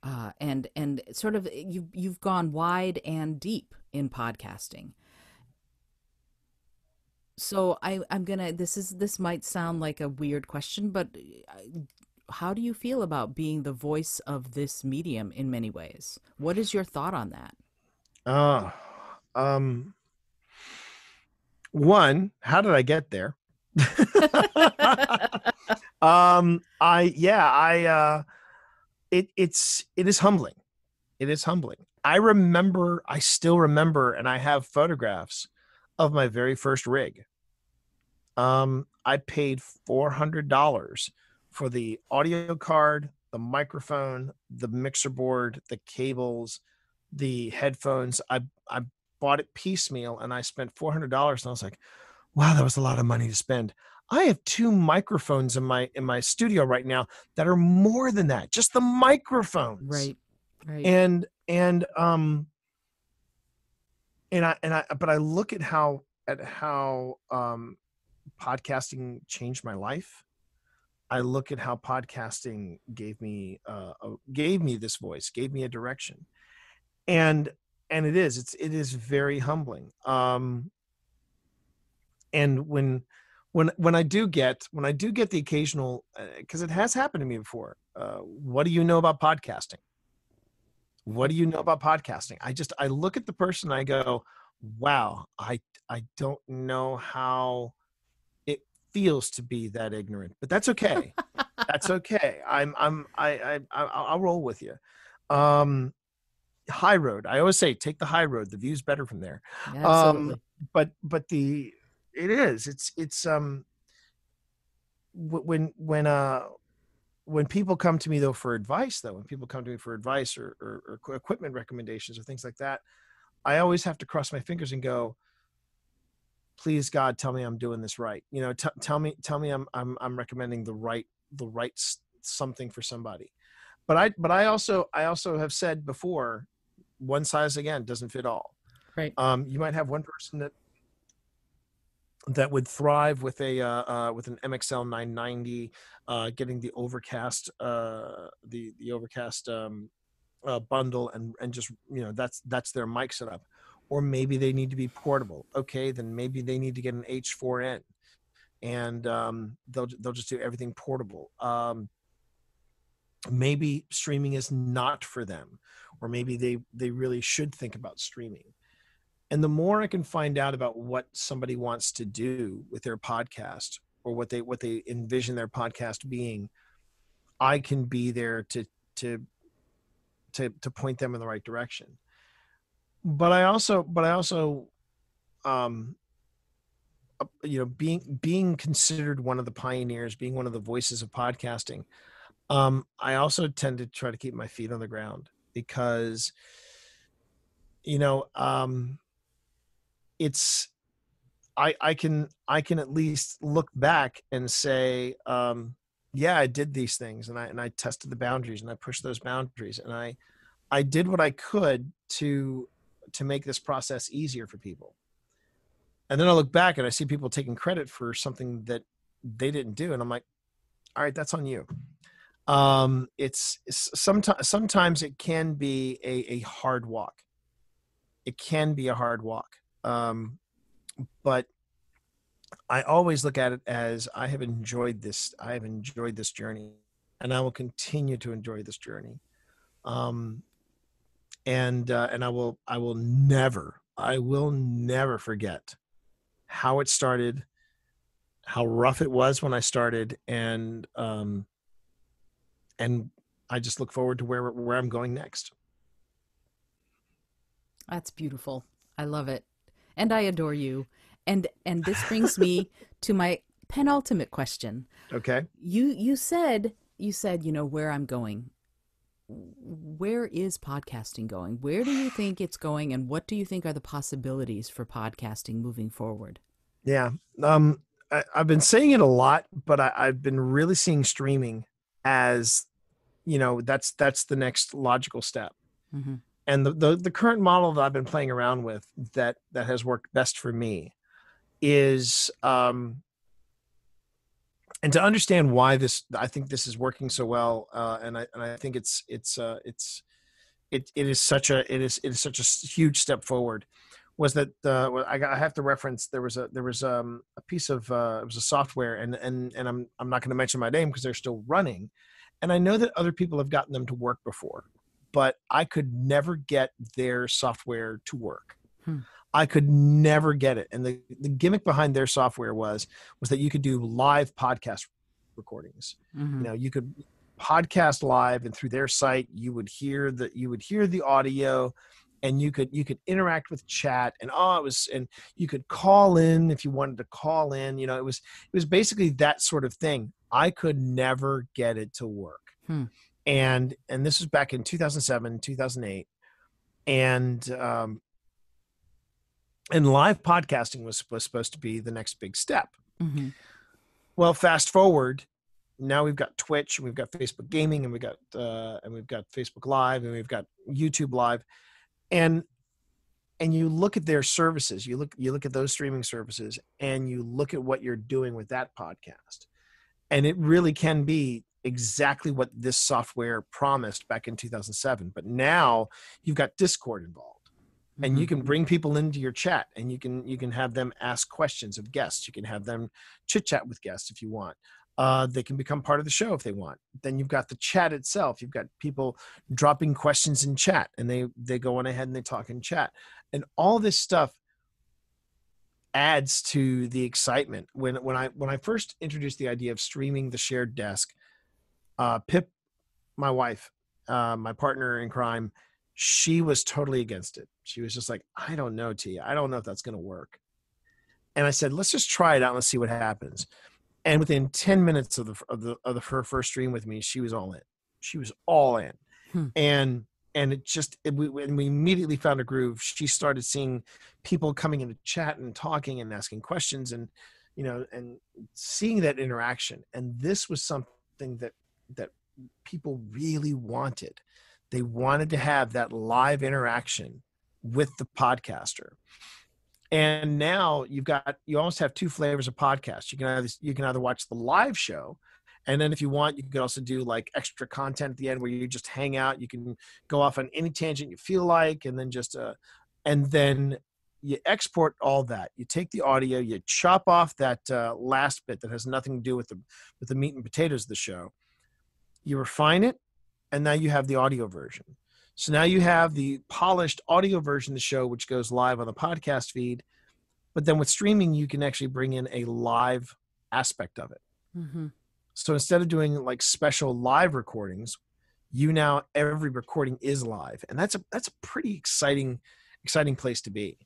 uh, and and sort of you've you've gone wide and deep in podcasting. So I I'm gonna this is this might sound like a weird question, but uh, how do you feel about being the voice of this medium in many ways? What is your thought on that? Oh, um, one, how did I get there? um, I yeah, I uh, it it's it is humbling. It is humbling. I remember, I still remember, and I have photographs of my very first rig. Um, I paid four hundred dollars for the audio card, the microphone, the mixer board, the cables, the headphones. I I bought it piecemeal and I spent four hundred dollars and I was like, wow, that was a lot of money to spend. I have two microphones in my in my studio right now that are more than that. Just the microphones. Right, right. And and um and I and I but I look at how at how um podcasting changed my life. I look at how podcasting gave me uh gave me this voice, gave me a direction. And and it is it's it is very humbling. Um and when when when I do get when I do get the occasional because it has happened to me before. Uh, what do you know about podcasting? What do you know about podcasting? I just I look at the person and I go, wow, I I don't know how it feels to be that ignorant, but that's okay. that's okay. I'm I'm I I I- I'll roll with you. Um, high road. I always say take the high road. The view's better from there Absolutely. but but the it is. It's it's um when when uh when people come to me though for advice though when people come to me for advice or, or, or equipment recommendations or things like that i always have to cross my fingers and go please god tell me i'm doing this right. You know t- tell me tell me i'm i'm i'm recommending the right the right s- something for somebody. But i but i also i also have said before one size again doesn't fit all. Right. um, you might have one person that that would thrive with a uh, uh, with an MXL 990, uh, getting the overcast uh, the the overcast um, uh, bundle and and just you know that's that's their mic setup, or maybe they need to be portable. Okay, then maybe they need to get an H4n, and um, they'll they'll just do everything portable. Um, maybe streaming is not for them or maybe they they really should think about streaming and the more i can find out about what somebody wants to do with their podcast or what they what they envision their podcast being i can be there to to to to point them in the right direction. But i also but i also um uh, you know being being considered one of the pioneers being one of the voices of podcasting um i also tend to try to keep my feet on the ground because you know um it's i i can i can at least look back and say um yeah i did these things and i and i tested the boundaries and i pushed those boundaries and i i did what i could to to make this process easier for people. And then i look back and i see people taking credit for something that they didn't do and i'm like all right that's on you. Um it's, it's sometimes sometimes it can be a, a hard walk. It can be a hard walk um but i always look at it as i have enjoyed this i have enjoyed this journey and i will continue to enjoy this journey um and uh, and i will i will never i will never forget how it started how rough it was when i started and um and I just look forward to where where I'm going next. That's beautiful. I love it. And I adore you. And and this brings me to my penultimate question. Okay. You you said you said, you know, where I'm going. Where is podcasting going? Where do you think it's going and what do you think are the possibilities for podcasting moving forward? Yeah. Um I, have been saying it a lot, but I, I've been really seeing streaming as you know that's that's the next logical step mm-hmm. And the, the, the current model that i've been playing around with that that has worked best for me is um and to understand why this i think this is working so well uh and i and i think it's it's uh it's it, it is such a it is it is such a huge step forward was that uh, I, I have to reference there was a there was um, a piece of uh, it was a software and and and I'm I'm not going to mention my name because they're still running, and I know that other people have gotten them to work before, but I could never get their software to work. Hmm. I could never get it. And the, the gimmick behind their software was was that you could do live podcast recordings. Mm-hmm. You know, you could podcast live and through their site you would hear the you would hear the audio and you could you could interact with chat and oh it was and you could call in if you wanted to call in you know it was it was basically that sort of thing I could never get it to work. Hmm. And and this was back in 2007, 2008. And um and live podcasting was, was supposed to be the next big step. Mm-hmm. Well, fast forward, now we've got Twitch, and we've got Facebook Gaming, and we've got uh, and we've got Facebook Live, and we've got YouTube Live, and and you look at their services, you look you look at those streaming services, and you look at what you're doing with that podcast, and it really can be exactly what this software promised back in 2007 but now you've got discord involved and you can mm-hmm. bring people into your chat and you can you can have them ask questions of guests. You can have them chit chat with guests if you want. Uh, they can become part of the show if they want. Then you've got the chat itself. You've got people dropping questions in chat and they they go on ahead and they talk in chat. And all this stuff adds to the excitement. When when i when i first introduced the idea of streaming the shared desk uh pip my wife uh my partner in crime she was totally against it. She was just like i don't know t. I don't know if that's going to work. And i said let's just try it out and let's see what happens. And within 10 minutes of the of the of the her first stream with me she was all in. She was all in. Hmm. and and it just it, we, when we immediately found a groove she started seeing people coming into chat and talking and asking questions and you know and seeing that interaction. And this was something that that people really wanted they wanted to have that live interaction with the podcaster and now you've got you almost have two flavors of podcast you can either you can either watch the live show and then if you want, you can also do like extra content at the end where you just hang out. You can go off on any tangent you feel like, and then just uh, and then you export all that. You take the audio, you chop off that uh, last bit that has nothing to do with the with the meat and potatoes of the show. You refine it, and now you have the audio version. So now you have the polished audio version of the show, which goes live on the podcast feed. But then with streaming, you can actually bring in a live aspect of it. Mm-hmm. So instead of doing like special live recordings, you now every recording is live, and that's a that's a pretty exciting exciting place to be.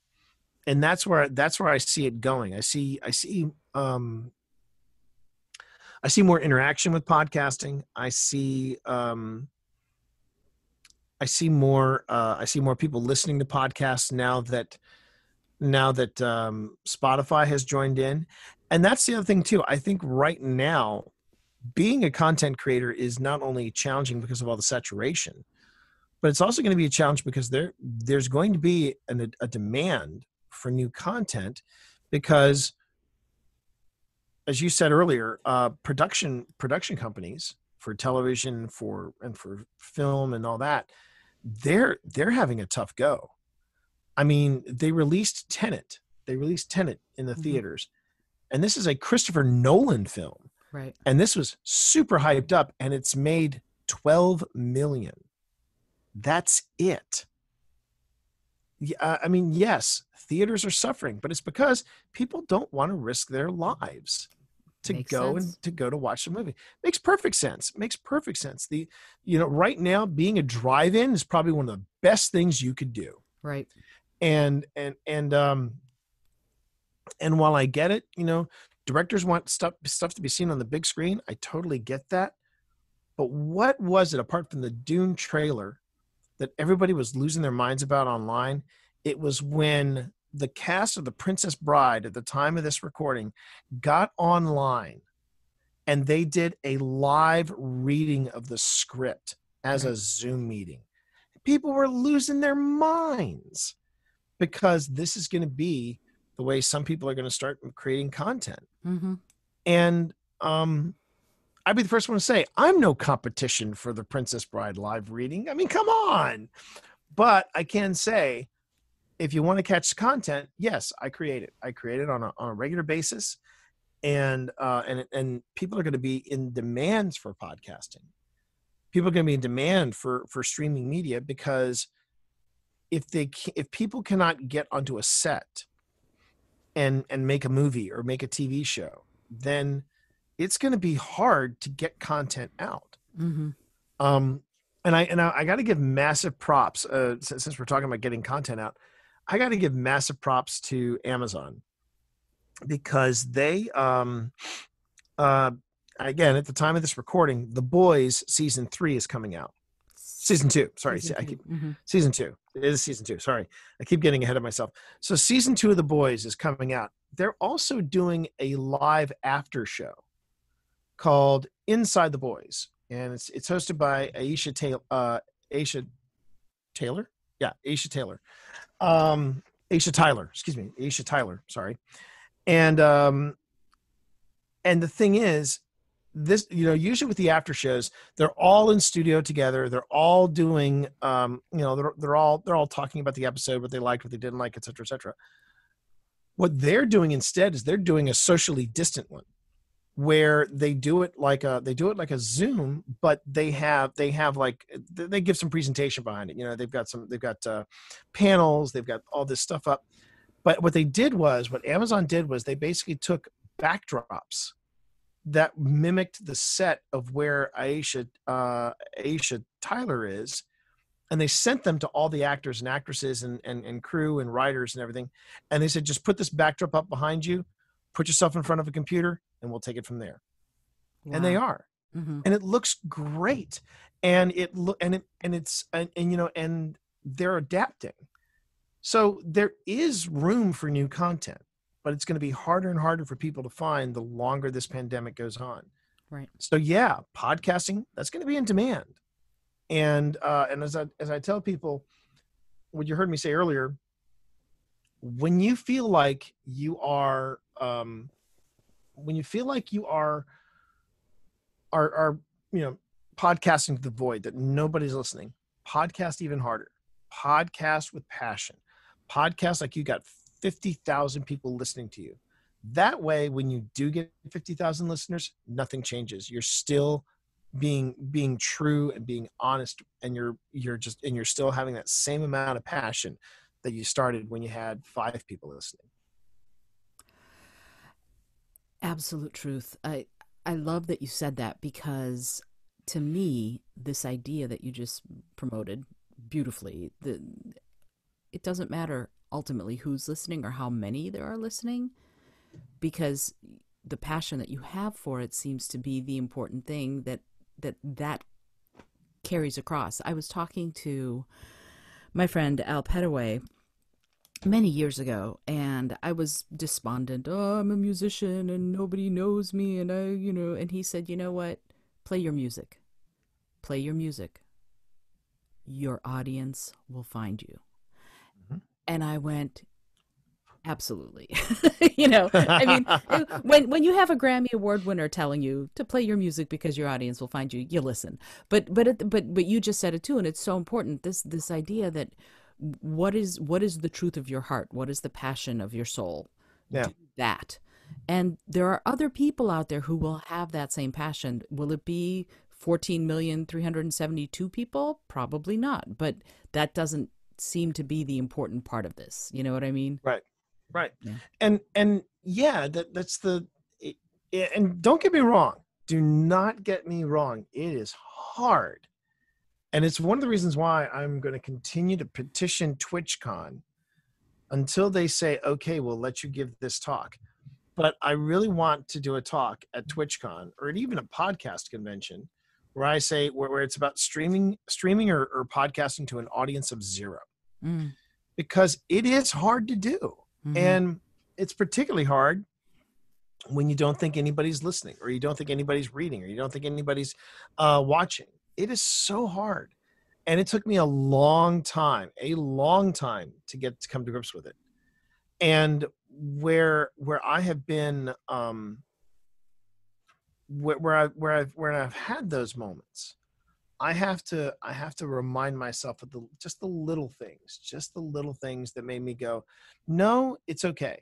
And that's where that's where I see it going. I see I see um, I see more interaction with podcasting. I see um, I see more uh, I see more people listening to podcasts now that now that um, Spotify has joined in, and that's the other thing too. I think right now being a content creator is not only challenging because of all the saturation, but it's also going to be a challenge because there there's going to be an, a demand for new content because as you said earlier uh, production production companies for television for and for film and all that they're they're having a tough go. I mean they released Tenet. They released Tenet in the Mhm. theaters. And this is a christopher nolan film. Right. and this was super hyped up and it's made 12 million. That's it. Yeah, i mean yes theaters are suffering but it's because people don't want to risk their lives to Makes go sense. and to go to watch the movie. Makes perfect sense. Makes perfect sense. The you know right now being a drive-in is probably one of the best things you could do. Right. and and and um and while i get it you know directors want stuff stuff to be seen on the big screen. I totally get that. But what was it apart from the dune trailer that everybody was losing their minds about online? It was when the cast of the princess bride at the time of this recording got online and they did a live reading of the script as a zoom meeting people were losing their minds because this is going to be the way some people are going to start creating content. Mm-hmm. And um, I'd be the first one to say, I'm no competition for the Princess Bride live reading. I mean, come on. But I can say, if you want to catch content, yes, I create it. I create it on a, on a regular basis. And, uh, and, and people are going to be in demands for podcasting. People are going to be in demand for, for streaming media because if they if people cannot get onto a set and and make a movie or make a TV show, then it's going to be hard to get content out. Mm-hmm. Um, and I and I, I got to give massive props uh, since, since we're talking about getting content out. I got to give massive props to Amazon because they um uh again at the time of this recording, The Boys season three is coming out. Season two, sorry, I keep Mm-hmm. season two. It is season two. Sorry, I keep getting ahead of myself. So season two of The Boys is coming out. They're also doing a live after show called Inside the Boys, and it's it's hosted by Aisha Taylor. Uh, Aisha Taylor, yeah, Aisha Taylor. Um, Aisha Tyler, excuse me, Aisha Tyler. Sorry, and um, and the thing is, this you know usually with the after shows they're all in studio together they're all doing um you know they're, they're all they're all talking about the episode what they liked what they didn't like etc cetera, etc cetera. what they're doing instead is they're doing a socially distant one where they do it like a they do it like a zoom but they have they have like they give some presentation behind it you know they've got some they've got uh, panels they've got all this stuff up. But what they did was what amazon did was they basically took backdrops that mimicked the set of where Aisha uh, Aisha Tyler is, and they sent them to all the actors and actresses and, and and crew and writers and everything, and they said just put this backdrop up behind you, put yourself in front of a computer, and we'll take it from there. And they are, Mm-hmm. and it looks great, and it look and it and it's and, and you know and they're adapting, so there is room for new content but it's going to be harder and harder for people to find the longer this pandemic goes on. Right. So yeah, podcasting that's going to be in demand, and uh, and as I as I tell people, what you heard me say earlier, when you feel like you are, um, when you feel like you are, are are you know podcasting to the void that nobody's listening, podcast even harder. Podcast with passion. Podcast like you got 50,000 people listening to you. That way, when you do get 50,000 listeners, nothing changes. You're still being being true and being honest and you're you're just and you're still having that same amount of passion that you started when you had five people listening absolute truth i i love that you said that because to me this idea that you just promoted beautifully the it doesn't matter ultimately who's listening or how many there are listening because the passion that you have for it seems to be the important thing that that that carries across. I was talking to my friend Al Petteway many years ago and I was despondent. Oh, I'm a musician and nobody knows me and I, you know, and he said, "You know what? Play your music. Play your music. Your audience will find you." Mm-hmm. And I went, absolutely you know i mean when when you have a grammy award winner telling you to play your music because your audience will find you you listen but but it, but but you just said it too and it's so important this this idea that what is what is the truth of your heart? What is the passion of your soul? Yeah. Do that. And there are other people out there who will have that same passion. Will it be 14,372 people? Probably not. But that doesn't seem to be the important part of this. You know what i mean? Right. Right. Yeah. and and yeah that that's the it, and don't get me wrong. Do not get me wrong. It is hard and it's one of the reasons why i'm going to continue to petition twitchcon until they say okay we'll let you give this talk but i really want to do a talk at twitchcon or at even a podcast convention where i say where, where it's about streaming streaming or, or podcasting to an audience of zero mm. because it is hard to do Mm-hmm. And it's particularly hard when you don't think anybody's listening or you don't think anybody's reading or you don't think anybody's uh, watching. It is so hard. And it took me a long time, a long time to get to come to grips with it. And where where I have been um where, where I where I've where I've had those moments, I have to I have to remind myself of the just the little things, just the little things that made me go, no, it's okay,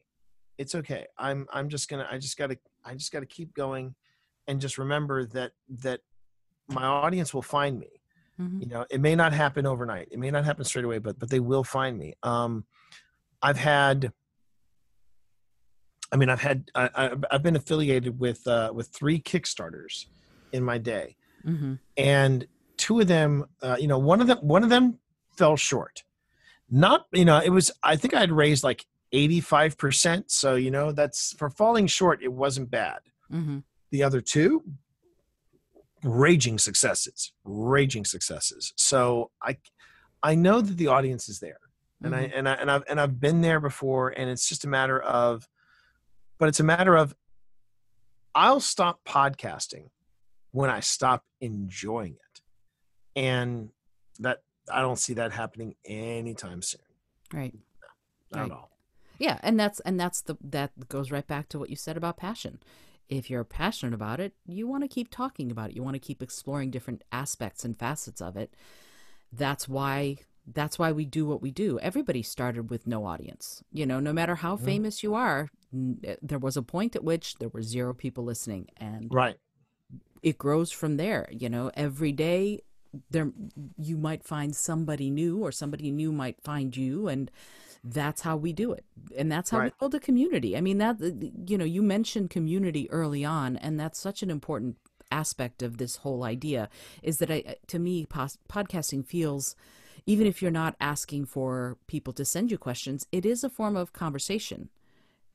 it's okay. I'm I'm just gonna I just gotta I just gotta keep going, and just remember that that my audience will find me. Mm-hmm. You know, it may not happen overnight, it may not happen straight away, but but they will find me. Um, I've had. I mean, I've had I, have been affiliated with uh, with three Kickstarters in my day, mm-hmm. and two of them, uh, you know, one of them, one of them fell short. Not, you know, it was. I think I'd raised like eighty-five percent. So you know, that's for falling short. It wasn't bad. Mm-hmm. The other two, raging successes, raging successes. So I, I know that the audience is there, and mm-hmm. I and I and I've and I've been there before, and it's just a matter of, but it's a matter of, I'll stop podcasting when I stop enjoying it and that I don't see that happening anytime soon. Right. No, not right. at all. Yeah, and that's and that's the that goes right back to what you said about passion. If you're passionate about it, you want to keep talking about it. You want to keep exploring different aspects and facets of it. That's why that's why we do what we do. Everybody started with no audience. You know, no matter how mm-hmm. famous you are, eh, there was a point at which there were zero people listening and Right. It grows from there, you know, every day there you might find somebody new or somebody new might find you and that's how we do it and that's how right. we build a community i mean that you know you mentioned community early on and that's such an important aspect of this whole idea is that I, to me podcasting feels even if you're not asking for people to send you questions it is a form of conversation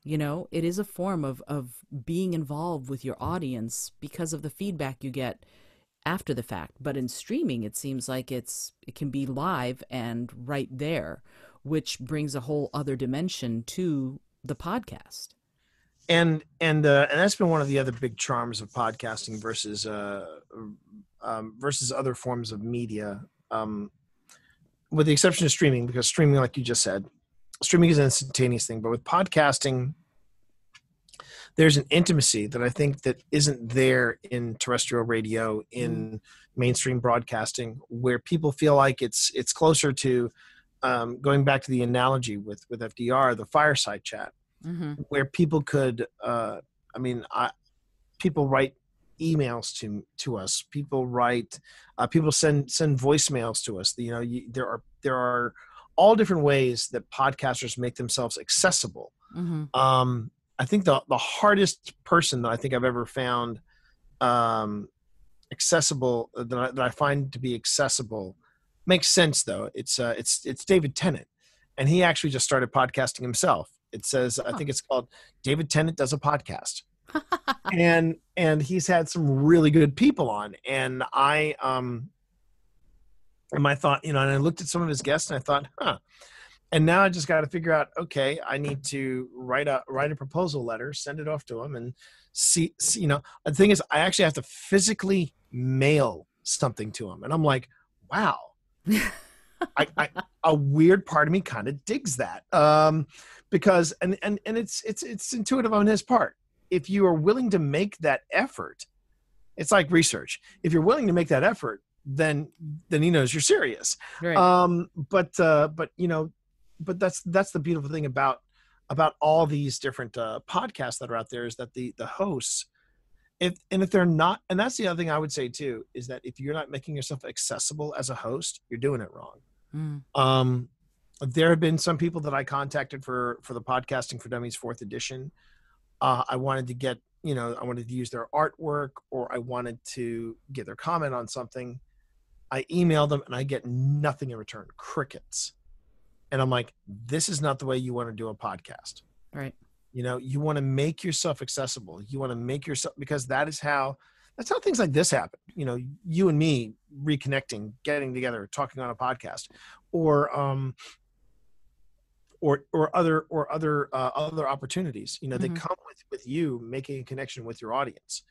you know it is a form of of being involved with your audience because of the feedback you get after the fact. But in streaming, it seems like it's it can be live and right there, which brings a whole other dimension to the podcast. And and uh, and that's been one of the other big charms of podcasting versus uh, um, versus other forms of media, um, with the exception of streaming, because streaming, like you just said, streaming is an instantaneous thing. But with podcasting, there's an intimacy that I think that isn't there in terrestrial radio in mm. mainstream broadcasting where people feel like it's it's closer to um, going back to the analogy with with FDR the fireside chat mm-hmm. where people could uh, I mean I people write emails to to us. People write. Uh, people send send voicemails to us. You know, you, there are there are all different ways that podcasters make themselves accessible. Mm-hmm. Um, I think the the hardest person that I think I've ever found um, accessible that I, that I find to be accessible makes sense though. It's uh, it's it's David Tennant, and he actually just started podcasting himself. It says I think it's called David Tennant does a podcast, and and he's had some really good people on, and I um and my thought you know, and I looked at some of his guests and I thought, huh. And now I just got to figure out. Okay, I need to write a write a proposal letter, send it off to him, and see, see. You know, the thing is, I actually have to physically mail something to him, and I'm like, wow, I, I, a weird part of me kind of digs that um, because and and and it's it's it's intuitive on his part. If you are willing to make that effort, it's like research. If you're willing to make that effort, then then he knows you're serious. Right. Um, but uh, but you know, but that's that's the beautiful thing about about all these different uh, podcasts that are out there is that the the hosts if and if they're not and that's the other thing i would say too is that if you're not making yourself accessible as a host you're doing it wrong. Mm. um there have been some people that i contacted for for the podcasting for dummies fourth edition. Uh i wanted to get you know i wanted to use their artwork or i wanted to get their comment on something. I email them and i get nothing in return crickets. And i'm like this is not the way you want to do a podcast. Right. You know you want to make yourself accessible you want to make yourself because that is how that's how things like this happen you know you and me reconnecting getting together talking on a podcast or um or or other or other uh, other opportunities you know they Mhm. come with with you making a connection with your audience.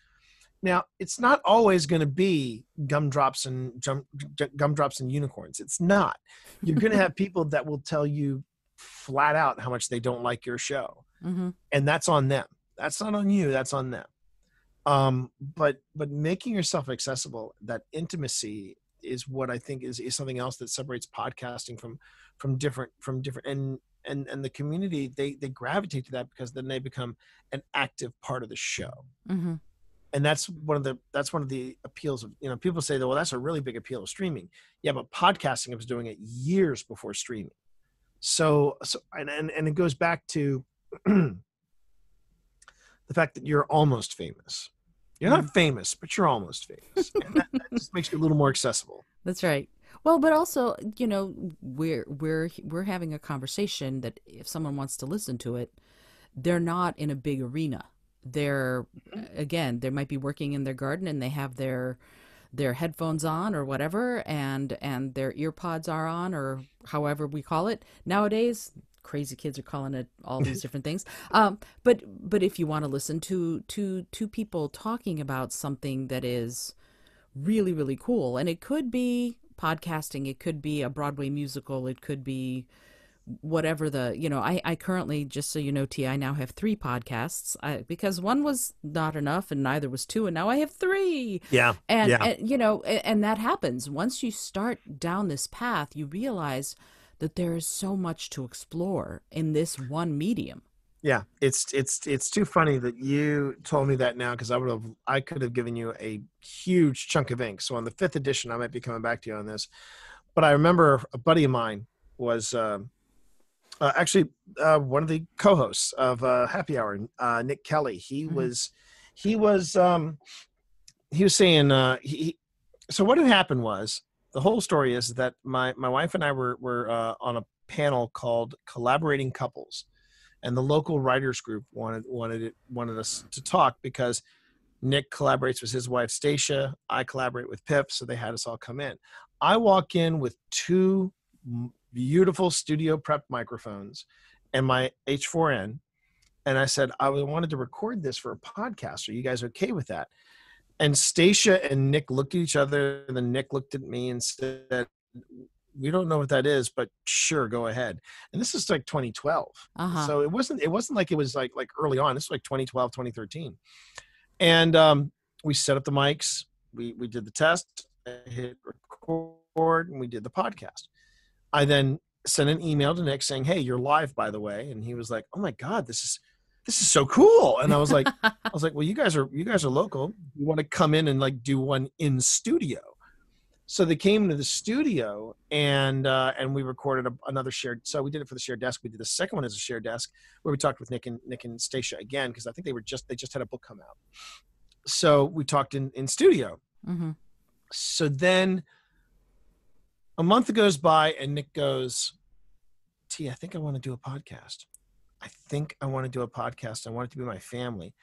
Now it's not always going to be gumdrops and jum, j- gumdrops and unicorns it's not. You're going to have people that will tell you flat out how much they don't like your show Mm-hmm. and that's on them. That's not on you that's on them. Um but but making yourself accessible that intimacy is what i think is, is something else that separates podcasting from from different from different and and and the community they they gravitate to that because then they become an active part of the show. Mm-hmm. and that's one of the that's one of the appeals of you know people say that well that's a really big appeal of streaming. Yeah but podcasting was doing it years before streaming. So so and and, and it goes back to the fact that you're almost famous you're not mm-hmm. famous but you're almost famous and that, that just makes you a little more accessible That's right. Well, but also, you know, we're we're we're having a conversation that if someone wants to listen to it, they're not in a big arena. They're mm-hmm. again, they might be working in their garden and they have their their headphones on or whatever and and their ear pods are on or however we call it. Nowadays, crazy kids are calling it all these different things. Um but but if you want to listen to to two people talking about something that is really really cool and it could be podcasting it could be a broadway musical it could be whatever the you know i i currently just so you know t i now have three podcasts I, because one was not enough and neither was two and now i have three yeah and, Yeah. and you know and, and that happens once you start down this path you realize that there is so much to explore in this one medium Yeah, it's it's it's too funny that you told me that now because I would have I could have given you a huge chunk of ink. So on the fifth edition, I might be coming back to you on this. But I remember a buddy of mine was um uh, actually uh, one of the co-hosts of uh, Happy Hour, uh, Nick Kelly. He Mhm. was he was um, he was saying uh, he. he- So what had happened was the whole story is that my my wife and I were were uh, on a panel called Collaborating Couples and the local writers group wanted wanted it wanted us to talk because Nick collaborates with his wife Stacia. I collaborate with Pip, so they had us all come in. I walk in with two beautiful studio prep microphones and my H4n, and I said I wanted to record this for a podcast. Are you guys okay with that? And Stacia and Nick looked at each other, and then Nick looked at me and said, "We don't know what that is, but sure, go ahead." And this is like 2012 uh-huh. So it wasn't it wasn't like it was like like early on. This was like 2012 2013 and um we set up the mics. We we did the test I hit record and we did the podcast. I then sent an email to nick saying hey you're live by the way. And he was like oh my god this is this is so cool. And I was like, I was like, well, you guys are, you guys are local. You want to come in and like do one in studio. So they came to the studio and, uh, and we recorded a, another shared. So we did it for the shared desk. We did the second one as a shared desk where we talked with Nick and Nick and Stacia again, because I think they were just, they just had a book come out. So we talked in, in studio. Mm-hmm. So then a month goes by and Nick goes, T, I think I want to do a podcast. I think I want to do a podcast. I want it to be my family.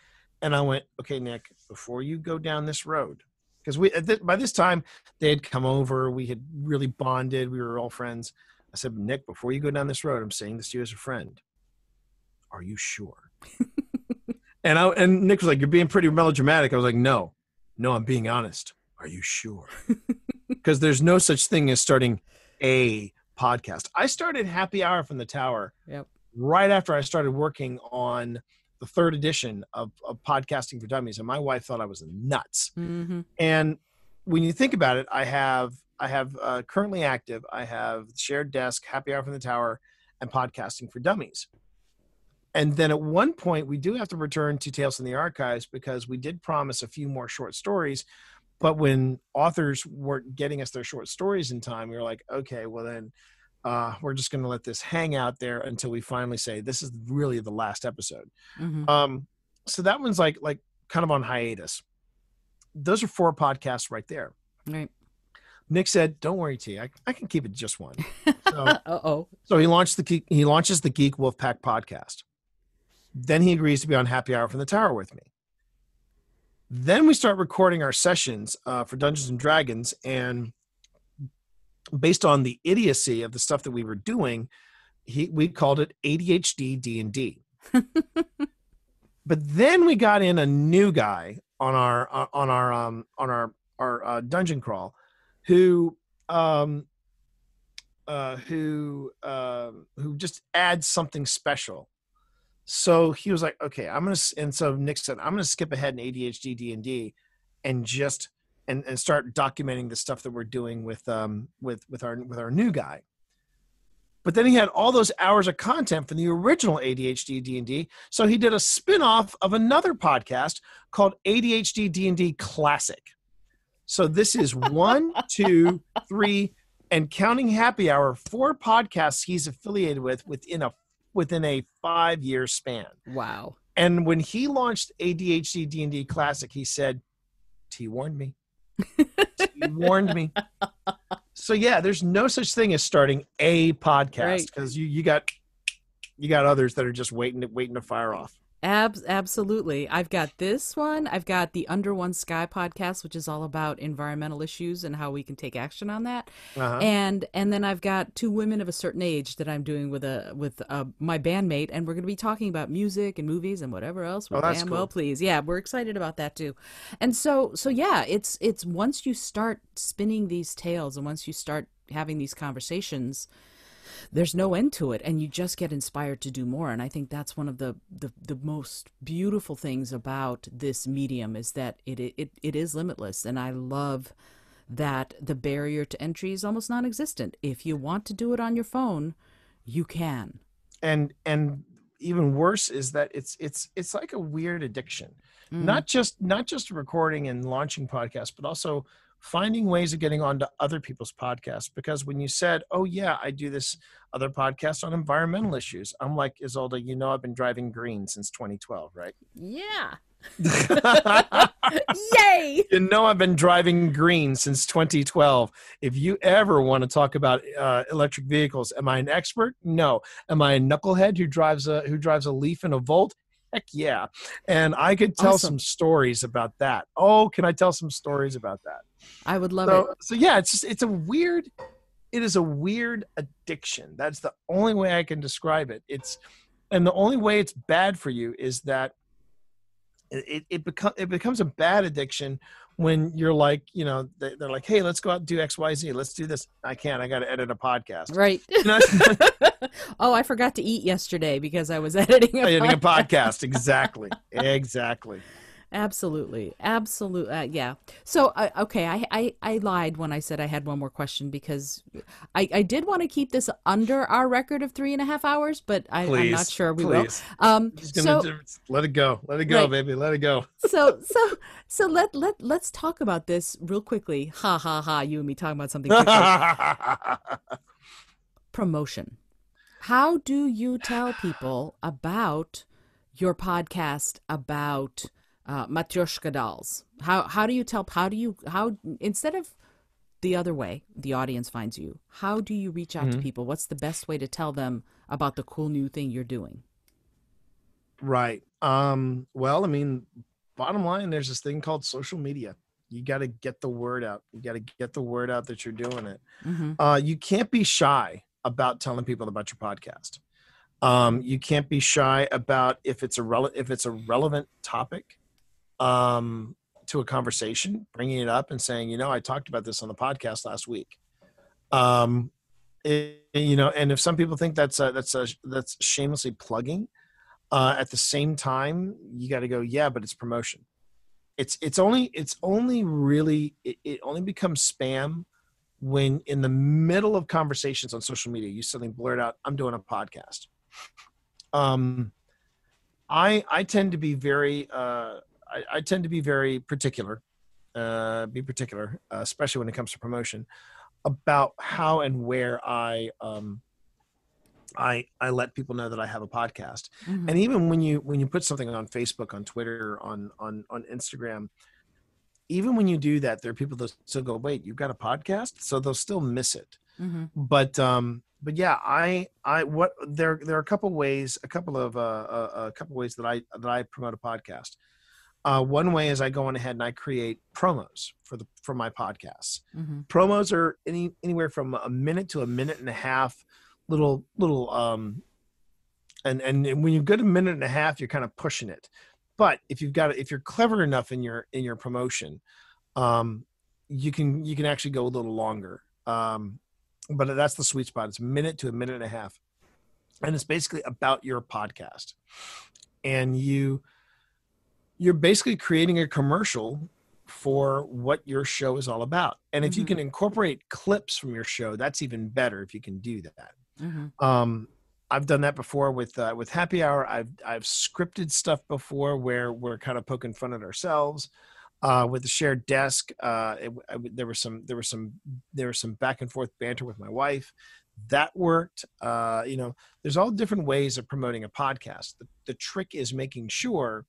And I went, okay, Nick, before you go down this road, because we by this time they had come over, we had really bonded, we were all friends. I said, Nick, before you go down this road, I'm saying this to you as a friend. Are you sure? and I and Nick was like, You're being pretty melodramatic. I was like, No, no, I'm being honest. Are you sure? Because there's no such thing as starting a podcast. I started Happy Hour from the Tower Yep. Right after I started working on the third edition of, of Podcasting for Dummies, and my wife thought I was nuts. Mm-hmm. And when you think about it, I have I have uh, currently active. I have Shared Desk, Happy Hour from the Tower, and Podcasting for Dummies. And then at one point, we do have to return to Tales from the Archives because we did promise a few more short stories. But when authors weren't getting us their short stories in time, we were like, okay, well then uh, we're just going to let this hang out there until we finally say this is really the last episode. Mm-hmm. Um, so that one's like like kind of on hiatus. Those are four podcasts right there. Right. Nick said, "Don't worry, T. I, I can keep it just one." So, uh oh. so he launched the Geek- he launches the Geek Wolfpack podcast. Then he agrees to be on Happy Hour from the Tower with me. Then we start recording our sessions uh, for Dungeons and Dragons, and based on the idiocy of the stuff that we were doing, he we called it ADHD D and D. But then we got in a new guy on our uh, on our um, on our our uh, dungeon crawl, who um, uh, who um, who just adds something special. So he was like, "Okay, I'm gonna," s- and so Nick said, "I'm gonna skip ahead in ADHD D and D, and just and and start documenting the stuff that we're doing with um with with our with our new guy." But then he had all those hours of content from the original ADHD D&D, so he did a spin-off of another podcast called ADHD D&D Classic. So this is one, two, three, and counting happy hour, four podcasts he's affiliated with within a within a five-year span. Wow. And when he launched ADHD D&D Classic, he said, T warned me. T warned me. So yeah, there's no such thing as starting a podcast Right. because you you got you got others that are just waiting to waiting to fire off. Abs- absolutely. I've got this one. I've got the Under One Sky podcast, which is all about environmental issues and how we can take action on that. Uh-huh. And and then I've got two women of a certain age that I'm doing with a with uh, my bandmate, and we're going to be talking about music and movies and whatever else. we Oh, that's damn cool. well please. Yeah, we're excited about that too. And so so yeah, it's it's once you start spinning these tales and once you start having these conversations there's no end to it and you just get inspired to do more and i think that's one of the the, the most beautiful things about this medium is that it, it it is limitless and i love that the barrier to entry is almost non-existent if you want to do it on your phone you can and and even worse is that it's it's it's like a weird addiction. Mm. Not just not just recording and launching podcasts, but also finding ways of getting onto other people's podcasts because when you said oh yeah i do this other podcast on environmental issues i'm like isolda you know i've been driving green since 2012 right yeah yay you know I've been driving green since 2012. If you ever want to talk about uh, electric vehicles, am I an expert? No. Am I a knucklehead who drives a who drives a Leaf and a Volt? Heck yeah. And I could tell Awesome. some stories about that. Oh, can I tell some stories about that? i would love So, it so yeah, it's just it's a weird it is a weird addiction. That's the only way I can describe it. It's and the only way it's bad for you is that it it, it become it becomes a bad addiction when you're like, you know, they, they're like, "Hey, let's go out and do X, Y, Z. Let's do this." I can't. I got to edit a podcast. right You know, oh i forgot to eat yesterday because i was editing a editing a podcast. podcast. Exactly. Exactly. Absolutely, absolutely, uh, yeah. So, uh, okay, I, I I lied when I said I had one more question because I I did want to keep this under our record of three and a half hours, but I, am not sure we please. will. Um, so let it go, let it go, right. baby, let it go. so so so let let let's talk about this real quickly. Ha ha ha! You and me talking about something. Promotion. How do you tell people about your podcast about? Uh, matryoshka dolls. How how do you tell? How do you how instead of the other way the audience finds you? How do you reach out mm-hmm. to people? What's the best way to tell them about the cool new thing you're doing? Right. Um, well, I mean, bottom line, there's this thing called social media. You got to get the word out. You got to get the word out that you're doing it. Mm-hmm. Uh, you can't be shy about telling people about your podcast. Um, you can't be shy about if it's a rele- if it's a relevant topic um, to a conversation, bringing it up and saying, you know, I talked about this on the podcast last week. Um, it, you know, and if some people think that's a, that's a, that's shamelessly plugging, uh, at the same time, you got to go, yeah, but it's promotion. It's it's only it's only really it, it only becomes spam when in the middle of conversations on social media you suddenly blurt out, "I'm doing a podcast." Um, I I tend to be very uh, I, I tend to be very particular, uh, be particular, uh, especially when it comes to promotion, about how and where I um, I I let people know that I have a podcast. Mm-hmm. And even when you when you put something on Facebook, on Twitter, on on on Instagram, even when you do that, there are people that still go, "Wait, you've got a podcast?" So they'll still miss it. Mm-hmm. But um, but yeah, I I what there there are a couple ways, a couple of uh, a, uh, a couple ways that I that I promote a podcast. Uh, one way is I go on ahead and I create promos for the for my podcasts. Mm-hmm. Promos are any anywhere from a minute to a minute and a half, little little um, and and when you get a minute and a half, you're kind of pushing it. But if you've got if you're clever enough in your in your promotion, um, you can you can actually go a little longer. Um, but that's the sweet spot. It's a minute to a minute and a half, and it's basically about your podcast, and you you're basically creating a commercial for what your show is all about. And if mm-hmm. you can incorporate clips from your show, that's even better if you can do that. Mm-hmm. Um, I've done that before with uh, with Happy Hour. I've I've scripted stuff before where we're kind of poking fun at ourselves. Uh, with the shared desk, uh, it, I, there was some there was some there was some back and forth banter with my wife. That worked. Uh, you know, there's all different ways of promoting a podcast. The, the trick is making sure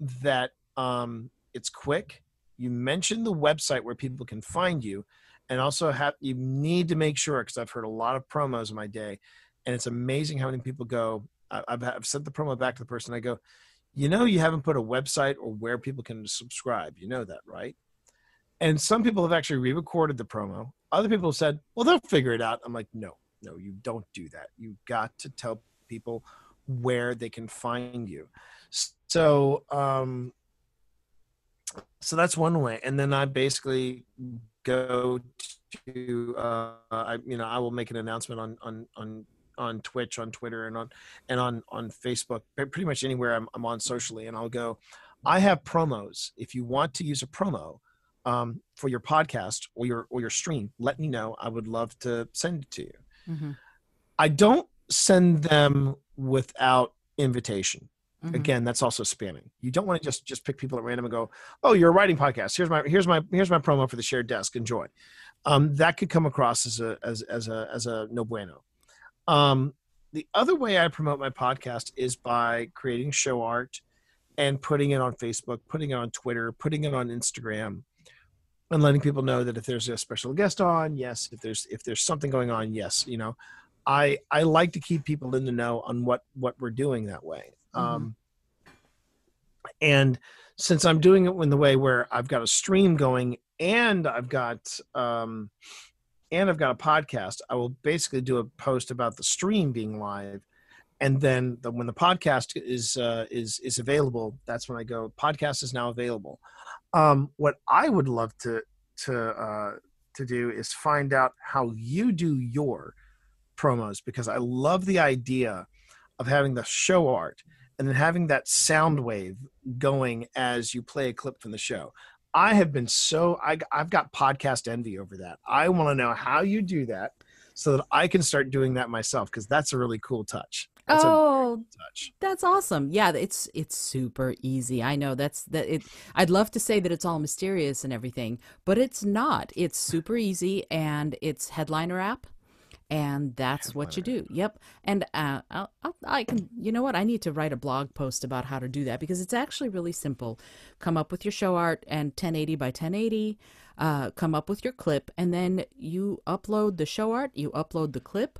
that um, it's quick. You mentioned the website where people can find you, and also have you need to make sure because I've heard a lot of promos in my day, and it's amazing how many people go. I've, I've sent the promo back to the person. I go, you know, you haven't put a website or where people can subscribe. You know that, right? And some people have actually re-recorded the promo. Other people have said, well, they'll figure it out. I'm like, no, no, you don't do that. You got to tell people where they can find you. So, um, so that's one way. And then I basically go to, uh, I, you know, I will make an announcement on, on, on, on Twitch, on Twitter, and on, and on, on Facebook, pretty much anywhere I'm, I'm on socially. And I'll go, I have promos. If you want to use a promo, um, for your podcast or your or your stream, let me know. I would love to send it to you. Mm-hmm. I don't send them without invitation. Mm-hmm. Again, that's also spamming. You don't want to just just pick people at random and go, "Oh, you're a writing podcast. Here's my here's my here's my promo for the shared desk. Enjoy." Um, that could come across as a as as a as a no bueno. Um, the other way I promote my podcast is by creating show art and putting it on Facebook, putting it on Twitter, putting it on Instagram, and letting people know that if there's a special guest on, yes, if there's if there's something going on, yes, you know, I I like to keep people in the know on what what we're doing that way. Mm-hmm. Um, and since I'm doing it in the way where I've got a stream going and I've got um, and I've got a podcast, I will basically do a post about the stream being live, and then the, when the podcast is uh, is is available, that's when I go. Podcast is now available. Um, what I would love to to uh, to do is find out how you do your promos because I love the idea of having the show art and then having that sound wave going as you play a clip from the show. I have been so I, I've got podcast envy over that. I want to know how you do that so that I can start doing that myself because that's a really cool touch. That's oh, touch. That's awesome. Yeah, it's it's super easy. I know that's that it I'd love to say that it's all mysterious and everything, but it's not. It's super easy and it's headliner app and that's what you do. Yep. And uh, I'll, I'll, i can, you know what? I need to write a blog post about how to do that because it's actually really simple. Come up with your show art and 1080 by 1080. Uh, come up with your clip, and then you upload the show art. You upload the clip,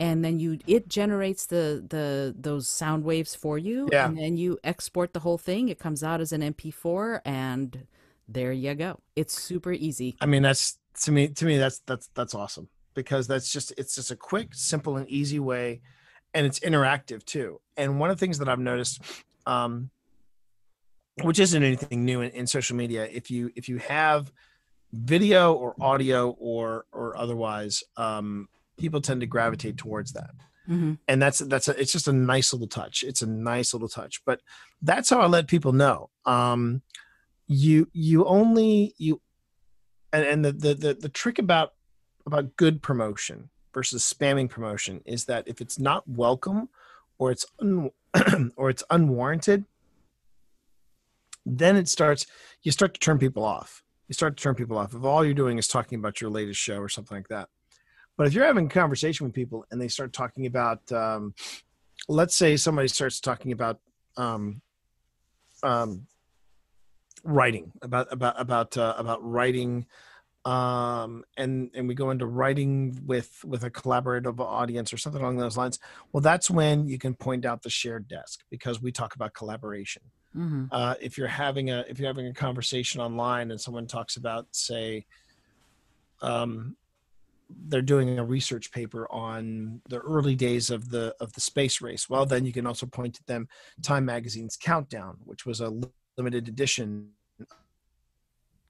and then you it generates the the those sound waves for you. Yeah. And then you export the whole thing. It comes out as an MP4, and there you go. It's super easy. I mean, that's to me to me that's that's that's awesome because that's just it's just a quick, simple, and easy way, and it's interactive too. And one of the things that I've noticed, um, which isn't anything new in, in social media, if you if you have video or audio or or otherwise, um, people tend to gravitate towards that. Mm-hmm. And that's that's a, it's just a nice little touch. It's a nice little touch, but that's how I let people know. Um, you you only you and, and the, the the the trick about about good promotion versus spamming promotion is that if it's not welcome or it's un, or it's unwarranted then it starts you start to turn people off. You start to turn people off. If all you're doing is talking about your latest show or something like that. But if you're having a conversation with people and they start talking about um, let's say somebody starts talking about um, um, writing about about about uh, about writing um, and and we go into writing with with a collaborative audience or something along those lines well that's when you can point out the shared desk because we talk about collaboration mm-hmm. uh, if you're having a if you're having a conversation online and someone talks about say um, they're doing a research paper on the early days of the of the space race well then you can also point to them time magazine's countdown which was a limited edition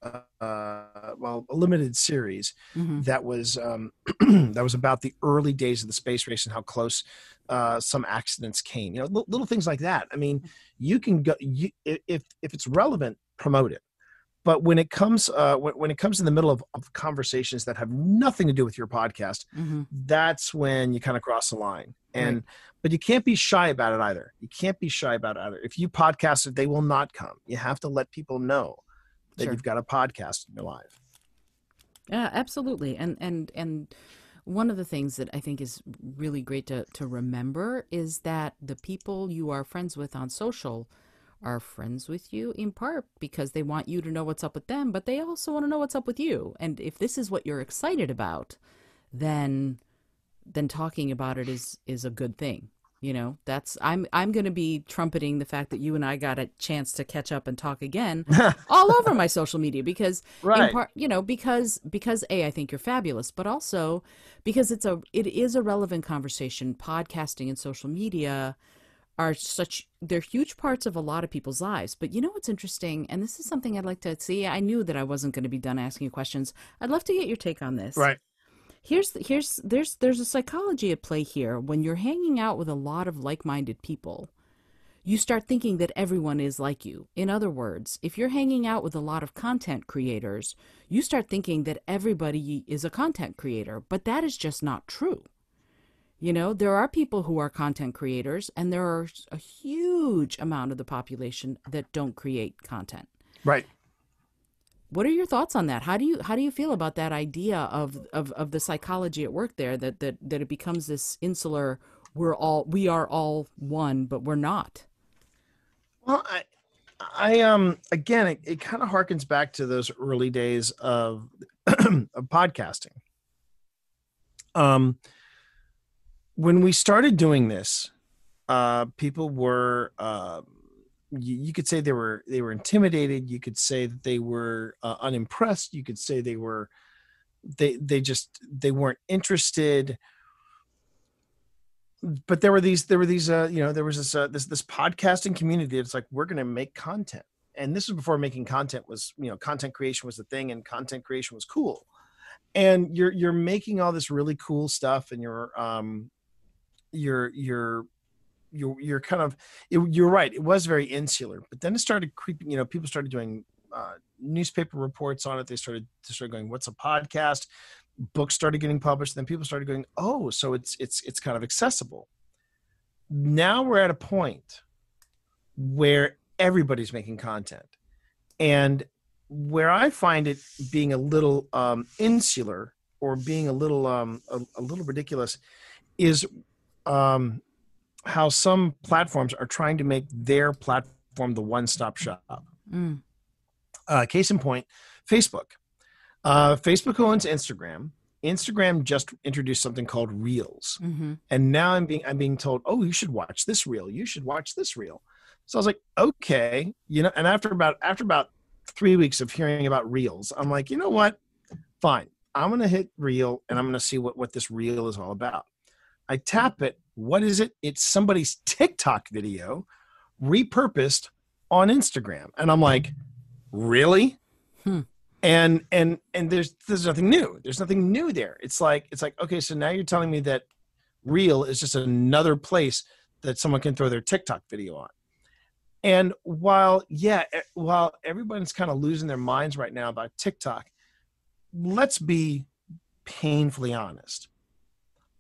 uh, well, a limited series mm-hmm. that was um, that was about the early days of the space race and how close uh, some accidents came. You know, l- little things like that. I mean, you can go you, if if it's relevant, promote it. But when it comes uh, when, when it comes in the middle of, of conversations that have nothing to do with your podcast, mm-hmm. that's when you kind of cross the line. And right. but you can't be shy about it either. You can't be shy about it either. If you podcast it, they will not come. You have to let people know that sure. you've got a podcast in your life. Yeah, absolutely. And and and one of the things that I think is really great to to remember is that the people you are friends with on social are friends with you in part because they want you to know what's up with them, but they also want to know what's up with you. And if this is what you're excited about, then then talking about it is is a good thing you know that's i'm i'm going to be trumpeting the fact that you and i got a chance to catch up and talk again all over my social media because right. part you know because because a i think you're fabulous but also because it's a it is a relevant conversation. Podcasting and social media are such they're huge parts of a lot of people's lives. But you know what's interesting? And this is something i'd like to see. I knew that i wasn't going to be done asking you questions. I'd love to get your take on this. Right here's here's there's there's a psychology at play here. When you're hanging out with a lot of like-minded people you start thinking that everyone is like you. In other words if you're hanging out with a lot of content creators you start thinking that everybody is a content creator but that is just not true. You know there are people who are content creators and there are a huge amount of the population that don't create content. Right what are your thoughts on that? How do you how do you feel about that idea of of, of the psychology at work there that, that that it becomes this insular we're all we are all one but we're not. Well, I I um again it, it kind of harkens back to those early days of of podcasting. Um when we started doing this, uh people were uh you, could say they were they were intimidated. You could say that they were uh, unimpressed. You could say they were they they just they weren't interested. But there were these there were these uh you know there was this uh, this this podcasting community it's like we're going to make content. And this was before making content was you know content creation was the thing and content creation was cool. And you're you're making all this really cool stuff and you're um you're you're you're you're kind of it, you're right. It was very insular, but then it started creeping. You know, people started doing uh, newspaper reports on it. They started they started going, "What's a podcast?" Books started getting published. Then people started going, "Oh, so it's it's it's kind of accessible." Now we're at a point where everybody's making content, and where I find it being a little um, insular or being a little um, a, a little ridiculous is um, how some platforms are trying to make their platform the one-stop shop. Mm. Uh, case in point, Facebook. Uh, Facebook owns Instagram. Instagram just introduced something called Reels, hmm and now I'm being I'm being told, oh, you should watch this reel. You should watch this reel. So I was like, okay, you know. And after about after about three weeks of hearing about Reels, I'm like, you know what? Fine, I'm gonna hit Reel, and I'm gonna see what what this reel is all about. I tap it. What is it? It's somebody's TikTok video repurposed on Instagram, and I'm like, really? Hmm. And and and there's there's nothing new. There's nothing new there. It's like it's like okay, so now you're telling me that Reel is just another place that someone can throw their TikTok video on. And while yeah, while everyone's kind of losing their minds right now about TikTok, let's be painfully honest.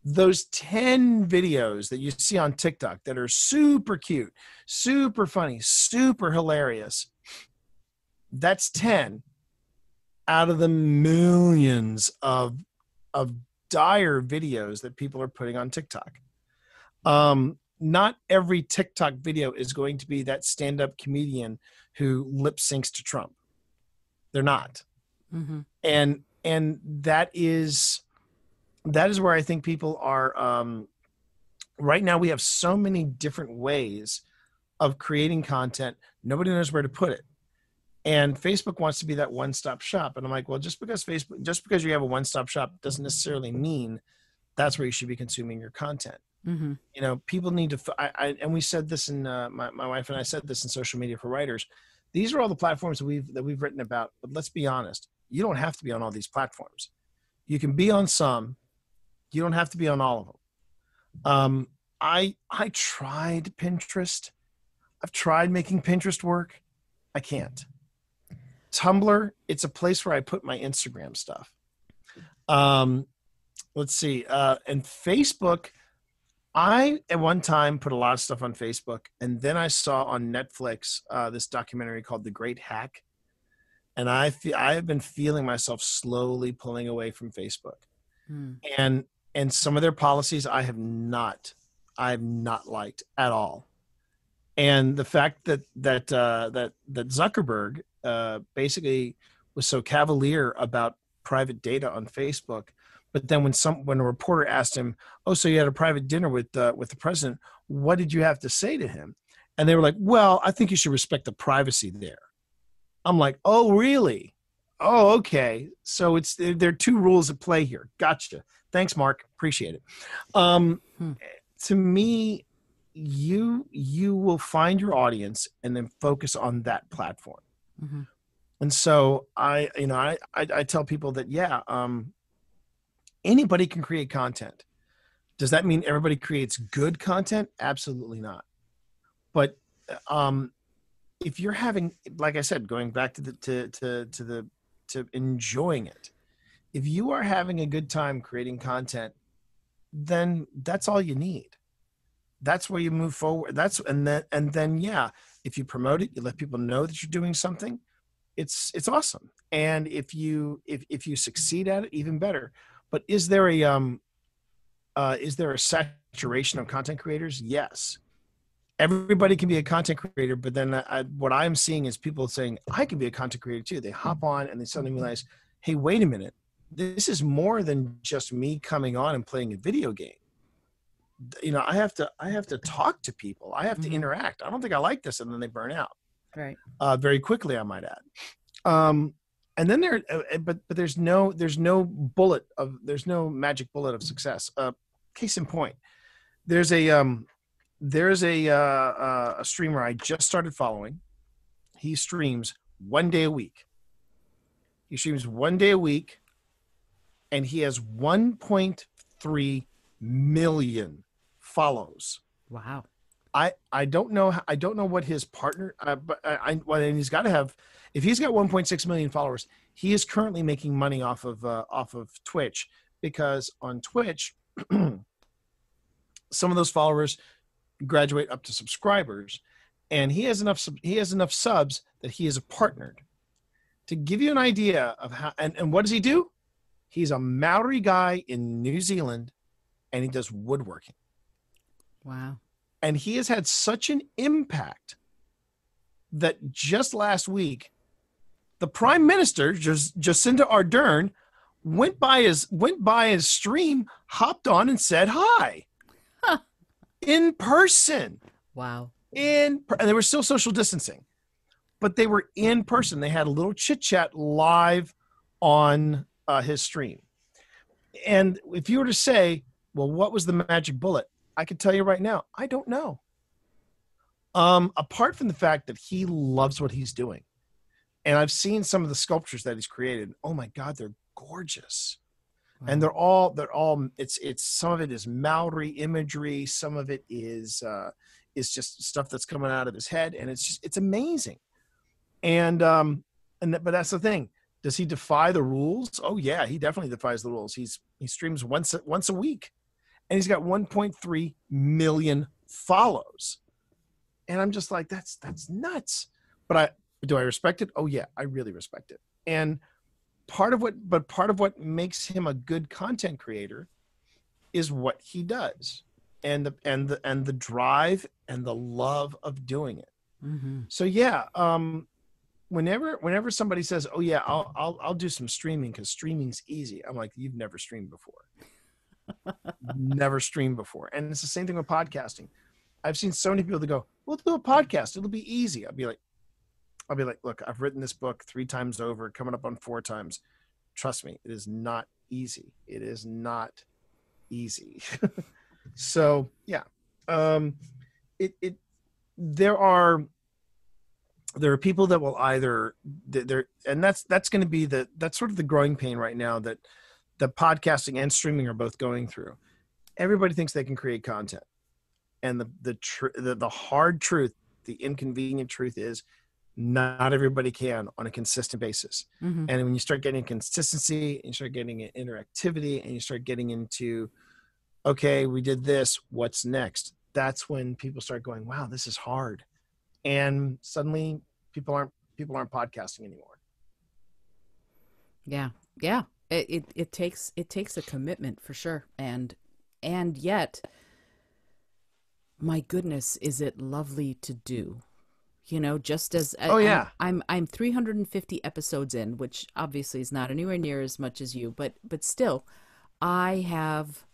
Those 10 videos that you see on TikTok that are super cute, super funny, super hilarious, that's 10 out of the millions of of dire videos that people are putting on TikTok. Um, not every TikTok video is going to be that stand-up comedian who lip syncs to Trump. They're not hmm and and that is that is where i think people are um right now we have so many different ways of creating content nobody knows where to put it. And facebook wants to be that one-stop shop. And i'm like well just because facebook just because you have a one-stop shop doesn't necessarily mean that's where you should be consuming your content. Hmm you know people need to I, I, and we said this in uh, my, my wife and i said this in social media for writers. These are all the platforms that we've that we've written about. But let's be honest you don't have to be on all these platforms. You can be on some you don't have to be on all of them um, i i tried pinterest. I've tried making pinterest work. I can't. Tumblr it's a place where i put my instagram stuff. Um, let's see uh, and facebook I at one time put a lot of stuff on Facebook, and then I saw on Netflix uh, this documentary called The Great Hack, and I feel I have been feeling myself slowly pulling away from Facebook, Mm. and and some of their policies I have not I have not liked at all, and the fact that that uh, that that Zuckerberg uh, basically was so cavalier about private data on Facebook, but then when some when a reporter asked him, "Oh, so you had a private dinner with uh, with the president? What did you have to say to him?" And they were like, "Well, I think you should respect the privacy there." I'm like, "Oh, really? Oh, okay. So it's there there are two rules at play here. Gotcha. Thanks, Mark. Appreciate it." Um, Hmm. To me, you you will find your audience and then focus on that platform. hmm And so I, you know, I, I, I tell people that, yeah, um, anybody can create content. Does that mean everybody creates good content? Absolutely not. But um, if you're having, like I said, going back to the to to to the to enjoying it, if you are having a good time creating content, then that's all you need. That's where you move forward. That's and then and then yeah, if you promote it, you let people know that you're doing something it's it's awesome. And if you if, if you succeed at it even better. But is there a um uh is there a saturation of content creators? Yes. Everybody can be a content creator but then I, what i'm seeing is people saying i can be a content creator too. They hop on and they suddenly realize hey wait a minute this is more than just me coming on and playing a video game you know i have to i have to talk to people i have to Mhm. interact i don't think i like this and then they burn out Right. uh, very quickly, I might add. Um, and then there, uh, uh, but but there's no there's no bullet of there's no magic bullet of success. Uh, case in point, there's a um, there's a uh, uh, a streamer I just started following. He streams one day a week. He streams one day a week, and he has 1.3 million follows. Wow. I I don't know I don't know what his partner uh, but I, I well, and he's got to have if he's got 1.6 million followers he is currently making money off of uh, off of Twitch because on Twitch some of those followers graduate up to subscribers and he has enough he has enough subs that he is a partnered to give you an idea of how and, and what does he do he's a maori guy in new zealand and he does woodworking Wow. and he has had such an impact that just last week the prime minister jacinda ardern went by his went by his stream hopped on and said hi Huh. in person Wow. in per- and they were still social distancing but they were in person they had a little chit chat live on uh, his stream. And if you were to say well what was the magic bullet? I can tell you right now i don't know. Um apart from the fact that he loves what he's doing. And i've seen some of the sculptures that he's created. Oh my god they're gorgeous. And they're all they're all it's it's some of it is maori imagery. Some of it is uh is just stuff that's coming out of his head. And it's just it's amazing. And um and that, but that's the thing does he defy the rules? Oh yeah he definitely defies the rules. He's he streams once a- once a week and he's got 1.3 million follows. And i'm just like that's that's nuts. But i do i respect it? Oh yeah i really respect it. And part of what but part of what makes him a good content creator is what he does and the and the and the drive and the love of doing it. Hmm so yeah um whenever whenever somebody says oh yeah i'll i'll, I'll do some streaming because streaming's easy i'm like you've never streamed before. Never streamed before. And it's the same thing with podcasting. I've seen so many people that go we'll do a podcast. It'll be easy. I'll be like i'll be like look i've written this book three times over coming up on four times. Trust me it is not easy. It is not easy. So yeah um it it there are there are people that will either there and that's that's going to be the that's sort of the growing pain right now that the podcasting and streaming are both going through. Everybody thinks they can create content. And the the tr- the, the hard truth the inconvenient truth is not everybody can on a consistent basis. Hmm and when you start getting consistency and you start getting interactivity and you start getting into okay we did this what's next? That's when people start going wow this is hard and suddenly people aren't people aren't podcasting anymore Yeah, yeah. It, it it takes it takes a commitment for sure, and and yet, my goodness, is it lovely to do? You know, just as I- Oh, I'm- yeah. I'm I'm 350 episodes in, which obviously is not anywhere near as much as you, but but still, I have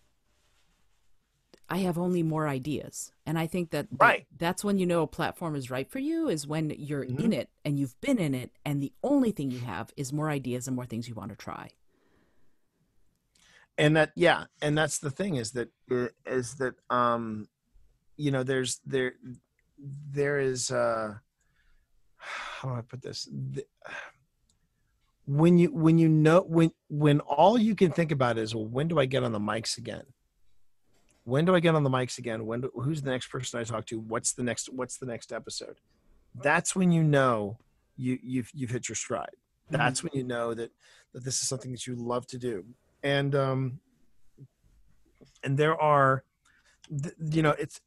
I have only more ideas, and I think that, that Right. that's when you know a platform is right for you is when you're Mhm. in it and you've been in it, and the only thing you have is more ideas and more things you want to try. and that yeah and that's the thing is that uh, that um you know there's there there is uh how do i put this The- when you when you know when when all you can think about is well when do i get on the mics again when do i get on the mics again? When do, who's the next person i talk to? What's the next what's the next episode? That's when you know you you've you've hit your stride. That's when you know that that this is something that you love to do. And um and there are th- you know it's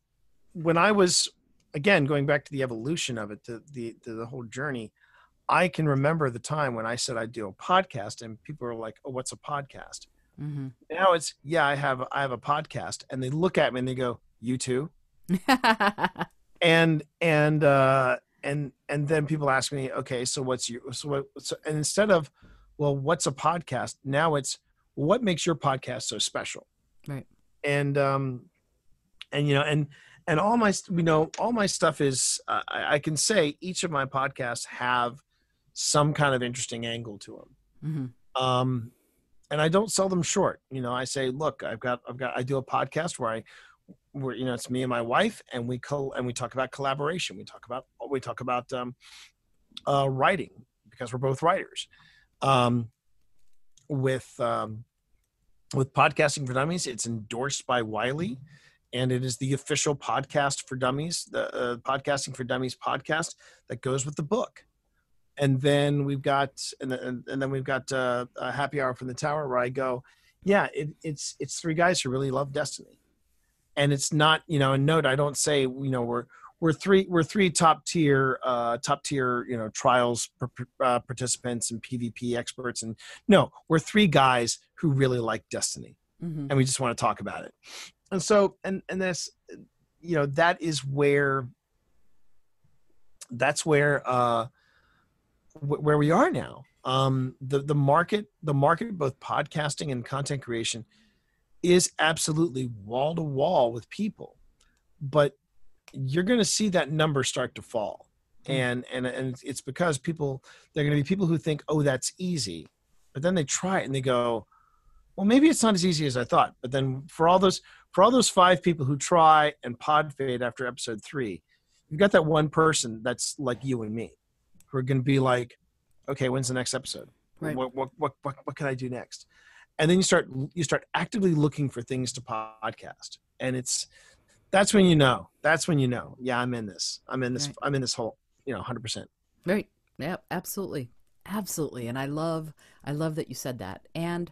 when i was again going back to the evolution of it to the to the whole journey i can remember the time when i said i'd do a podcast and people are like oh what's a podcast hmm now it's yeah i have i have a podcast and they look at me and they go you too? And and uh and and then people ask me okay so what's your so what so and instead of well what's a podcast? Now it's what makes your podcast so special? Right. and um and you know and and all my you know all my stuff is uh, I, I can say each of my podcasts have some kind of interesting angle to them hmm um and i don't sell them short. You know i say look i've got i've got i do a podcast where i where you know it's me and my wife and we co and we talk about collaboration. We talk about we talk about um uh writing because we're both writers um with um with podcasting for dummies. It's endorsed by wiley and it is the official podcast for dummies, the uh, podcasting for dummies podcast that goes with the book. And then we've got, and then, and then we've got uh, a happy hour from the tower where I go, yeah, it, it's it's three guys who really love Destiny, and it's not, you know, a note. I don't say, you know, we're we're three we're three top tier uh, top tier you know trials uh, participants and PvP experts, and no, we're three guys who really like Destiny, mm-hmm. and we just want to talk about it. And so, and and this, you know, that is where that's where uh, where we are now. Um, the the market, the market, both podcasting and content creation, is absolutely wall to wall with people, but you're going to see that number start to fall hmm. and and and it's because people they're going to be people who think oh that's easy but then they try it and they go well maybe it's not as easy as i thought but then for all those for all those five people who try and pod fade after episode three you've got that one person that's like you and me who are going to be like okay when's the next episode right. what, what what what what can i do next and then you start you start actively looking for things to podcast and it's that's when you know. That's when you know. Yeah, I'm in this. I'm in this. Right. I'm in this whole. You know, hundred percent. Right. Yeah. Absolutely. Absolutely. And I love. I love that you said that. And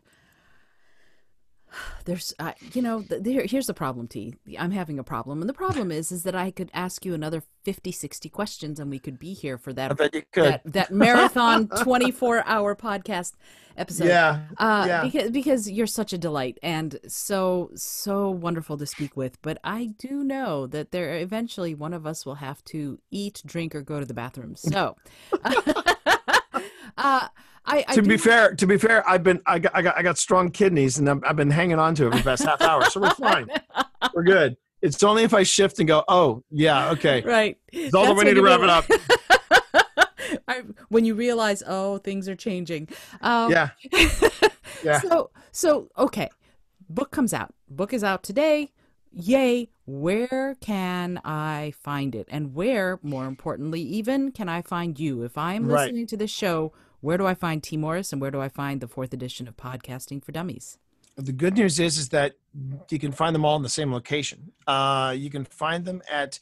there's uh, you know there, here's the problem t. I'm having a problem and the problem is is that i could ask you another 50 60 questions and we could be here for that that, that marathon 24 hour podcast episode. Yeah, uh, yeah. because because you're such a delight and so so wonderful to speak with but i do know that there eventually one of us will have to eat drink or go to the bathroom. So uh I, I to be fair, to be fair, I've been I got I got, I got strong kidneys, and i have been hanging on to it for the past half hour, so we're fine. we're good. It's only if I shift and go, oh yeah, okay, right. It's all we need to wrap it up. I, when you realize, oh, things are changing. Um, yeah. yeah. So so okay, book comes out. Book is out today. Yay! Where can I find it? And where, more importantly, even can I find you? If I'm listening right. to this show, where do I find T Morris and where do I find the fourth edition of Podcasting for Dummies? The good news is is that you can find them all in the same location. Uh, you can find them at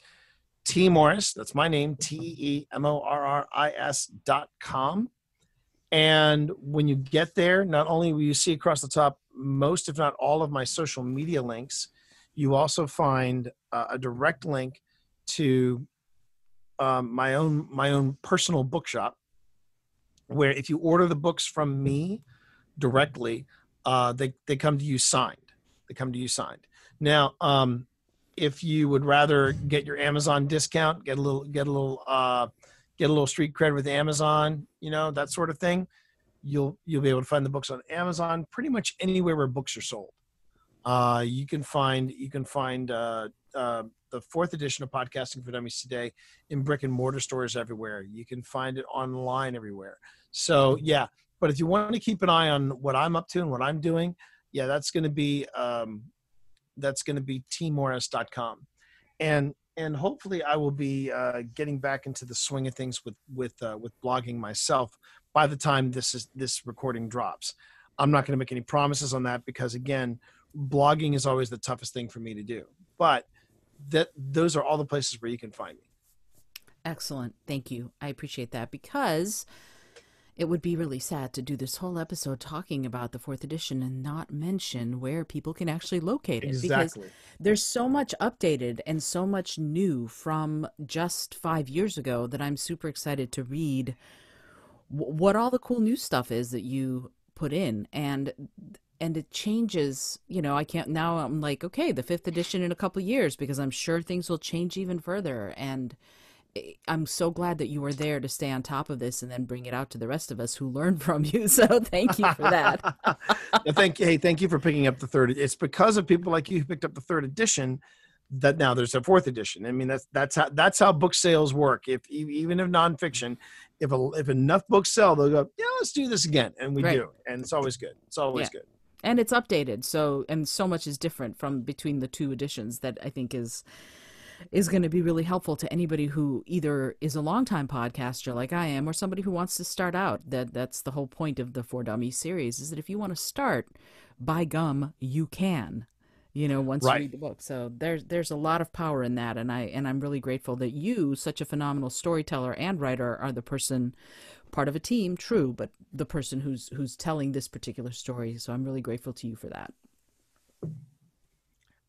T Morris. That's my name. T E M O R R I S dot com. And when you get there, not only will you see across the top most, if not all, of my social media links, you also find uh, a direct link to um, my own my own personal bookshop where if you order the books from me directly, uh, they they come to you signed. They come to you signed. Now, um, if you would rather get your Amazon discount, get a little get a little uh, get a little street cred with Amazon, you know that sort of thing, you'll you'll be able to find the books on Amazon pretty much anywhere where books are sold. Uh, you can find you can find uh, uh, the fourth edition of Podcasting for Dummies today in brick and mortar stores everywhere. You can find it online everywhere. So yeah, but if you want to keep an eye on what I'm up to and what I'm doing, yeah, that's going to be um, that's going to be tmorris.com, and and hopefully I will be uh, getting back into the swing of things with with uh, with blogging myself by the time this is this recording drops. I'm not going to make any promises on that because again, blogging is always the toughest thing for me to do. But that those are all the places where you can find me. Excellent. Thank you. I appreciate that because it would be really sad to do this whole episode talking about the fourth edition and not mention where people can actually locate it. Exactly. Because there's so much updated and so much new from just five years ago that I'm super excited to read what all the cool new stuff is that you put in. And and it changes you know i can't now i'm like okay the fifth edition in a couple years because i'm sure things will change even further and I'm so glad that you were there to stay on top of this and then bring it out to the rest of us who learn from you. So thank you for that. thank you. Hey, thank you for picking up the third. It's because of people like you who picked up the third edition that now there's a fourth edition. I mean, that's that's how that's how book sales work. If even if nonfiction, if a, if enough books sell, they'll go, yeah, let's do this again, and we right. do, and it's always good. It's always yeah. good. And it's updated, so and so much is different from between the two editions that I think is is going to be really helpful to anybody who either is a longtime podcaster like I am or somebody who wants to start out. That that's the whole point of the For Dummies series is that if you want to start, by gum, you can. you know once Right. you read the book so there's there's a lot of power in that and i and i'm really grateful that you such a phenomenal storyteller and writer are the person part of a team true but the person who's who's telling this particular story so i'm really grateful to you for that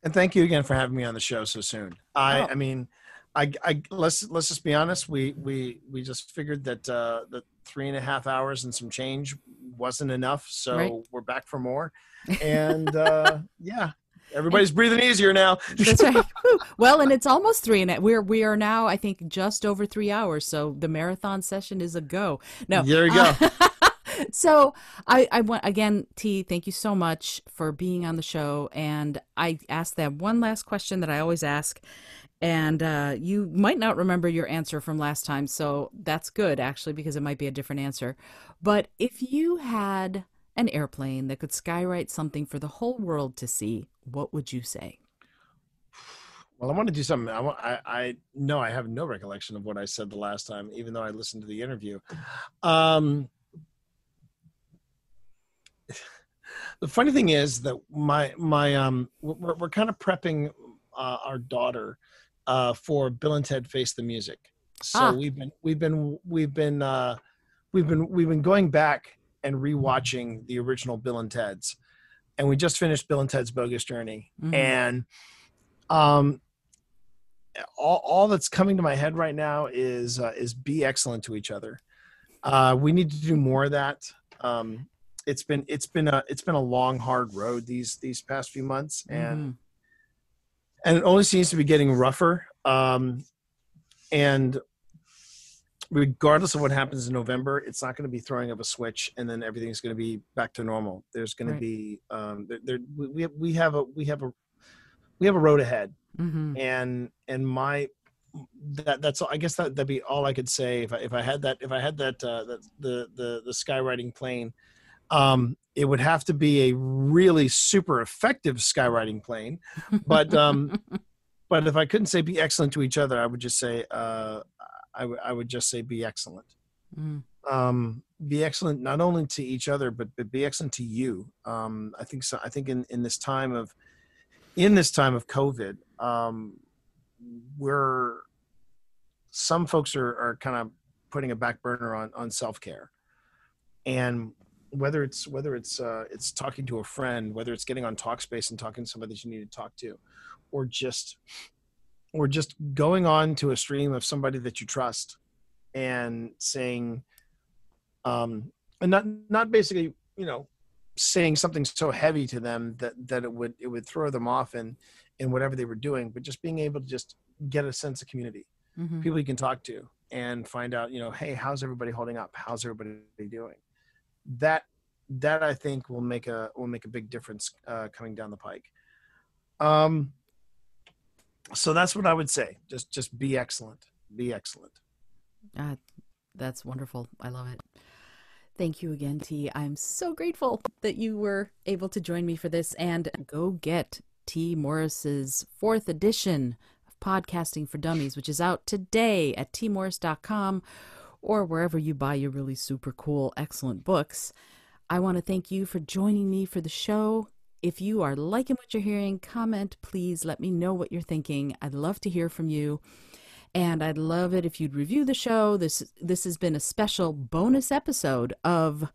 And thank you again for having me on the show so soon. I, Oh. I mean, I, I let's let's just be honest. We we we just figured that uh, that three and a half hours and some change wasn't enough, so Right. we're back for more. And uh, yeah, everybody's breathing easier now. That's right. Well, and it's almost three, and we're we are now, I think, just over three hours. So the marathon session is a go. No, There you go. so I, I want again, T. Thank you so much for being on the show, and I asked that one last question that I always ask, and uh, you might not remember your answer from last time, so that's good actually because it might be a different answer. But if you had an airplane that could skywrite something for the whole world to see, what would you say? Well, I want to do something. I, want, I, I know I have no recollection of what I said the last time, even though I listened to the interview. Um, the funny thing is that my my um we're, we're kind of prepping uh, our daughter uh, for Bill and Ted Face the Music. So Ah. we've been we've been we've been uh, we've been we've been going back and rewatching the original Bill and Ted's, and we just finished Bill and Ted's Bogus Journey, Mhm. and um all, all that's coming to my head right now is uh, is be excellent to each other uh we need to do more of that um it's been it's been a it's been a long hard road these these past few months and Mhm. and it only seems to be getting rougher um and regardless of what happens in november it's not going to be throwing up a switch and then everything's going to be back to normal there's going Right. to be um there, there we, we have we have a we have a we have a road ahead Mhm. and and my that that's all i guess that that'd be all i could say if i if i had that if i had that uh that the the the skywriting plane um it would have to be a really super effective skywriting plane but um but if i couldn't say be excellent to each other i would just say uh i, w- I would just say be excellent. Mhm. um be excellent not only to each other but, but be excellent to you. Um i think so i think in in this time of in this time of covid um we're some folks are are kind of putting a back burner on on self-care. And whether it's whether it's uh it's talking to a friend whether it's getting on talkspace and talking to somebody that you need to talk to or just or just going on to a stream of somebody that you trust and saying um and not not basically you know saying something so heavy to them that that it would it would throw them off in in whatever they were doing but just being able to just get a sense of community. Mhm. people you can talk to and find out you know hey how's everybody holding up? How's everybody doing that that i think will make a will make a big difference uh, coming down the pike um so that's what i would say just just be excellent be excellent Ah, that's wonderful. I love it. Thank you again, T. I'm so grateful that you were able to join me for this. And go get T. Morris's fourth edition of Podcasting for Dummies, which is out today at tmorris.com or wherever you buy your really super cool, excellent books. I want to thank you for joining me for the show. If you are liking what you're hearing, comment. Please let me know what you're thinking. I'd love to hear from you. And I'd love it if you'd review the show. This this has been a special bonus episode of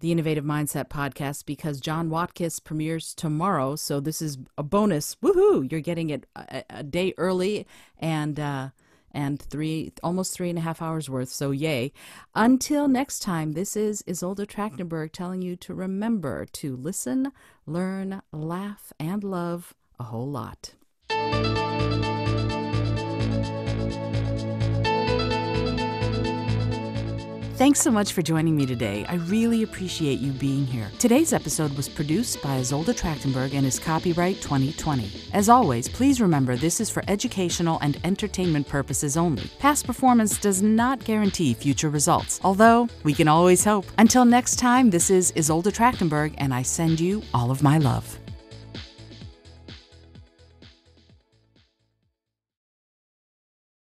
the Innovative Mindset podcast because John Watkiss premieres tomorrow. So this is a bonus. Woohoo! You're getting it a, a day early and uh, and three almost three and a half hours worth. So yay! Until next time, this is Isolde Trachtenberg telling you to remember to listen, learn, laugh, and love a whole lot. Thanks so much for joining me today. I really appreciate you being here. Today's episode was produced by Isolde Trachtenberg and is copyright 2020. As always, please remember this is for educational and entertainment purposes only. Past performance does not guarantee future results, although we can always hope. Until next time, this is Isolde Trachtenberg, and I send you all of my love.